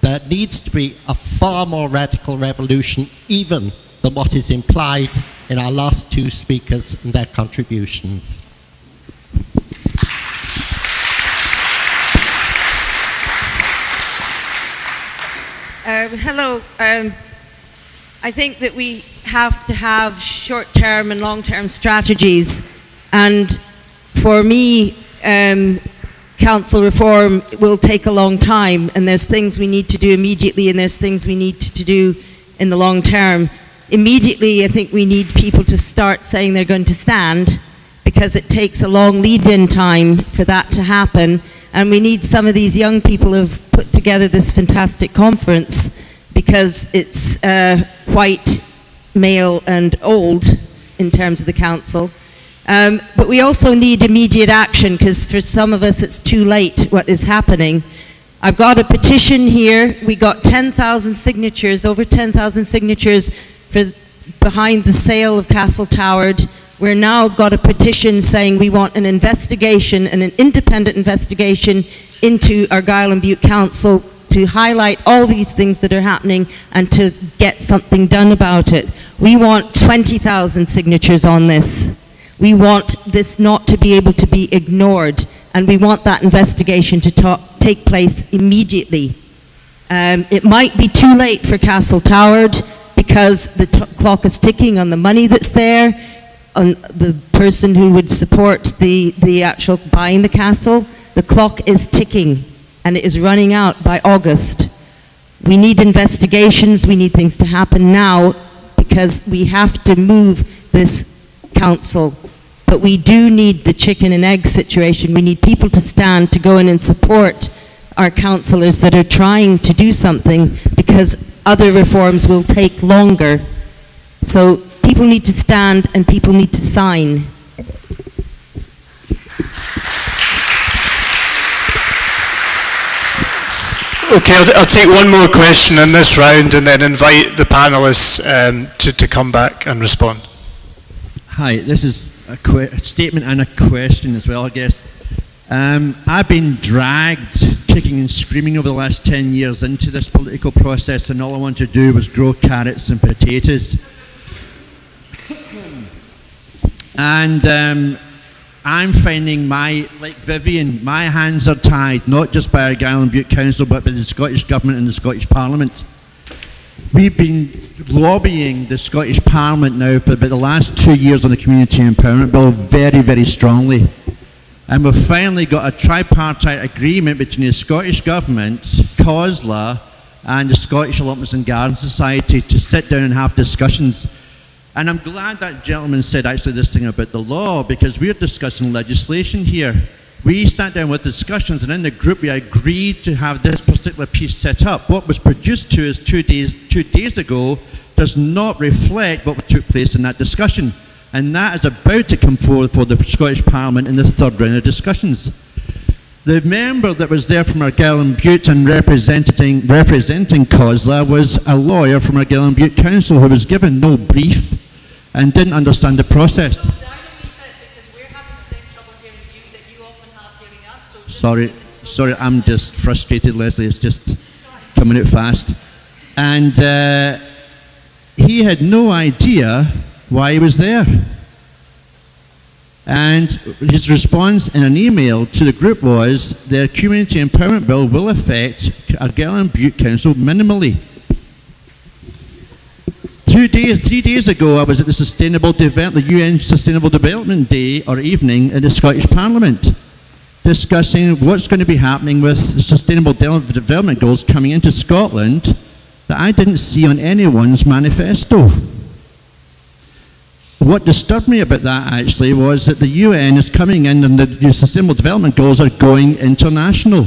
There needs to be a far more radical revolution even than what is implied in our last two speakers and their contributions. Uh, hello. Um, I think that we have to have short-term and long-term strategies. And for me, um, council reform will take a long time. And there's things we need to do immediately and there's things we need to do in the long term immediately I think we need people to start saying they're going to stand because it takes a long lead-in time for that to happen and we need some of these young people who have put together this fantastic conference because it's uh, white, male and old in terms of the council. Um, but we also need immediate action because for some of us it's too late what is happening. I've got a petition here. We got 10,000 signatures, over 10,000 signatures for behind the sale of Castle Toward. We're now got a petition saying we want an investigation and an independent investigation into Argyll and Bute Council to highlight all these things that are happening and to get something done about it. We want 20,000 signatures on this. We want this not to be able to be ignored and we want that investigation to take place immediately. Um, it might be too late for Castle Toward because the clock is ticking on the money that's there, on the person who would support the, the actual buying the castle. The clock is ticking and it is running out by August. We need investigations, we need things to happen now because we have to move this council. But we do need the chicken and egg situation. We need people to stand to go in and support our councillors that are trying to do something because other reforms will take longer. So people need to stand and people need to sign. Okay, I'll, I'll, take one more question in this round and then invite the panelists um, to, to come back and respond. Hi, this is a, a, statement and a question as well, I guess. Um, I've been dragged, kicking and screaming over the last 10 years into this political process, and all I wanted to do was grow carrots and potatoes. and um, I'm finding my, like Vivian, my hands are tied, not just by Argyll and Bute Council, but by the Scottish Government and the Scottish Parliament. We've been lobbying the Scottish Parliament now for about the last two years on the Community Empowerment Bill very, very strongly. And we've finally got a tripartite agreement between the Scottish Government, COSLA, and the Scottish Allotments and Garden Society to sit down and have discussions and I'm glad that gentleman said actually this thing about the law because we're discussing legislation here. We sat down with discussions and in the group we agreed to have this particular piece set up. What was produced to us two days, two days ago does not reflect what took place in that discussion. And that is about to come forward for the Scottish Parliament in the third round of discussions. The member that was there from Argyll and Bute and representing, representing COSLA was a lawyer from Argyll and Bute Council who was given no brief and didn't understand the process. Sorry, sorry, I'm just frustrated, Lesley. It's just coming out fast. And uh, he had no idea why he was there. And his response in an email to the group was, the Community Empowerment Bill will affect Argyll and Bute Council minimally. Two days, three days ago, I was at the Sustainable Development, the UN Sustainable Development Day or evening in the Scottish Parliament, discussing what's going to be happening with the Sustainable Development Goals coming into Scotland that I didn't see on anyone's manifesto. What disturbed me about that actually was that the UN is coming in and the Sustainable Development Goals are going international.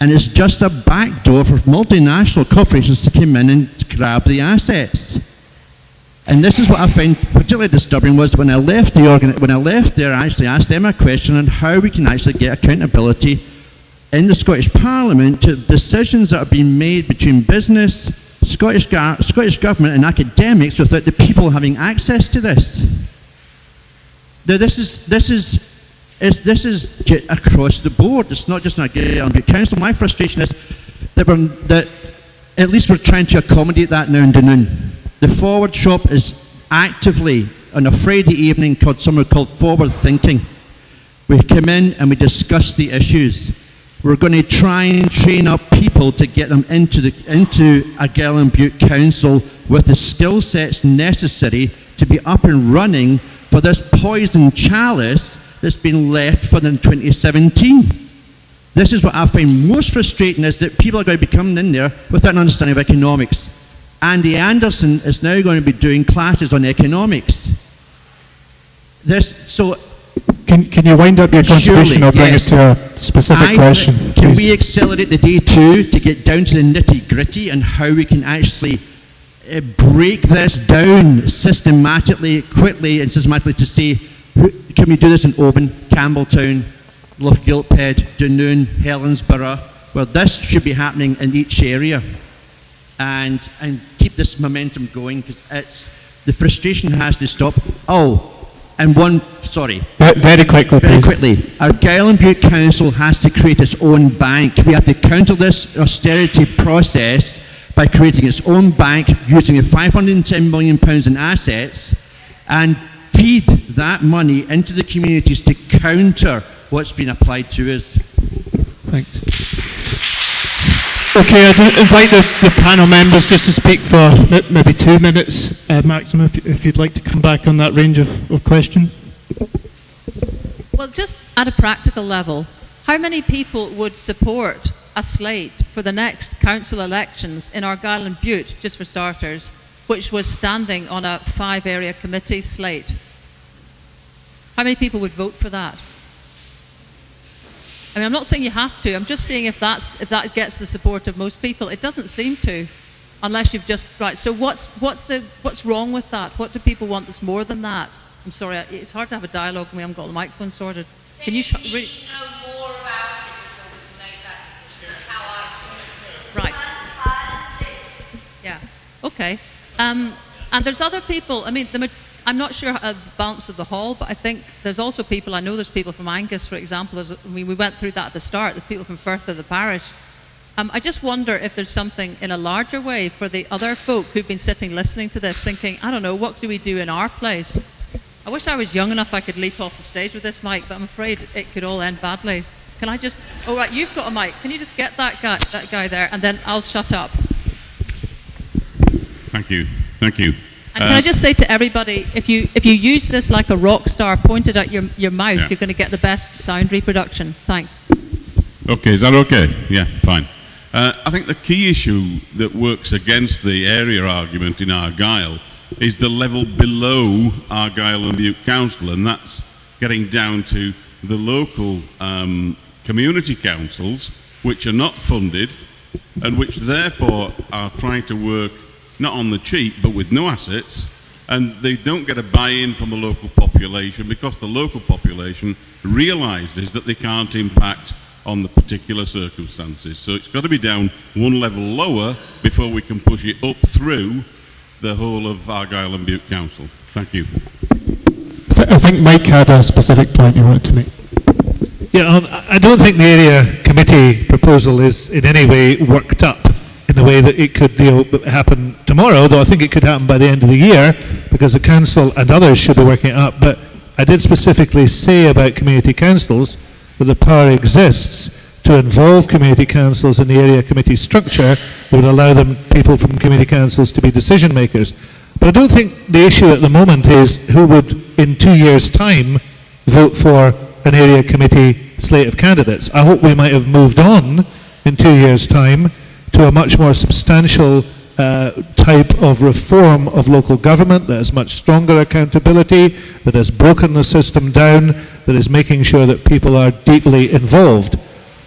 And it's just a backdoor for multinational corporations to come in and grab the assets. And this is what I find particularly disturbing was when I left the organ when I left there, I actually asked them a question on how we can actually get accountability in the Scottish Parliament to decisions that are being made between business, Scottish, Scottish Government and academics without the people having access to this. Now this is, this is, is this is across the board. It's not just in a Council. My frustration is that, that at least we're trying to accommodate that now in Dunoon. The Forward Shop is actively, on a Friday evening, called something called Forward Thinking. We come in and we discuss the issues. We're going to try and train up people to get them into, the, into Argyll and Bute Council with the skill sets necessary to be up and running for this poison chalice that's been left for them in 2017. This is what I find most frustrating is that people are going to be coming in there without an understanding of economics. Andy Anderson is now going to be doing classes on economics. This, so can, can you wind up your contribution or bring yes. it to a specific I question? Can we accelerate the day two to get down to the nitty gritty and how we can actually uh, break this down systematically, quickly, and systematically to see who, can we do this in Oban, Campbeltown, Lough Gilphead, Dunoon, Helensburgh, well, this should be happening in each area and, and keep this momentum going because it's, the frustration has to stop. Oh, and one, sorry. Very quickly, Very please. quickly. And Bute Council has to create its own bank. We have to counter this austerity process by creating its own bank using the 510 million pounds in assets and feed that money into the communities to counter what's been applied to us. Thanks. Okay, I'd invite the, the, panel members just to speak for maybe two minutes uh, maximum if, if, you'd like to come back on that range of, of questions. Well, just at a practical level, how many people would support a slate for the next council elections in Argyll and Bute, just for starters, which was standing on a five area committee slate. How many people would vote for that? I mean, I'm not saying you have to. I'm just saying if that's if that gets the support of most people. It doesn't seem to, unless you've just right. So what's what's the what's wrong with that? What do people want that's more than that? I'm sorry, it's hard to have a dialogue when we haven't got the microphone sorted. Can you? Sh- really? Right. Yeah. Okay. Um, and there's other people. I mean, the, I'm not sure of the balance of the hall, but I think there's also people. I know there's people from Angus, for example. There's, I mean, we went through that at the start. There's people from Firth of the parish. Um, I just wonder if there's something in a larger way for the other folk who've been sitting listening to this, thinking, I don't know, what do we do in our place? I wish I was young enough I could leap off the stage with this mic, but I'm afraid it could all end badly. Can I just? Oh right, you've got a mic. Can you just get that guy, that guy there, and then I'll shut up. Thank you. Thank you. And can I just say to everybody, if you if you use this like a rock star pointed at your, your mouth, Yeah. you're going to get the best sound reproduction. Thanks. Okay, is that okay? Yeah, fine. Uh, I think the key issue that works against the area argument in Argyll is the level below Argyll and Bute Council, and that's getting down to the local um, community councils, which are not funded, and which therefore are trying to work not on the cheap but with no assets, and they don't get a buy-in from the local population because the local population realises that they can't impact on the particular circumstances. So it's got to be down one level lower before we can push it up through the whole of Argyll and Bute Council. Thank you. I think Mike had a specific point he wanted to make. Yeah, um, I I don't think the area committee proposal is in any way worked up in the way that it could know, happen tomorrow, though I think it could happen by the end of the year because the council and others should be working it up. But I did specifically say about community councils that the power exists to involve community councils in the area committee structure that would allow them people from community councils to be decision makers. But I don't think the issue at the moment is who would in two years' time vote for an area committee slate of candidates. I hope we might have moved on in two years' time to a much more substantial uh, type of reform of local government that has much stronger accountability, that has broken the system down, that is making sure that people are deeply involved.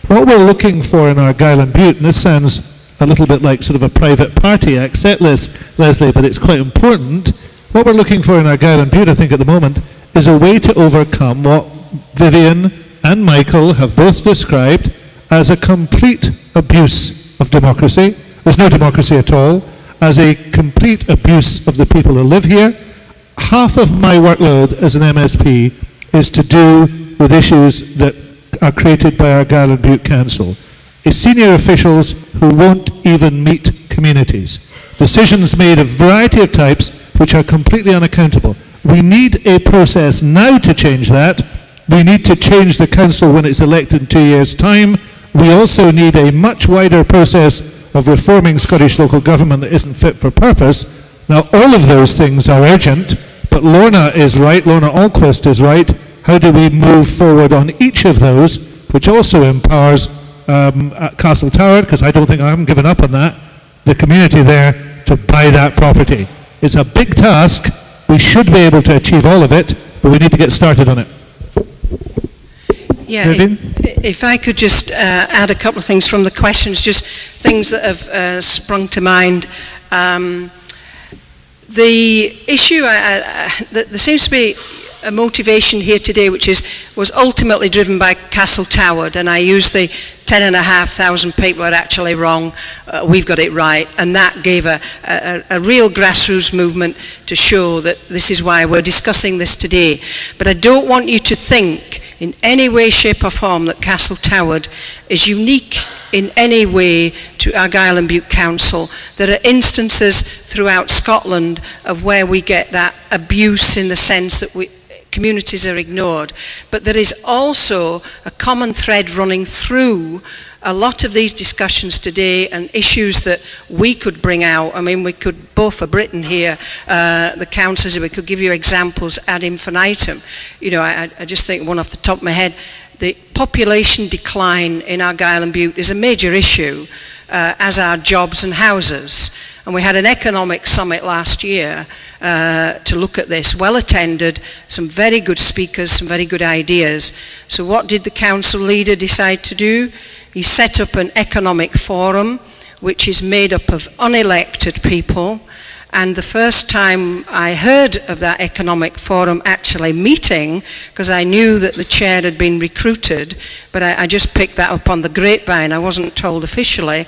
What we're looking for in Argyll and Bute, and this sounds a little bit like sort of a private party, I accept this, Lesley, but it's quite important. What we're looking for in Argyll and Bute, I think, at the moment, is a way to overcome what Vivian and Michael have both described as a complete abuse of democracy. There's no democracy at all. As a complete abuse of the people who live here. Half of my workload as an MSP is to do with issues that are created by our and Bute Council. Is senior officials who won't even meet communities. Decisions made of a variety of types which are completely unaccountable. We need a process now to change that. We need to change the council when it's elected in two years' time. We also need a much wider process of reforming Scottish local government that isn't fit for purpose. Now, all of those things are urgent, but Lorna is right, Lorna Alquist is right. How do we move forward on each of those, which also empowers um, Castle Toward, because I don't think I haven't given up on that, the community there to buy that property. It's a big task. We should be able to achieve all of it, but we need to get started on it. Yeah, if, if I could just uh, add a couple of things from the questions, just things that have uh, sprung to mind. Um, the issue, I, I, that there seems to be a motivation here today which is was ultimately driven by Castle Toward and I use the ten and a half thousand people are actually wrong uh, we've got it right. And that gave a, a, a real grassroots movement to show that this is why we're discussing this today. But I don't want you to think in any way shape or form that Castle Toward is unique in any way to Argyll and Bute Council. There are instances throughout Scotland of where we get that abuse in the sense that we communities are ignored. But there is also a common thread running through a lot of these discussions today and issues that we could bring out. I mean, we could, both for Britain here, uh, the councillors, we could give you examples ad infinitum. You know, I, I just think one off the top of my head, the population decline in Argyll and Bute is a major issue, uh, as are jobs and houses. And we had an economic summit last year uh, to look at this, well attended, some very good speakers, some very good ideas. So what did the council leader decide to do? He set up an economic forum which is made up of unelected people and the first time I heard of that economic forum actually meeting, because I knew that the chair had been recruited, but I, I, just picked that up on the grapevine, I wasn't told officially.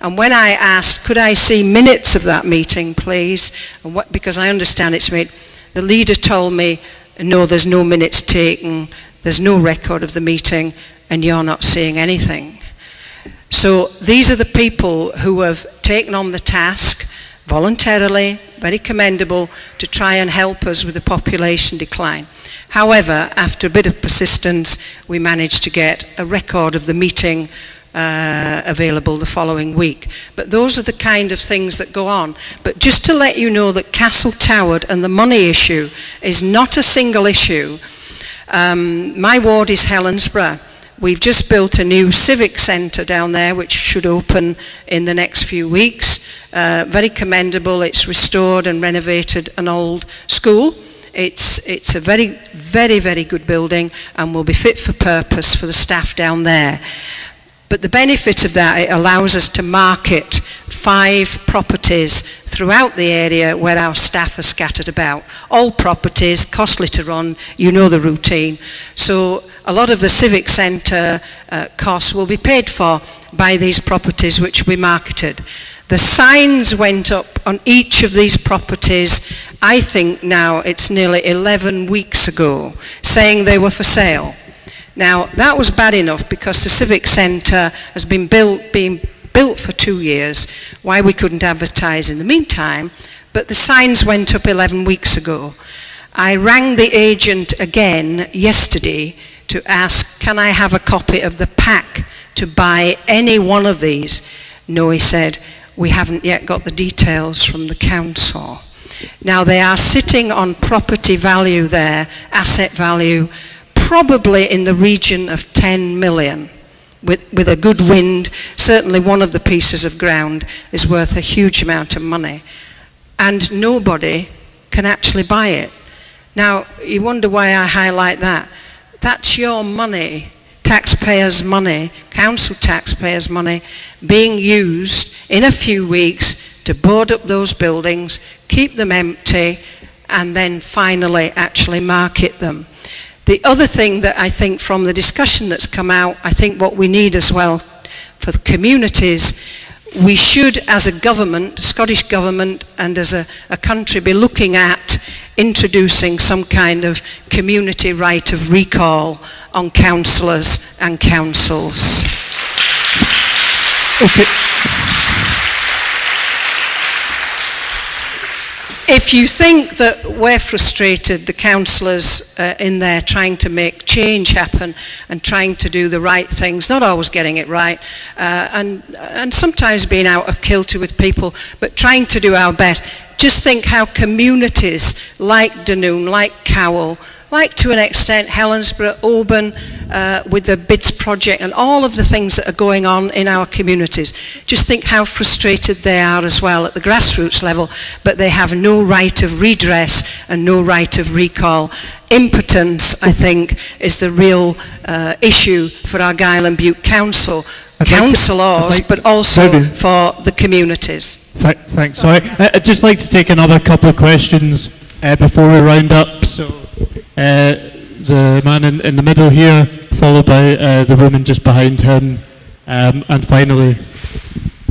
And when I asked, could I see minutes of that meeting, please, what, because I understand it's made, the leader told me, no, there's no minutes taken, there's no record of the meeting, and you're not seeing anything. So these are the people who have taken on the task voluntarily, very commendable, to try and help us with the population decline. However, after a bit of persistence, we managed to get a record of the meeting uh, available the following week. But those are the kind of things that go on. But just to let you know that Castle Toward and the money issue is not a single issue. Um, my ward is Helensburgh. We've just built a new civic centre down there which should open in the next few weeks. Uh, very commendable. It's restored and renovated an old school. It's, it's a very, very, very good building and will be fit for purpose for the staff down there. But the benefit of that, it allows us to market five properties throughout the area where our staff are scattered about. All properties, costly to run, you know the routine. So a lot of the civic centre uh, costs will be paid for by these properties which we marketed. The signs went up on each of these properties, I think now it's nearly 11 weeks ago, saying they were for sale. Now, that was bad enough because the Civic Centre has been built, been built for two years, why we couldn't advertise in the meantime, but the signs went up 11 weeks ago. I rang the agent again yesterday to ask, can I have a copy of the pack to buy any one of these? No, he said, we haven't yet got the details from the council. Now they are sitting on property value there, asset value, probably in the region of 10 million. With, with a good wind, certainly one of the pieces of ground is worth a huge amount of money. And nobody can actually buy it. Now, you wonder why I highlight that. That's your money, taxpayers' money, council taxpayers' money, being used in a few weeks to board up those buildings, keep them empty, and then finally actually market them. The other thing that I think from the discussion that's come out, I think what we need as well for the communities, we should as a government, Scottish government and as a, a country be looking at introducing some kind of community right of recall on councillors and councils. Okay. If you think that we're frustrated, the councillors uh, in there trying to make change happen and trying to do the right things, not always getting it right, uh, and, and sometimes being out of kilter with people, but trying to do our best, just think how communities like Dunoon, like Cowal, like to an extent Helensburgh, Oban, uh, with the BIDS project and all of the things that are going on in our communities. Just think how frustrated they are as well at the grassroots level, but they have no right of redress and no right of recall. Impotence, I think, is the real uh, issue for Argyll and Bute Council, councillors, like but also for the communities. Th thanks. Sorry, I'd just like to take another couple of questions uh, before we round up. So. Uh, the man in, in, the middle here, followed by uh, the woman just behind him, um, and finally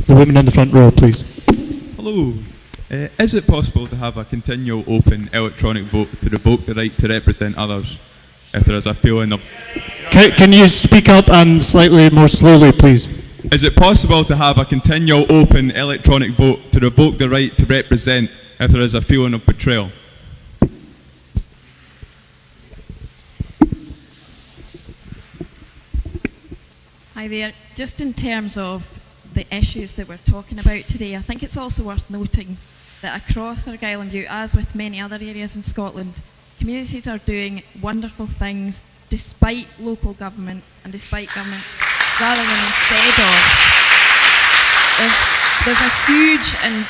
the woman in the front row, please. Hello. Uh, is it possible to have a continual open electronic vote to revoke the right to represent others if there is a feeling of... Can, can you speak up and slightly more slowly, please? Is it possible to have a continual open electronic vote to revoke the right to represent if there is a feeling of betrayal? Hi there. Just in terms of the issues that we're talking about today, I think it's also worth noting that across Argyll and Bute, as with many other areas in Scotland, communities are doing wonderful things despite local government and despite government rather than instead of. There's, there's a huge and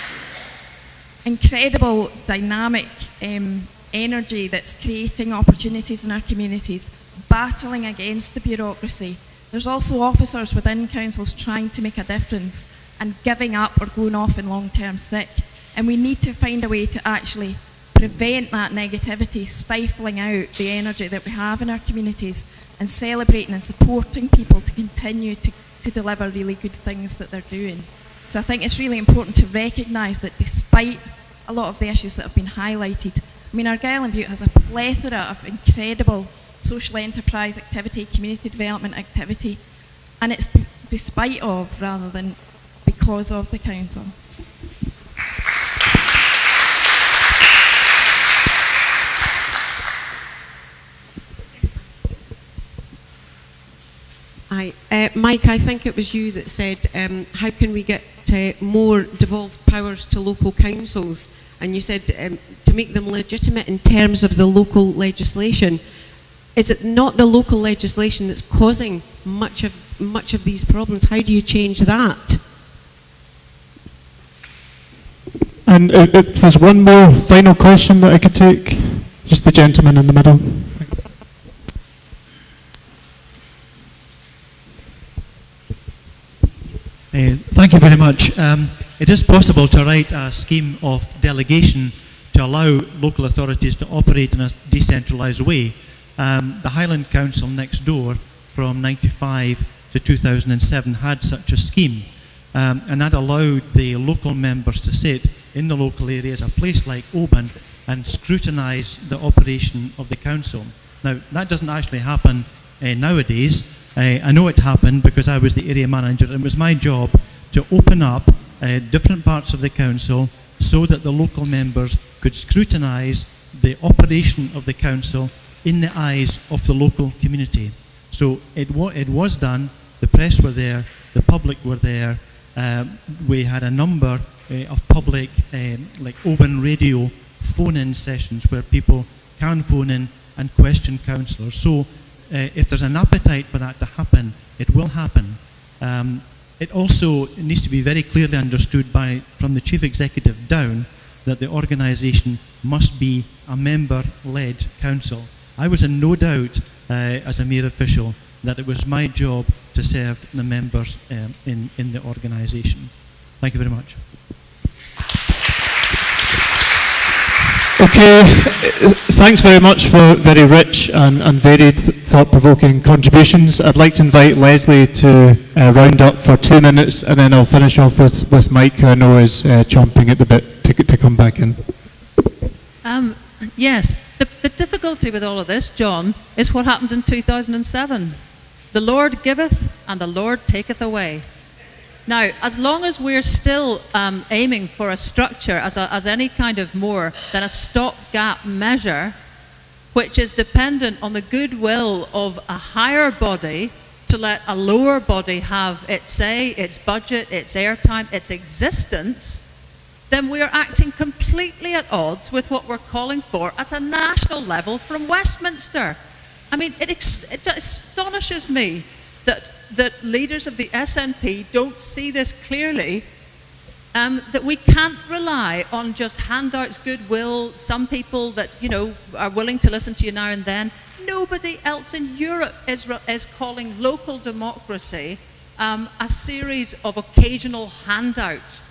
incredible dynamic um, energy that's creating opportunities in our communities, battling against the bureaucracy. There's also officers within councils trying to make a difference and giving up or going off in long-term sick. And we need to find a way to actually prevent that negativity stifling out the energy that we have in our communities and celebrating and supporting people to continue to, to deliver really good things that they're doing. So I think it's really important to recognise that despite a lot of the issues that have been highlighted, I mean, Argyll and Bute has a plethora of incredible social enterprise activity, community development activity, and it's despite of rather than because of the council. Hi. Uh, Mike, I think it was you that said, um, how can we get uh, more devolved powers to local councils? And you said um, to make them legitimate in terms of the local legislation. Is it not the local legislation that's causing much of, much of these problems? How do you change that? And uh, if there's one more final question that I could take, just the gentleman in the middle. Uh, thank you very much. Um, it is possible to write a scheme of delegation to allow local authorities to operate in a decentralised way. Um, the Highland Council next door from 95 to 2007 had such a scheme um, and that allowed the local members to sit in the local areas, a place like Oban, and scrutinise the operation of the council. Now, that doesn't actually happen uh, nowadays, uh, I know it happened because I was the area manager and it was my job to open up uh, different parts of the council so that the local members could scrutinise the operation of the council in the eyes of the local community. So it, wa it was done, the press were there, the public were there, um, we had a number uh, of public, um, like open radio phone-in sessions where people can phone in and question councillors. So uh, if there's an appetite for that to happen, it will happen. Um, it also needs to be very clearly understood by, from the chief executive down that the organisation must be a member-led council. I was in no doubt uh, as a mere official that it was my job to serve the members um, in, in the organisation. Thank you very much. Okay, thanks very much for very rich and, and very thought-provoking contributions. I'd like to invite Lesley to uh, round up for two minutes and then I'll finish off with, with Mike, who I know is uh, chomping at the bit to, to come back in. Um, yes, the, the difficulty with all of this, John, is what happened in 2007. The Lord giveth and the Lord taketh away. Now, as long as we're still um, aiming for a structure as, a, as any kind of more than a stopgap measure, which is dependent on the goodwill of a higher body to let a lower body have its say, its budget, its airtime, its existence, then we are acting completely at odds with what we're calling for at a national level from Westminster. I mean, it, it astonishes me that that leaders of the SNP don't see this clearly, um, that we can't rely on just handouts, goodwill, some people that, you know, are willing to listen to you now and then. Nobody else in Europe is, is calling local democracy um, a series of occasional handouts.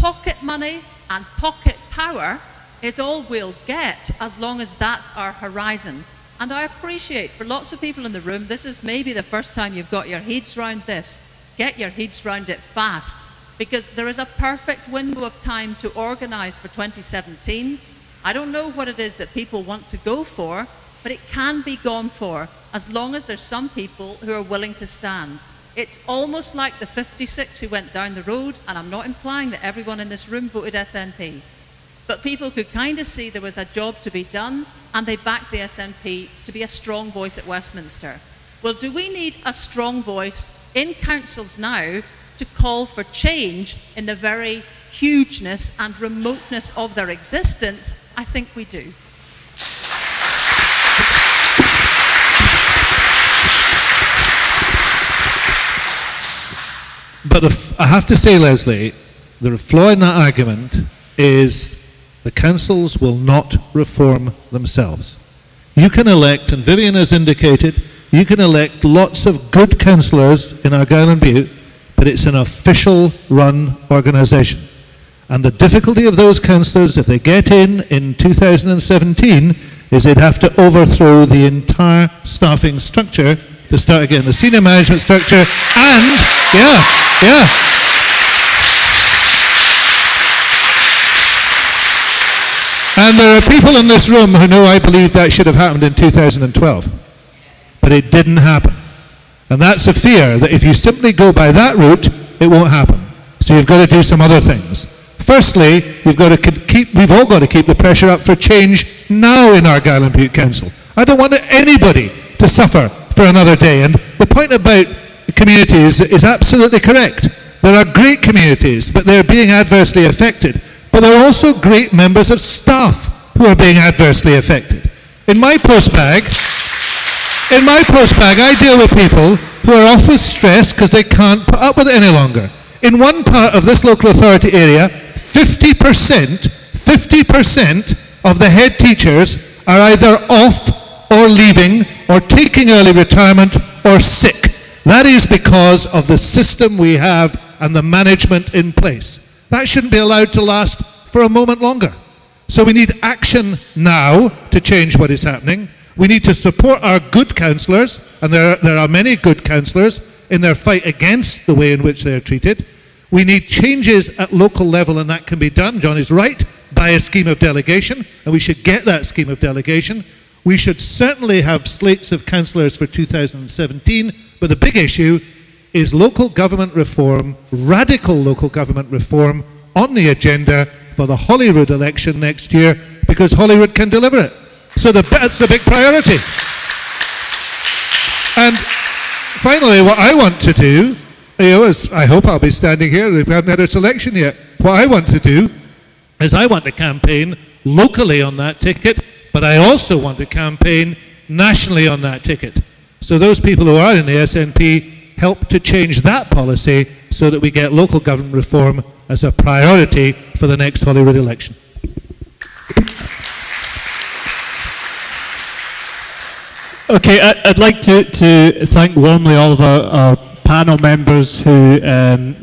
Pocket money and pocket power is all we'll get as long as that's our horizon. And I appreciate for lots of people in the room, this is maybe the first time you've got your heads round this. Get your heads round it fast because there is a perfect window of time to organise for 2017. I don't know what it is that people want to go for, but it can be gone for as long as there's some people who are willing to stand. It's almost like the 56 who went down the road, and I'm not implying that everyone in this room voted SNP. But people could kind of see there was a job to be done and they backed the SNP to be a strong voice at Westminster. Well, do we need a strong voice in councils now to call for change in the very hugeness and remoteness of their existence? I think we do. But if, I have to say, Lesley, the flaw in that argument is the councils will not reform themselves. You can elect, and Vivian has indicated, you can elect lots of good councillors in Argyll and Bute, but it's an official run organisation. And the difficulty of those councillors, if they get in in 2017, is they'd have to overthrow the entire staffing structure to start again, the senior management structure, and, yeah, yeah. And there are people in this room who know I believe that should have happened in 2012. But it didn't happen. And that's a fear that if you simply go by that route, it won't happen. So you've got to do some other things. Firstly, you've got to keep, we've all got to keep the pressure up for change now in Argyll and Bute Council. I don't want anybody to suffer for another day. And the point about communities is absolutely correct. There are great communities, but they're being adversely affected. But there are also great members of staff who are being adversely affected. In my post bag, in my post bag, I deal with people who are off with stress because they can't put up with it any longer. In one part of this local authority area, 50%, 50% of the head teachers are either off or leaving or taking early retirement or sick. That is because of the system we have and the management in place. That shouldn't be allowed to last for a moment longer. So we need action now to change what is happening. We need to support our good councillors, and there are, there are many good councillors in their fight against the way in which they are treated. We need changes at local level, and that can be done, John is right, by a scheme of delegation, and we should get that scheme of delegation. We should certainly have slates of councillors for 2017, but the big issue is local government reform, radical local government reform, on the agenda for the Holyrood election next year because Holyrood can deliver it. So the, that's the big priority. And finally, what I want to do, you know, is I hope I'll be standing here, we haven't had a selection yet. What I want to do is I want to campaign locally on that ticket, but I also want to campaign nationally on that ticket. So those people who are in the SNP help to change that policy so that we get local government reform as a priority for the next Holyrood election. Okay, I- I'd like to, to thank warmly all of our, our panel members who um,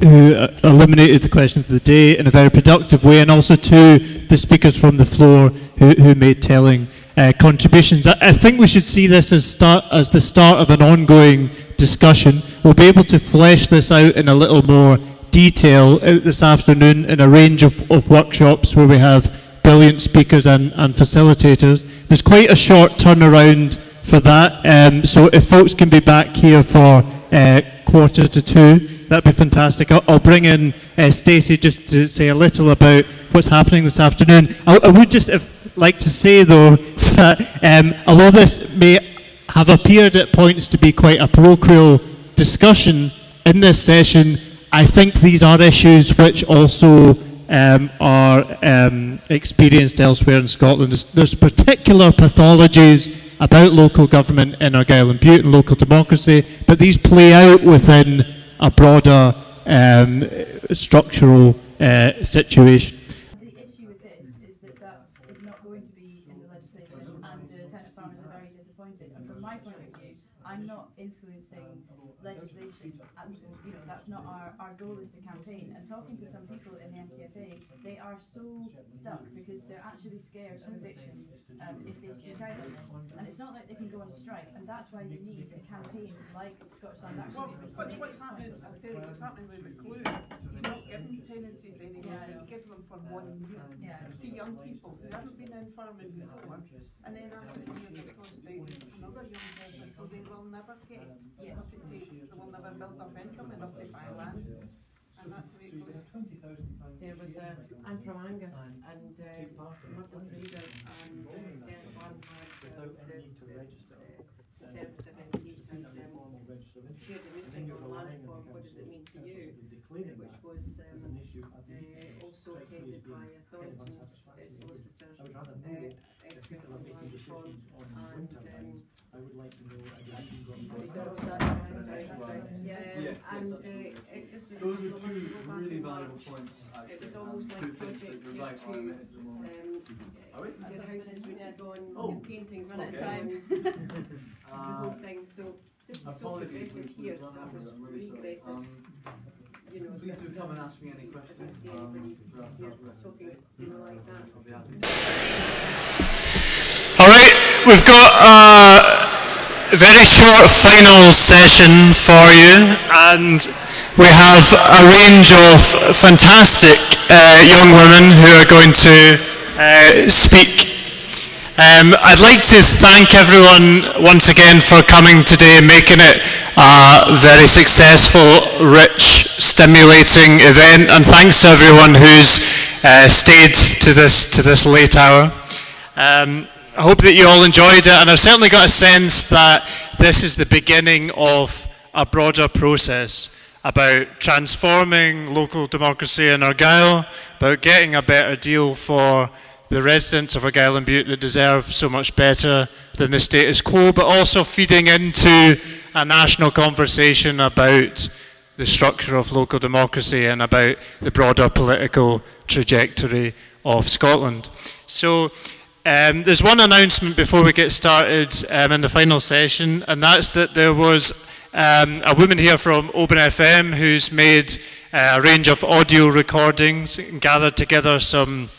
who uh, eliminated the question of the day in a very productive way, and also to the speakers from the floor who, who made telling uh, contributions. I, I think we should see this as, start, as the start of an ongoing discussion. We'll be able to flesh this out in a little more detail this afternoon in a range of, of workshops where we have brilliant speakers and, and facilitators. There's quite a short turnaround for that, um, so if folks can be back here for uh, quarter to two, that'd be fantastic. I'll, I'll bring in uh, Stacey just to say a little about what's happening this afternoon. I, I would just if, like to say, though, that um, although this may have appeared at points to be quite a parochial discussion in this session, I think these are issues which also um, are um, experienced elsewhere in Scotland. There's, there's, particular pathologies about local government in Argyll and Bute and local democracy, but these play out within a broader um, structural uh, situation. The issue with this is that that is not going to be in the legislation, and uh, tenant farmers are very disappointed. And from my point of view, I'm not influencing legislation. And, you know, that's not our, our goal is to campaign. And talking to some people in the STFA, they are so stuck because they're actually scared of eviction um, if they speak out on this. And it's not like they can go on strike, and that's why you need a campaign like Scottish Land Action Well, Movement to what's, make what's this happening, point. I tell you, what's happening with McClure, he's not giving tenancies anymore, he gives them for one year to young people who haven't been in farming before, and then after a year it goes down to another young person, so they will never get what it takes, they will never build up income enough to buy land, and that's the way it goes. There was a, I'm from Angus and uh, Murdo Fraser and uh, Derek One had uh, the, the Conservative MPs and um, shared the meeting on land reform, what does it mean to you? Which was um, uh, also attended by a Thornton's uh, solicitor, uh, expert on land reform, and um, I would like to know yeah, and uh, it, this was Those a are couple of months two really valuable March. points, It was almost like things that Project you're Year right on Two. the moment. Um, your houses would be gone, Oh, your paintings would okay. be gone, the whole thing, so this is so apologies, progressive we've- here, we've run that was I'm really sorry. regressive. Um, You know, Please do come and ask me any I don't see um, anybody throughout here our talking, you know, like that. I'll be happy to. All right, we've got a very short final session for you, and we have a range of fantastic uh, young women who are going to uh, speak. Um, I'd like to thank everyone once again for coming today, making it a very successful, rich, stimulating event, and thanks to everyone who's uh, stayed to this to this late hour. Um, I hope that you all enjoyed it, and I've certainly got a sense that this is the beginning of a broader process about transforming local democracy in Argyll, about getting a better deal for the residents of Argyll Bute that deserve so much better than the status quo, but also feeding into a national conversation about the structure of local democracy and about the broader political trajectory of Scotland. So um, there's one announcement before we get started um, in the final session, and that's that there was um, a woman here from Open FM who's made uh, a range of audio recordings and gathered together some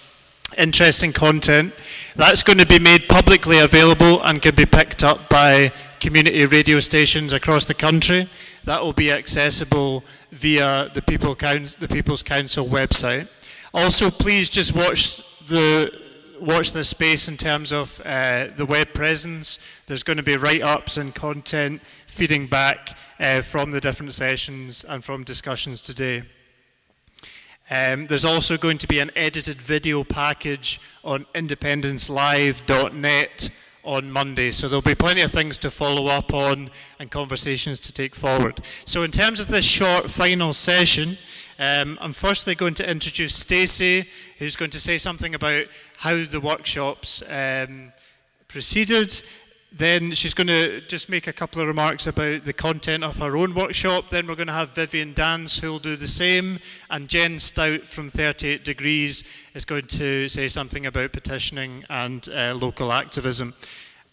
interesting content. That's going to be made publicly available and can be picked up by community radio stations across the country. That will be accessible via the, People Council, the People's Council website. Also, please just watch the watch this space in terms of uh, the web presence. There's going to be write-ups and content feeding back uh, from the different sessions and from discussions today. Um, there's also going to be an edited video package on independencelive.net on Monday. So there'll be plenty of things to follow up on and conversations to take forward. So in terms of this short final session, um, I'm firstly going to introduce Stacey, who's going to say something about how the workshops um, proceeded. Then she's going to just make a couple of remarks about the content of her own workshop. Then we're going to have Vivian Dance, who will do the same. And Jen Stout from 38 Degrees is going to say something about petitioning and uh, local activism.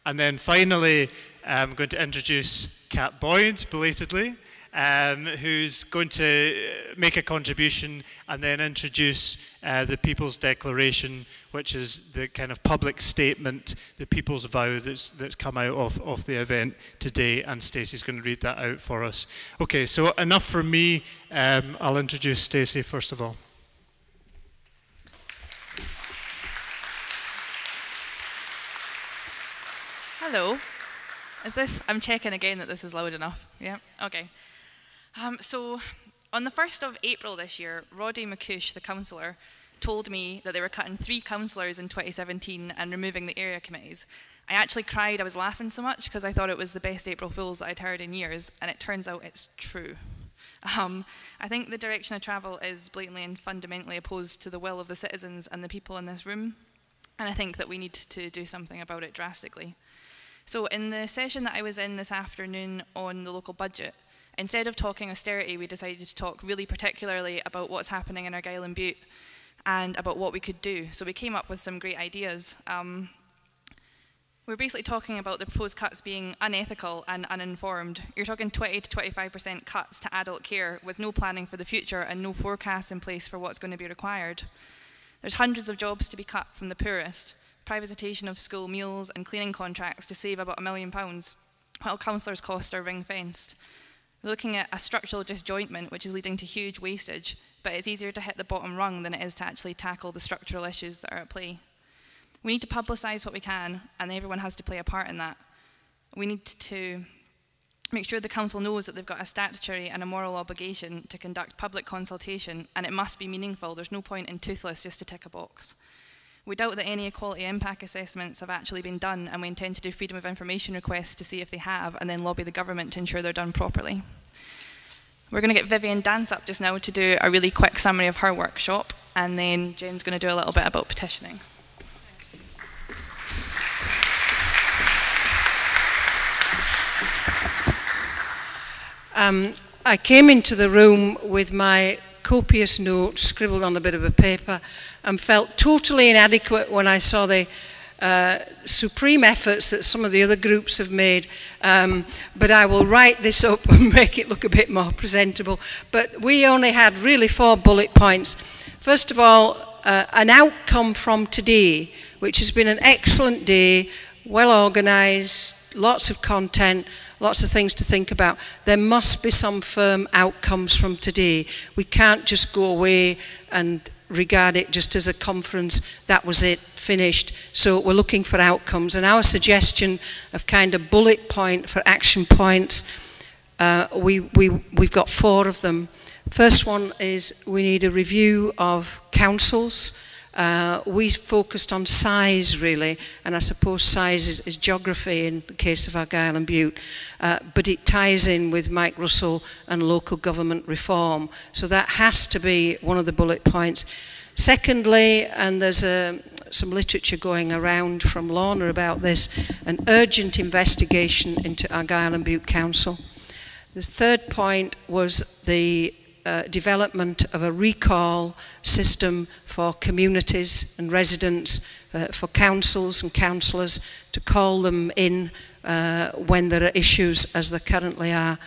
And then finally, I'm going to introduce Cat Boyd, belatedly, um, who's going to make a contribution and then introduce uh, the People's Declaration, which is the kind of public statement, the People's Vow that's, that's come out of, of the event today, and Stacey's going to read that out for us. Okay, so enough from me. Um, I'll introduce Stacey first of all. Hello. Is this? I'm checking again that this is loud enough. Yeah. Okay. Um, so, on the 1st of April this year, Roddy McCuish, the councillor, told me that they were cutting three councillors in 2017 and removing the area committees. I actually cried. I was laughing so much because I thought it was the best April Fools that I'd heard in years, and it turns out it's true. Um, I think the direction of travel is blatantly and fundamentally opposed to the will of the citizens and the people in this room, and I think that we need to do something about it drastically. So, in the session that I was in this afternoon on the local budget, instead of talking austerity, we decided to talk really particularly about what's happening in Argyll and Bute and about what we could do. So, we came up with some great ideas. Um, we're basically talking about the proposed cuts being unethical and uninformed. You're talking 20 to 25% cuts to adult care with no planning for the future and no forecasts in place for what's going to be required. There's hundreds of jobs to be cut from the poorest, privatisation of school meals and cleaning contracts to save about a million pounds, while councillors' costs are ring-fenced. We're looking at a structural disjointment which is leading to huge wastage, but it's easier to hit the bottom rung than it is to actually tackle the structural issues that are at play. We need to publicise what we can, and everyone has to play a part in that. We need to make sure the council knows that they've got a statutory and a moral obligation to conduct public consultation, and it must be meaningful. There's no point in toothless just to tick a box. We doubt that any equality impact assessments have actually been done, and we intend to do freedom of information requests to see if they have, and then lobby the government to ensure they're done properly. We're going to get Vivian Dance up just now to do a really quick summary of her workshop, and then Jane's going to do a little bit about petitioning. Um, I came into the room with my copious notes scribbled on a bit of a paper and felt totally inadequate when I saw the uh, supreme efforts that some of the other groups have made. Um, but I will write this up and make it look a bit more presentable. But we only had really four bullet points. First of all, uh, an outcome from today, which has been an excellent day, well organised, lots of content, lots of things to think about. There must be some firm outcomes from today. We can't just go away and regard it just as a conference, that was it, finished. So we're looking for outcomes. And our suggestion of kind of bullet point for action points, uh, we, we, we've got four of them. First one is we need a review of councils. Uh, we focused on size really, and I suppose size is, is geography in the case of Argyll and Bute, uh, but it ties in with Mike Russell and local government reform. So that has to be one of the bullet points. Secondly, and there's a, some literature going around from Lorna about this, an urgent investigation into Argyll and Bute Council. The third point was the uh, development of a recall system for communities and residents, uh, for councils and councillors to call them in uh, when there are issues as there currently are.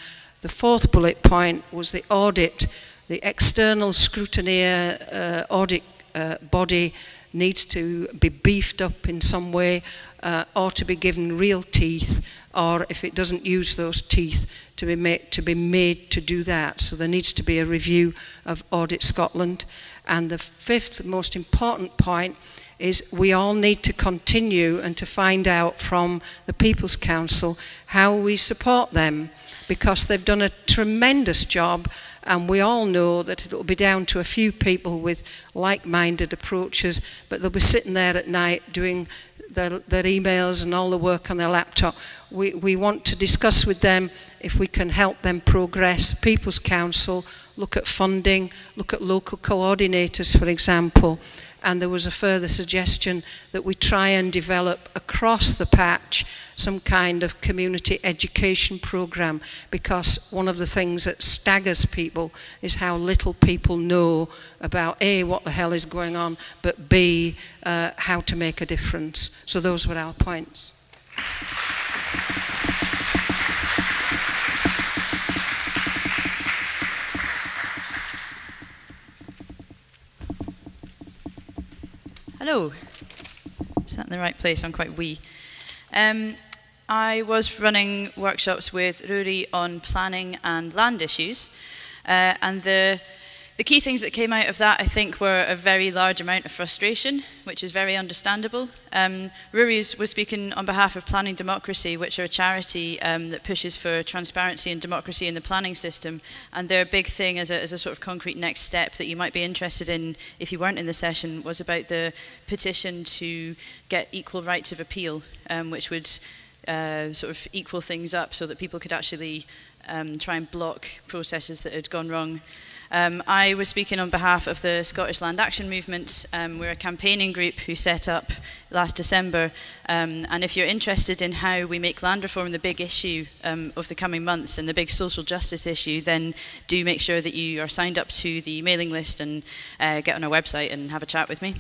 The fourth bullet point was the audit. The external scrutineer uh, audit uh, body needs to be beefed up in some way uh, or to be given real teeth or if it doesn't use those teeth to be made to be made to do that so there needs to be a review of audit Scotland and the fifth most important point is we all need to continue and to find out from the People's Council how we support them because they've done a tremendous job and we all know that it'll be down to a few people with like-minded approaches but they'll be sitting there at night doing their, their emails and all the work on their laptop. We, we want to discuss with them if we can help them progress. People's Council, look at funding, look at local coordinators, for example. And there was a further suggestion that we try and develop across the patch some kind of community education program because one of the things that staggers people is how little people know about A, what the hell is going on, but B, uh, how to make a difference. So those were our points. Thank you. Hello. Is that in the right place? I'm quite wee. Um, I was running workshops with Rory on planning and land issues, uh, and the the key things that came out of that, I think, were a very large amount of frustration, which is very understandable. Um, was speaking on behalf of Planning Democracy, which are a charity um, that pushes for transparency and democracy in the planning system. And their big thing as a, as a sort of concrete next step that you might be interested in if you weren't in the session was about the petition to get equal rights of appeal, um, which would uh, sort of equal things up so that people could actually um, try and block processes that had gone wrong. Um, I was speaking on behalf of the Scottish Land Action Movement. Um, we're a campaigning group who set up last December. Um, and if you're interested in how we make land reform the big issue um, of the coming months and the big social justice issue, then do make sure that you are signed up to the mailing list and uh, get on our website and have a chat with me.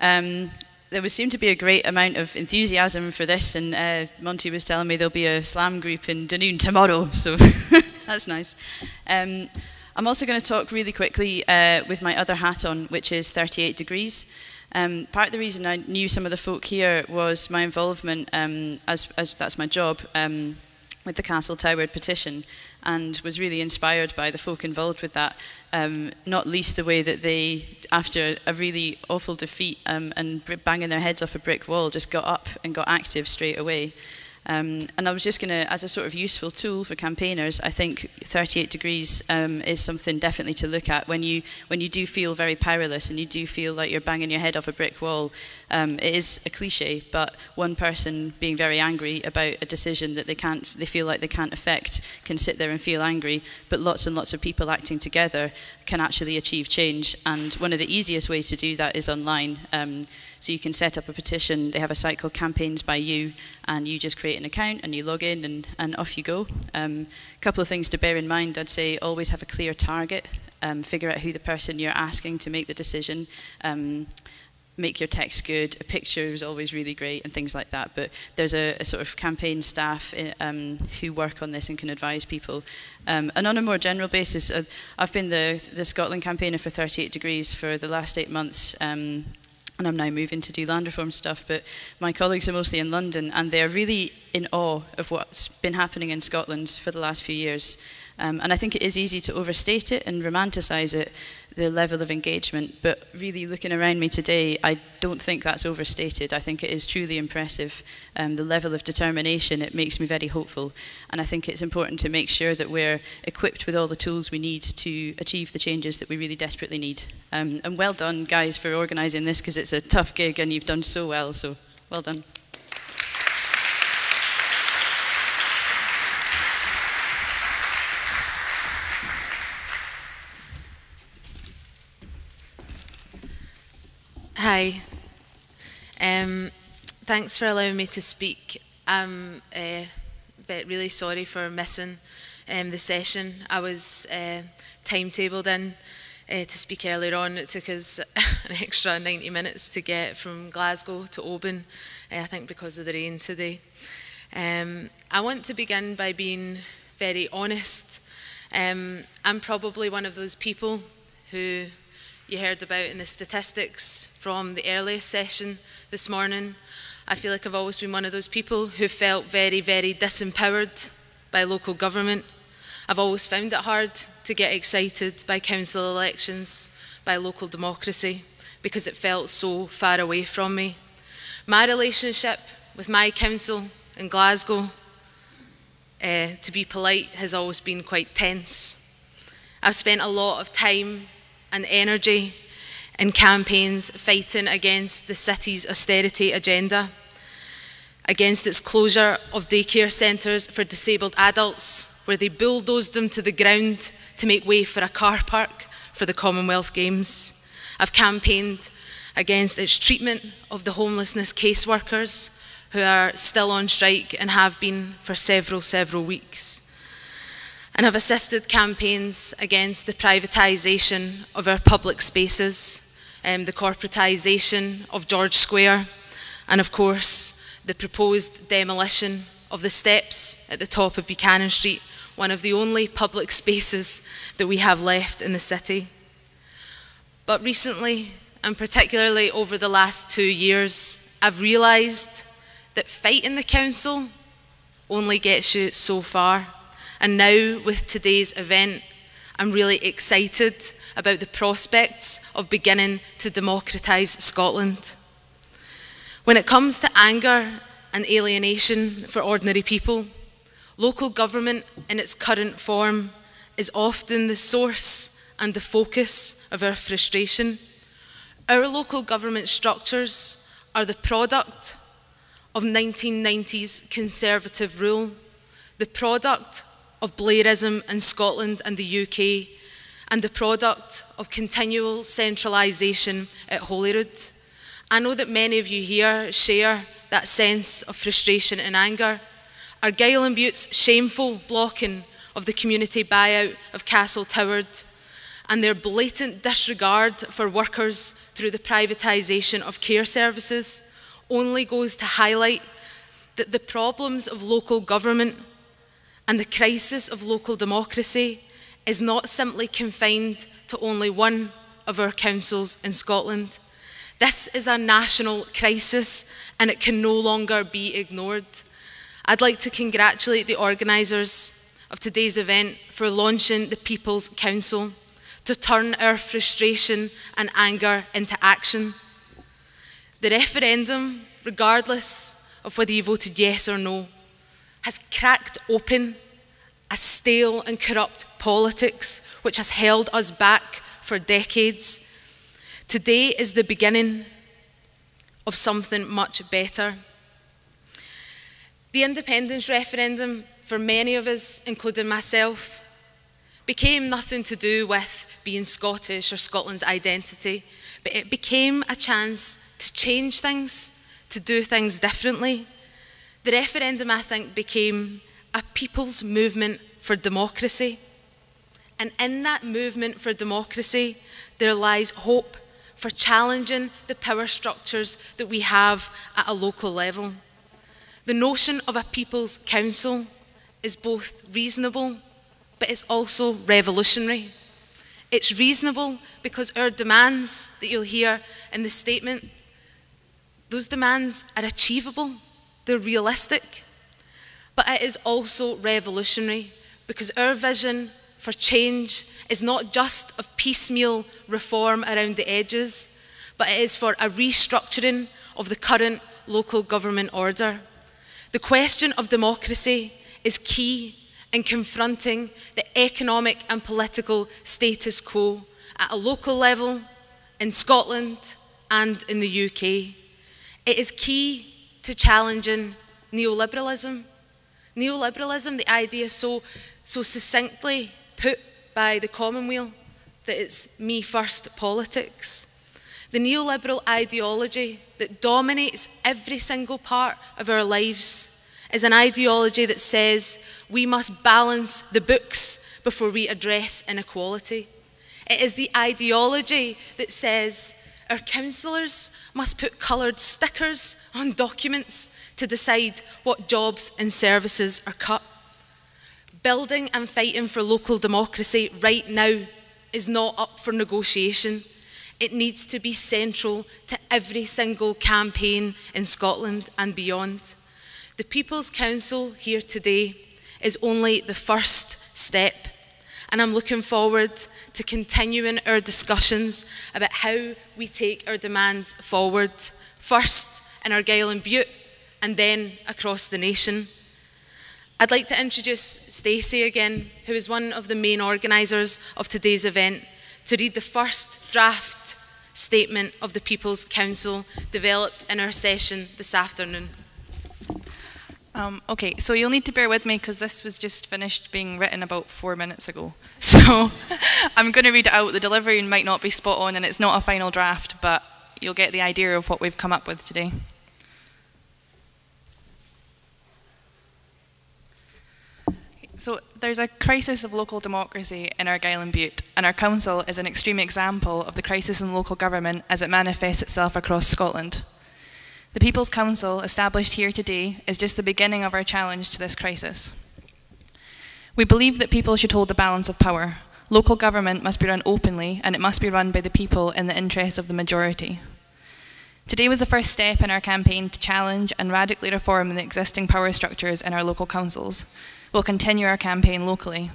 Um, there would seem to be a great amount of enthusiasm for this, and uh, Monty was telling me there'll be a slam group in Dunoon tomorrow, so that's nice. I'm also going to talk really quickly uh, with my other hat on, which is 38 degrees. Um, part of the reason I knew some of the folk here was my involvement, um, as, as that's my job, um, with the Castle Tower petition and was really inspired by the folk involved with that, um, not least the way that they, after a really awful defeat um, and banging their heads off a brick wall, just got up and got active straight away. Um, and I was just going to, as a sort of useful tool for campaigners, I think 38 degrees um, is something definitely to look at when you when you do feel very powerless and you do feel like you're banging your head off a brick wall. Um, it is a cliche, but one person being very angry about a decision that they can't, they feel like they can't affect, can sit there and feel angry. But lots and lots of people acting together can actually achieve change. And one of the easiest ways to do that is online. Um, so you can set up a petition. They have a site called Campaigns by You, and you just create an account and you log in and, and off you go. A um, couple of things to bear in mind. I'd say always have a clear target. Um, figure out who the person you're asking to make the decision. Um, make your text good. A picture is always really great and things like that. But there's a, a sort of campaign staff eh, um, who work on this and can advise people. Um, and on a more general basis, uh, I've been the, the Scotland campaigner for 38 Degrees for the last eight months. Um, and I'm now moving to do land reform stuff, but my colleagues are mostly in London and they're really in awe of what's been happening in Scotland for the last few years. Um, and I think it is easy to overstate it and romanticise it, the level of engagement. But really, looking around me today, I don't think that's overstated. I think it is truly impressive, um, the level of determination. It makes me very hopeful. And I think it's important to make sure that we're equipped with all the tools we need to achieve the changes that we really desperately need. Um, and well done, guys, for organising this, because it's a tough gig and you've done so well. So well done. Hi. Um, thanks for allowing me to speak. I'm uh, really sorry for missing um, the session. I was uh, timetabled in uh, to speak earlier on. It took us an extra 90 minutes to get from Glasgow to Oban, uh, I think because of the rain today. Um, I want to begin by being very honest. Um, I'm probably one of those people who you heard about in the statistics from the earliest session this morning. I feel like I've always been one of those people who felt very, very disempowered by local government. I've always found it hard to get excited by council elections, by local democracy, because it felt so far away from me. My relationship with my council in Glasgow, uh, to be polite, has always been quite tense. I've spent a lot of time and energy in campaigns fighting against the city's austerity agenda, against its closure of daycare centres for disabled adults, where they bulldozed them to the ground to make way for a car park for the Commonwealth Games. I've campaigned against its treatment of the homelessness caseworkers who are still on strike and have been for several, several weeks and have assisted campaigns against the privatisation of our public spaces, um, the corporatisation of George Square, and of course the proposed demolition of the steps at the top of Buchanan Street, one of the only public spaces that we have left in the city. But recently, and particularly over the last two years, I've realised that fighting the council only gets you so far. And now, with today's event, I'm really excited about the prospects of beginning to democratise Scotland. When it comes to anger and alienation for ordinary people, local government in its current form is often the source and the focus of our frustration. Our local government structures are the product of 1990s Conservative rule, the product of Blairism in Scotland and the UK, and the product of continual centralisation at Holyrood. I know that many of you here share that sense of frustration and anger. Argyll and Bute's shameful blocking of the community buyout of Castle Toward and their blatant disregard for workers through the privatisation of care services only goes to highlight that the problems of local government and the crisis of local democracy is not simply confined to only one of our councils in Scotland. This is a national crisis and it can no longer be ignored. I'd like to congratulate the organisers of today's event for launching the People's Council to turn our frustration and anger into action. The referendum, regardless of whether you voted yes or no, has cracked open a stale and corrupt politics which has held us back for decades. Today is the beginning of something much better. The independence referendum, for many of us, including myself, became nothing to do with being Scottish or Scotland's identity, but it became a chance to change things, to do things differently. The referendum, I think, became a people's movement for democracy. And in that movement for democracy, there lies hope for challenging the power structures that we have at a local level. The notion of a People's Council is both reasonable, but it's also revolutionary. It's reasonable because our demands that you'll hear in the statement, those demands are achievable, they're realistic. But it is also revolutionary because our vision for change is not just of piecemeal reform around the edges, but it is for a restructuring of the current local government order. The question of democracy is key in confronting the economic and political status quo at a local level, in Scotland, and in the UK. It is key to challenging neoliberalism. Neoliberalism, the idea so, so succinctly put by the Commonweal that it's me first politics. The neoliberal ideology that dominates every single part of our lives is an ideology that says we must balance the books before we address inequality. It is the ideology that says our councillors must put coloured stickers on documents to decide what jobs and services are cut. Building and fighting for local democracy right now is not up for negotiation. It needs to be central to every single campaign in Scotland and beyond. The People's Council here today is only the first step, and I'm looking forward to continuing our discussions about how we take our demands forward, first in Argyll and Bute, and then across the nation. I'd like to introduce Stacey again, who is one of the main organisers of today's event, to read the first draft statement of the People's Council developed in our session this afternoon. Um, okay, so you'll need to bear with me because this was just finished being written about four minutes ago. So I'm going to read it out. The delivery might not be spot on and it's not a final draft, but you'll get the idea of what we've come up with today. So there's a crisis of local democracy in Argyll and Bute, and our council is an extreme example of the crisis in local government as it manifests itself across Scotland. The People's Council, established here today, is just the beginning of our challenge to this crisis. We believe that people should hold the balance of power. Local government must be run openly, and it must be run by the people in the interests of the majority. Today was the first step in our campaign to challenge and radically reform the existing power structures in our local councils. We'll continue our campaign locally.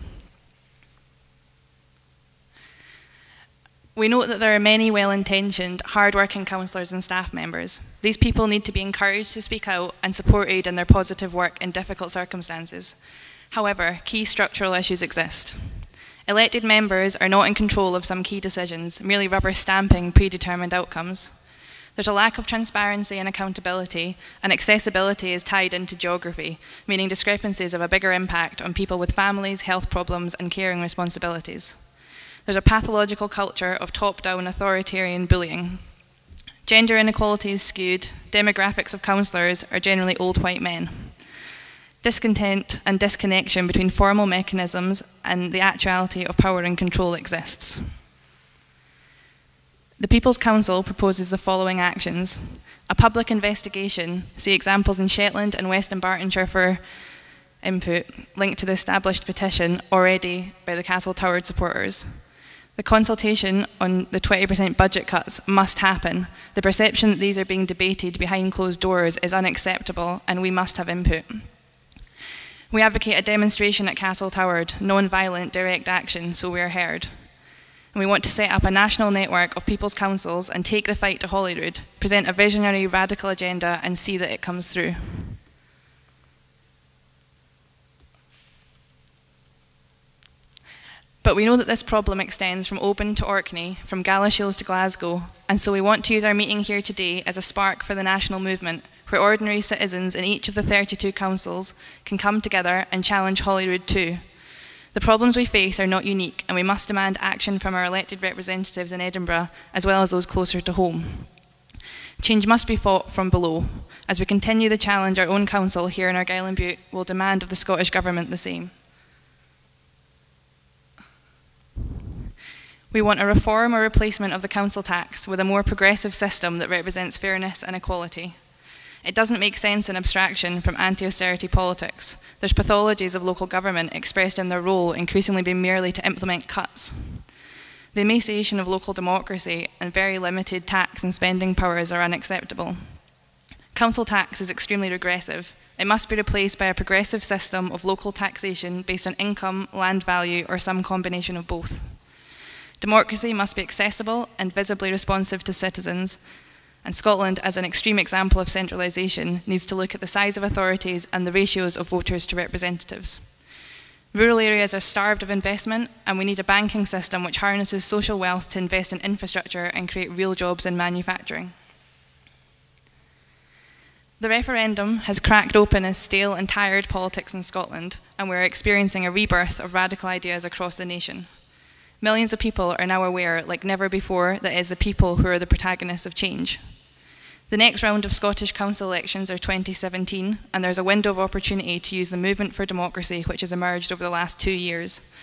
We note that there are many well-intentioned, hard-working councillors and staff members. These people need to be encouraged to speak out and supported in their positive work in difficult circumstances. However, key structural issues exist. Elected members are not in control of some key decisions, merely rubber stamping predetermined outcomes. There's a lack of transparency and accountability, and accessibility is tied into geography, meaning discrepancies have a bigger impact on people with families, health problems, and caring responsibilities. There's a pathological culture of top-down authoritarian bullying. Gender inequality is skewed, demographics of councillors are generally old white men. Discontent and disconnection between formal mechanisms and the actuality of power and control exists. The People's Council proposes the following actions. A public investigation, see examples in Shetland and West Dunbartonshire for input, linked to the established petition already by the Castle Toward supporters. The consultation on the 20% budget cuts must happen. The perception that these are being debated behind closed doors is unacceptable and we must have input. We advocate a demonstration at Castle Toward, non-violent direct action so we are heard. And we want to set up a national network of people's councils and take the fight to Holyrood, present a visionary radical agenda and see that it comes through. But we know that this problem extends from Oban to Orkney, from Galashiels to Glasgow, and so we want to use our meeting here today as a spark for the national movement, where ordinary citizens in each of the 32 councils can come together and challenge Holyrood too. The problems we face are not unique, and we must demand action from our elected representatives in Edinburgh, as well as those closer to home. Change must be fought from below. As we continue the challenge, our own council here in Argyll and Bute will demand of the Scottish Government the same. We want a reform or replacement of the council tax with a more progressive system that represents fairness and equality. It doesn't make sense in abstraction from anti austerity politics. There's pathologies of local government expressed in their role increasingly being merely to implement cuts. The emaciation of local democracy and very limited tax and spending powers are unacceptable. Council tax is extremely regressive. It must be replaced by a progressive system of local taxation based on income, land value, or some combination of both. Democracy must be accessible and visibly responsive to citizens, and Scotland, as an extreme example of centralisation, needs to look at the size of authorities and the ratios of voters to representatives. Rural areas are starved of investment, and we need a banking system which harnesses social wealth to invest in infrastructure and create real jobs in manufacturing. The referendum has cracked open a stale and tired politics in Scotland, and we're experiencing a rebirth of radical ideas across the nation. Millions of people are now aware, like never before, that it is the people who are the protagonists of change. The next round of Scottish Council elections are 2017, and there's a window of opportunity to use the movement for democracy which has emerged over the last two years.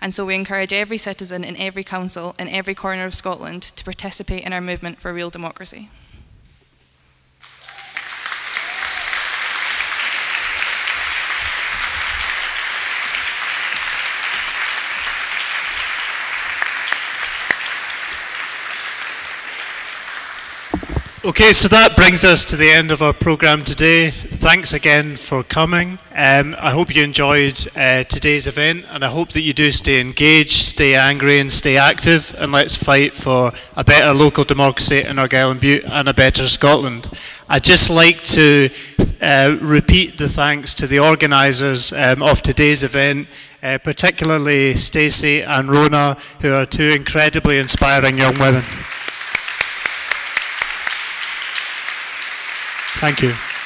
And so we encourage every citizen in every council in every corner of Scotland to participate in our movement for real democracy. Okay, so that brings us to the end of our programme today. Thanks again for coming. Um, I hope you enjoyed uh, today's event and I hope that you do stay engaged, stay angry and stay active and let's fight for a better local democracy in Argyll and Bute and a better Scotland. I'd just like to uh, repeat the thanks to the organisers um, of today's event, uh, particularly Stacey and Rona, who are two incredibly inspiring young women. Thank you.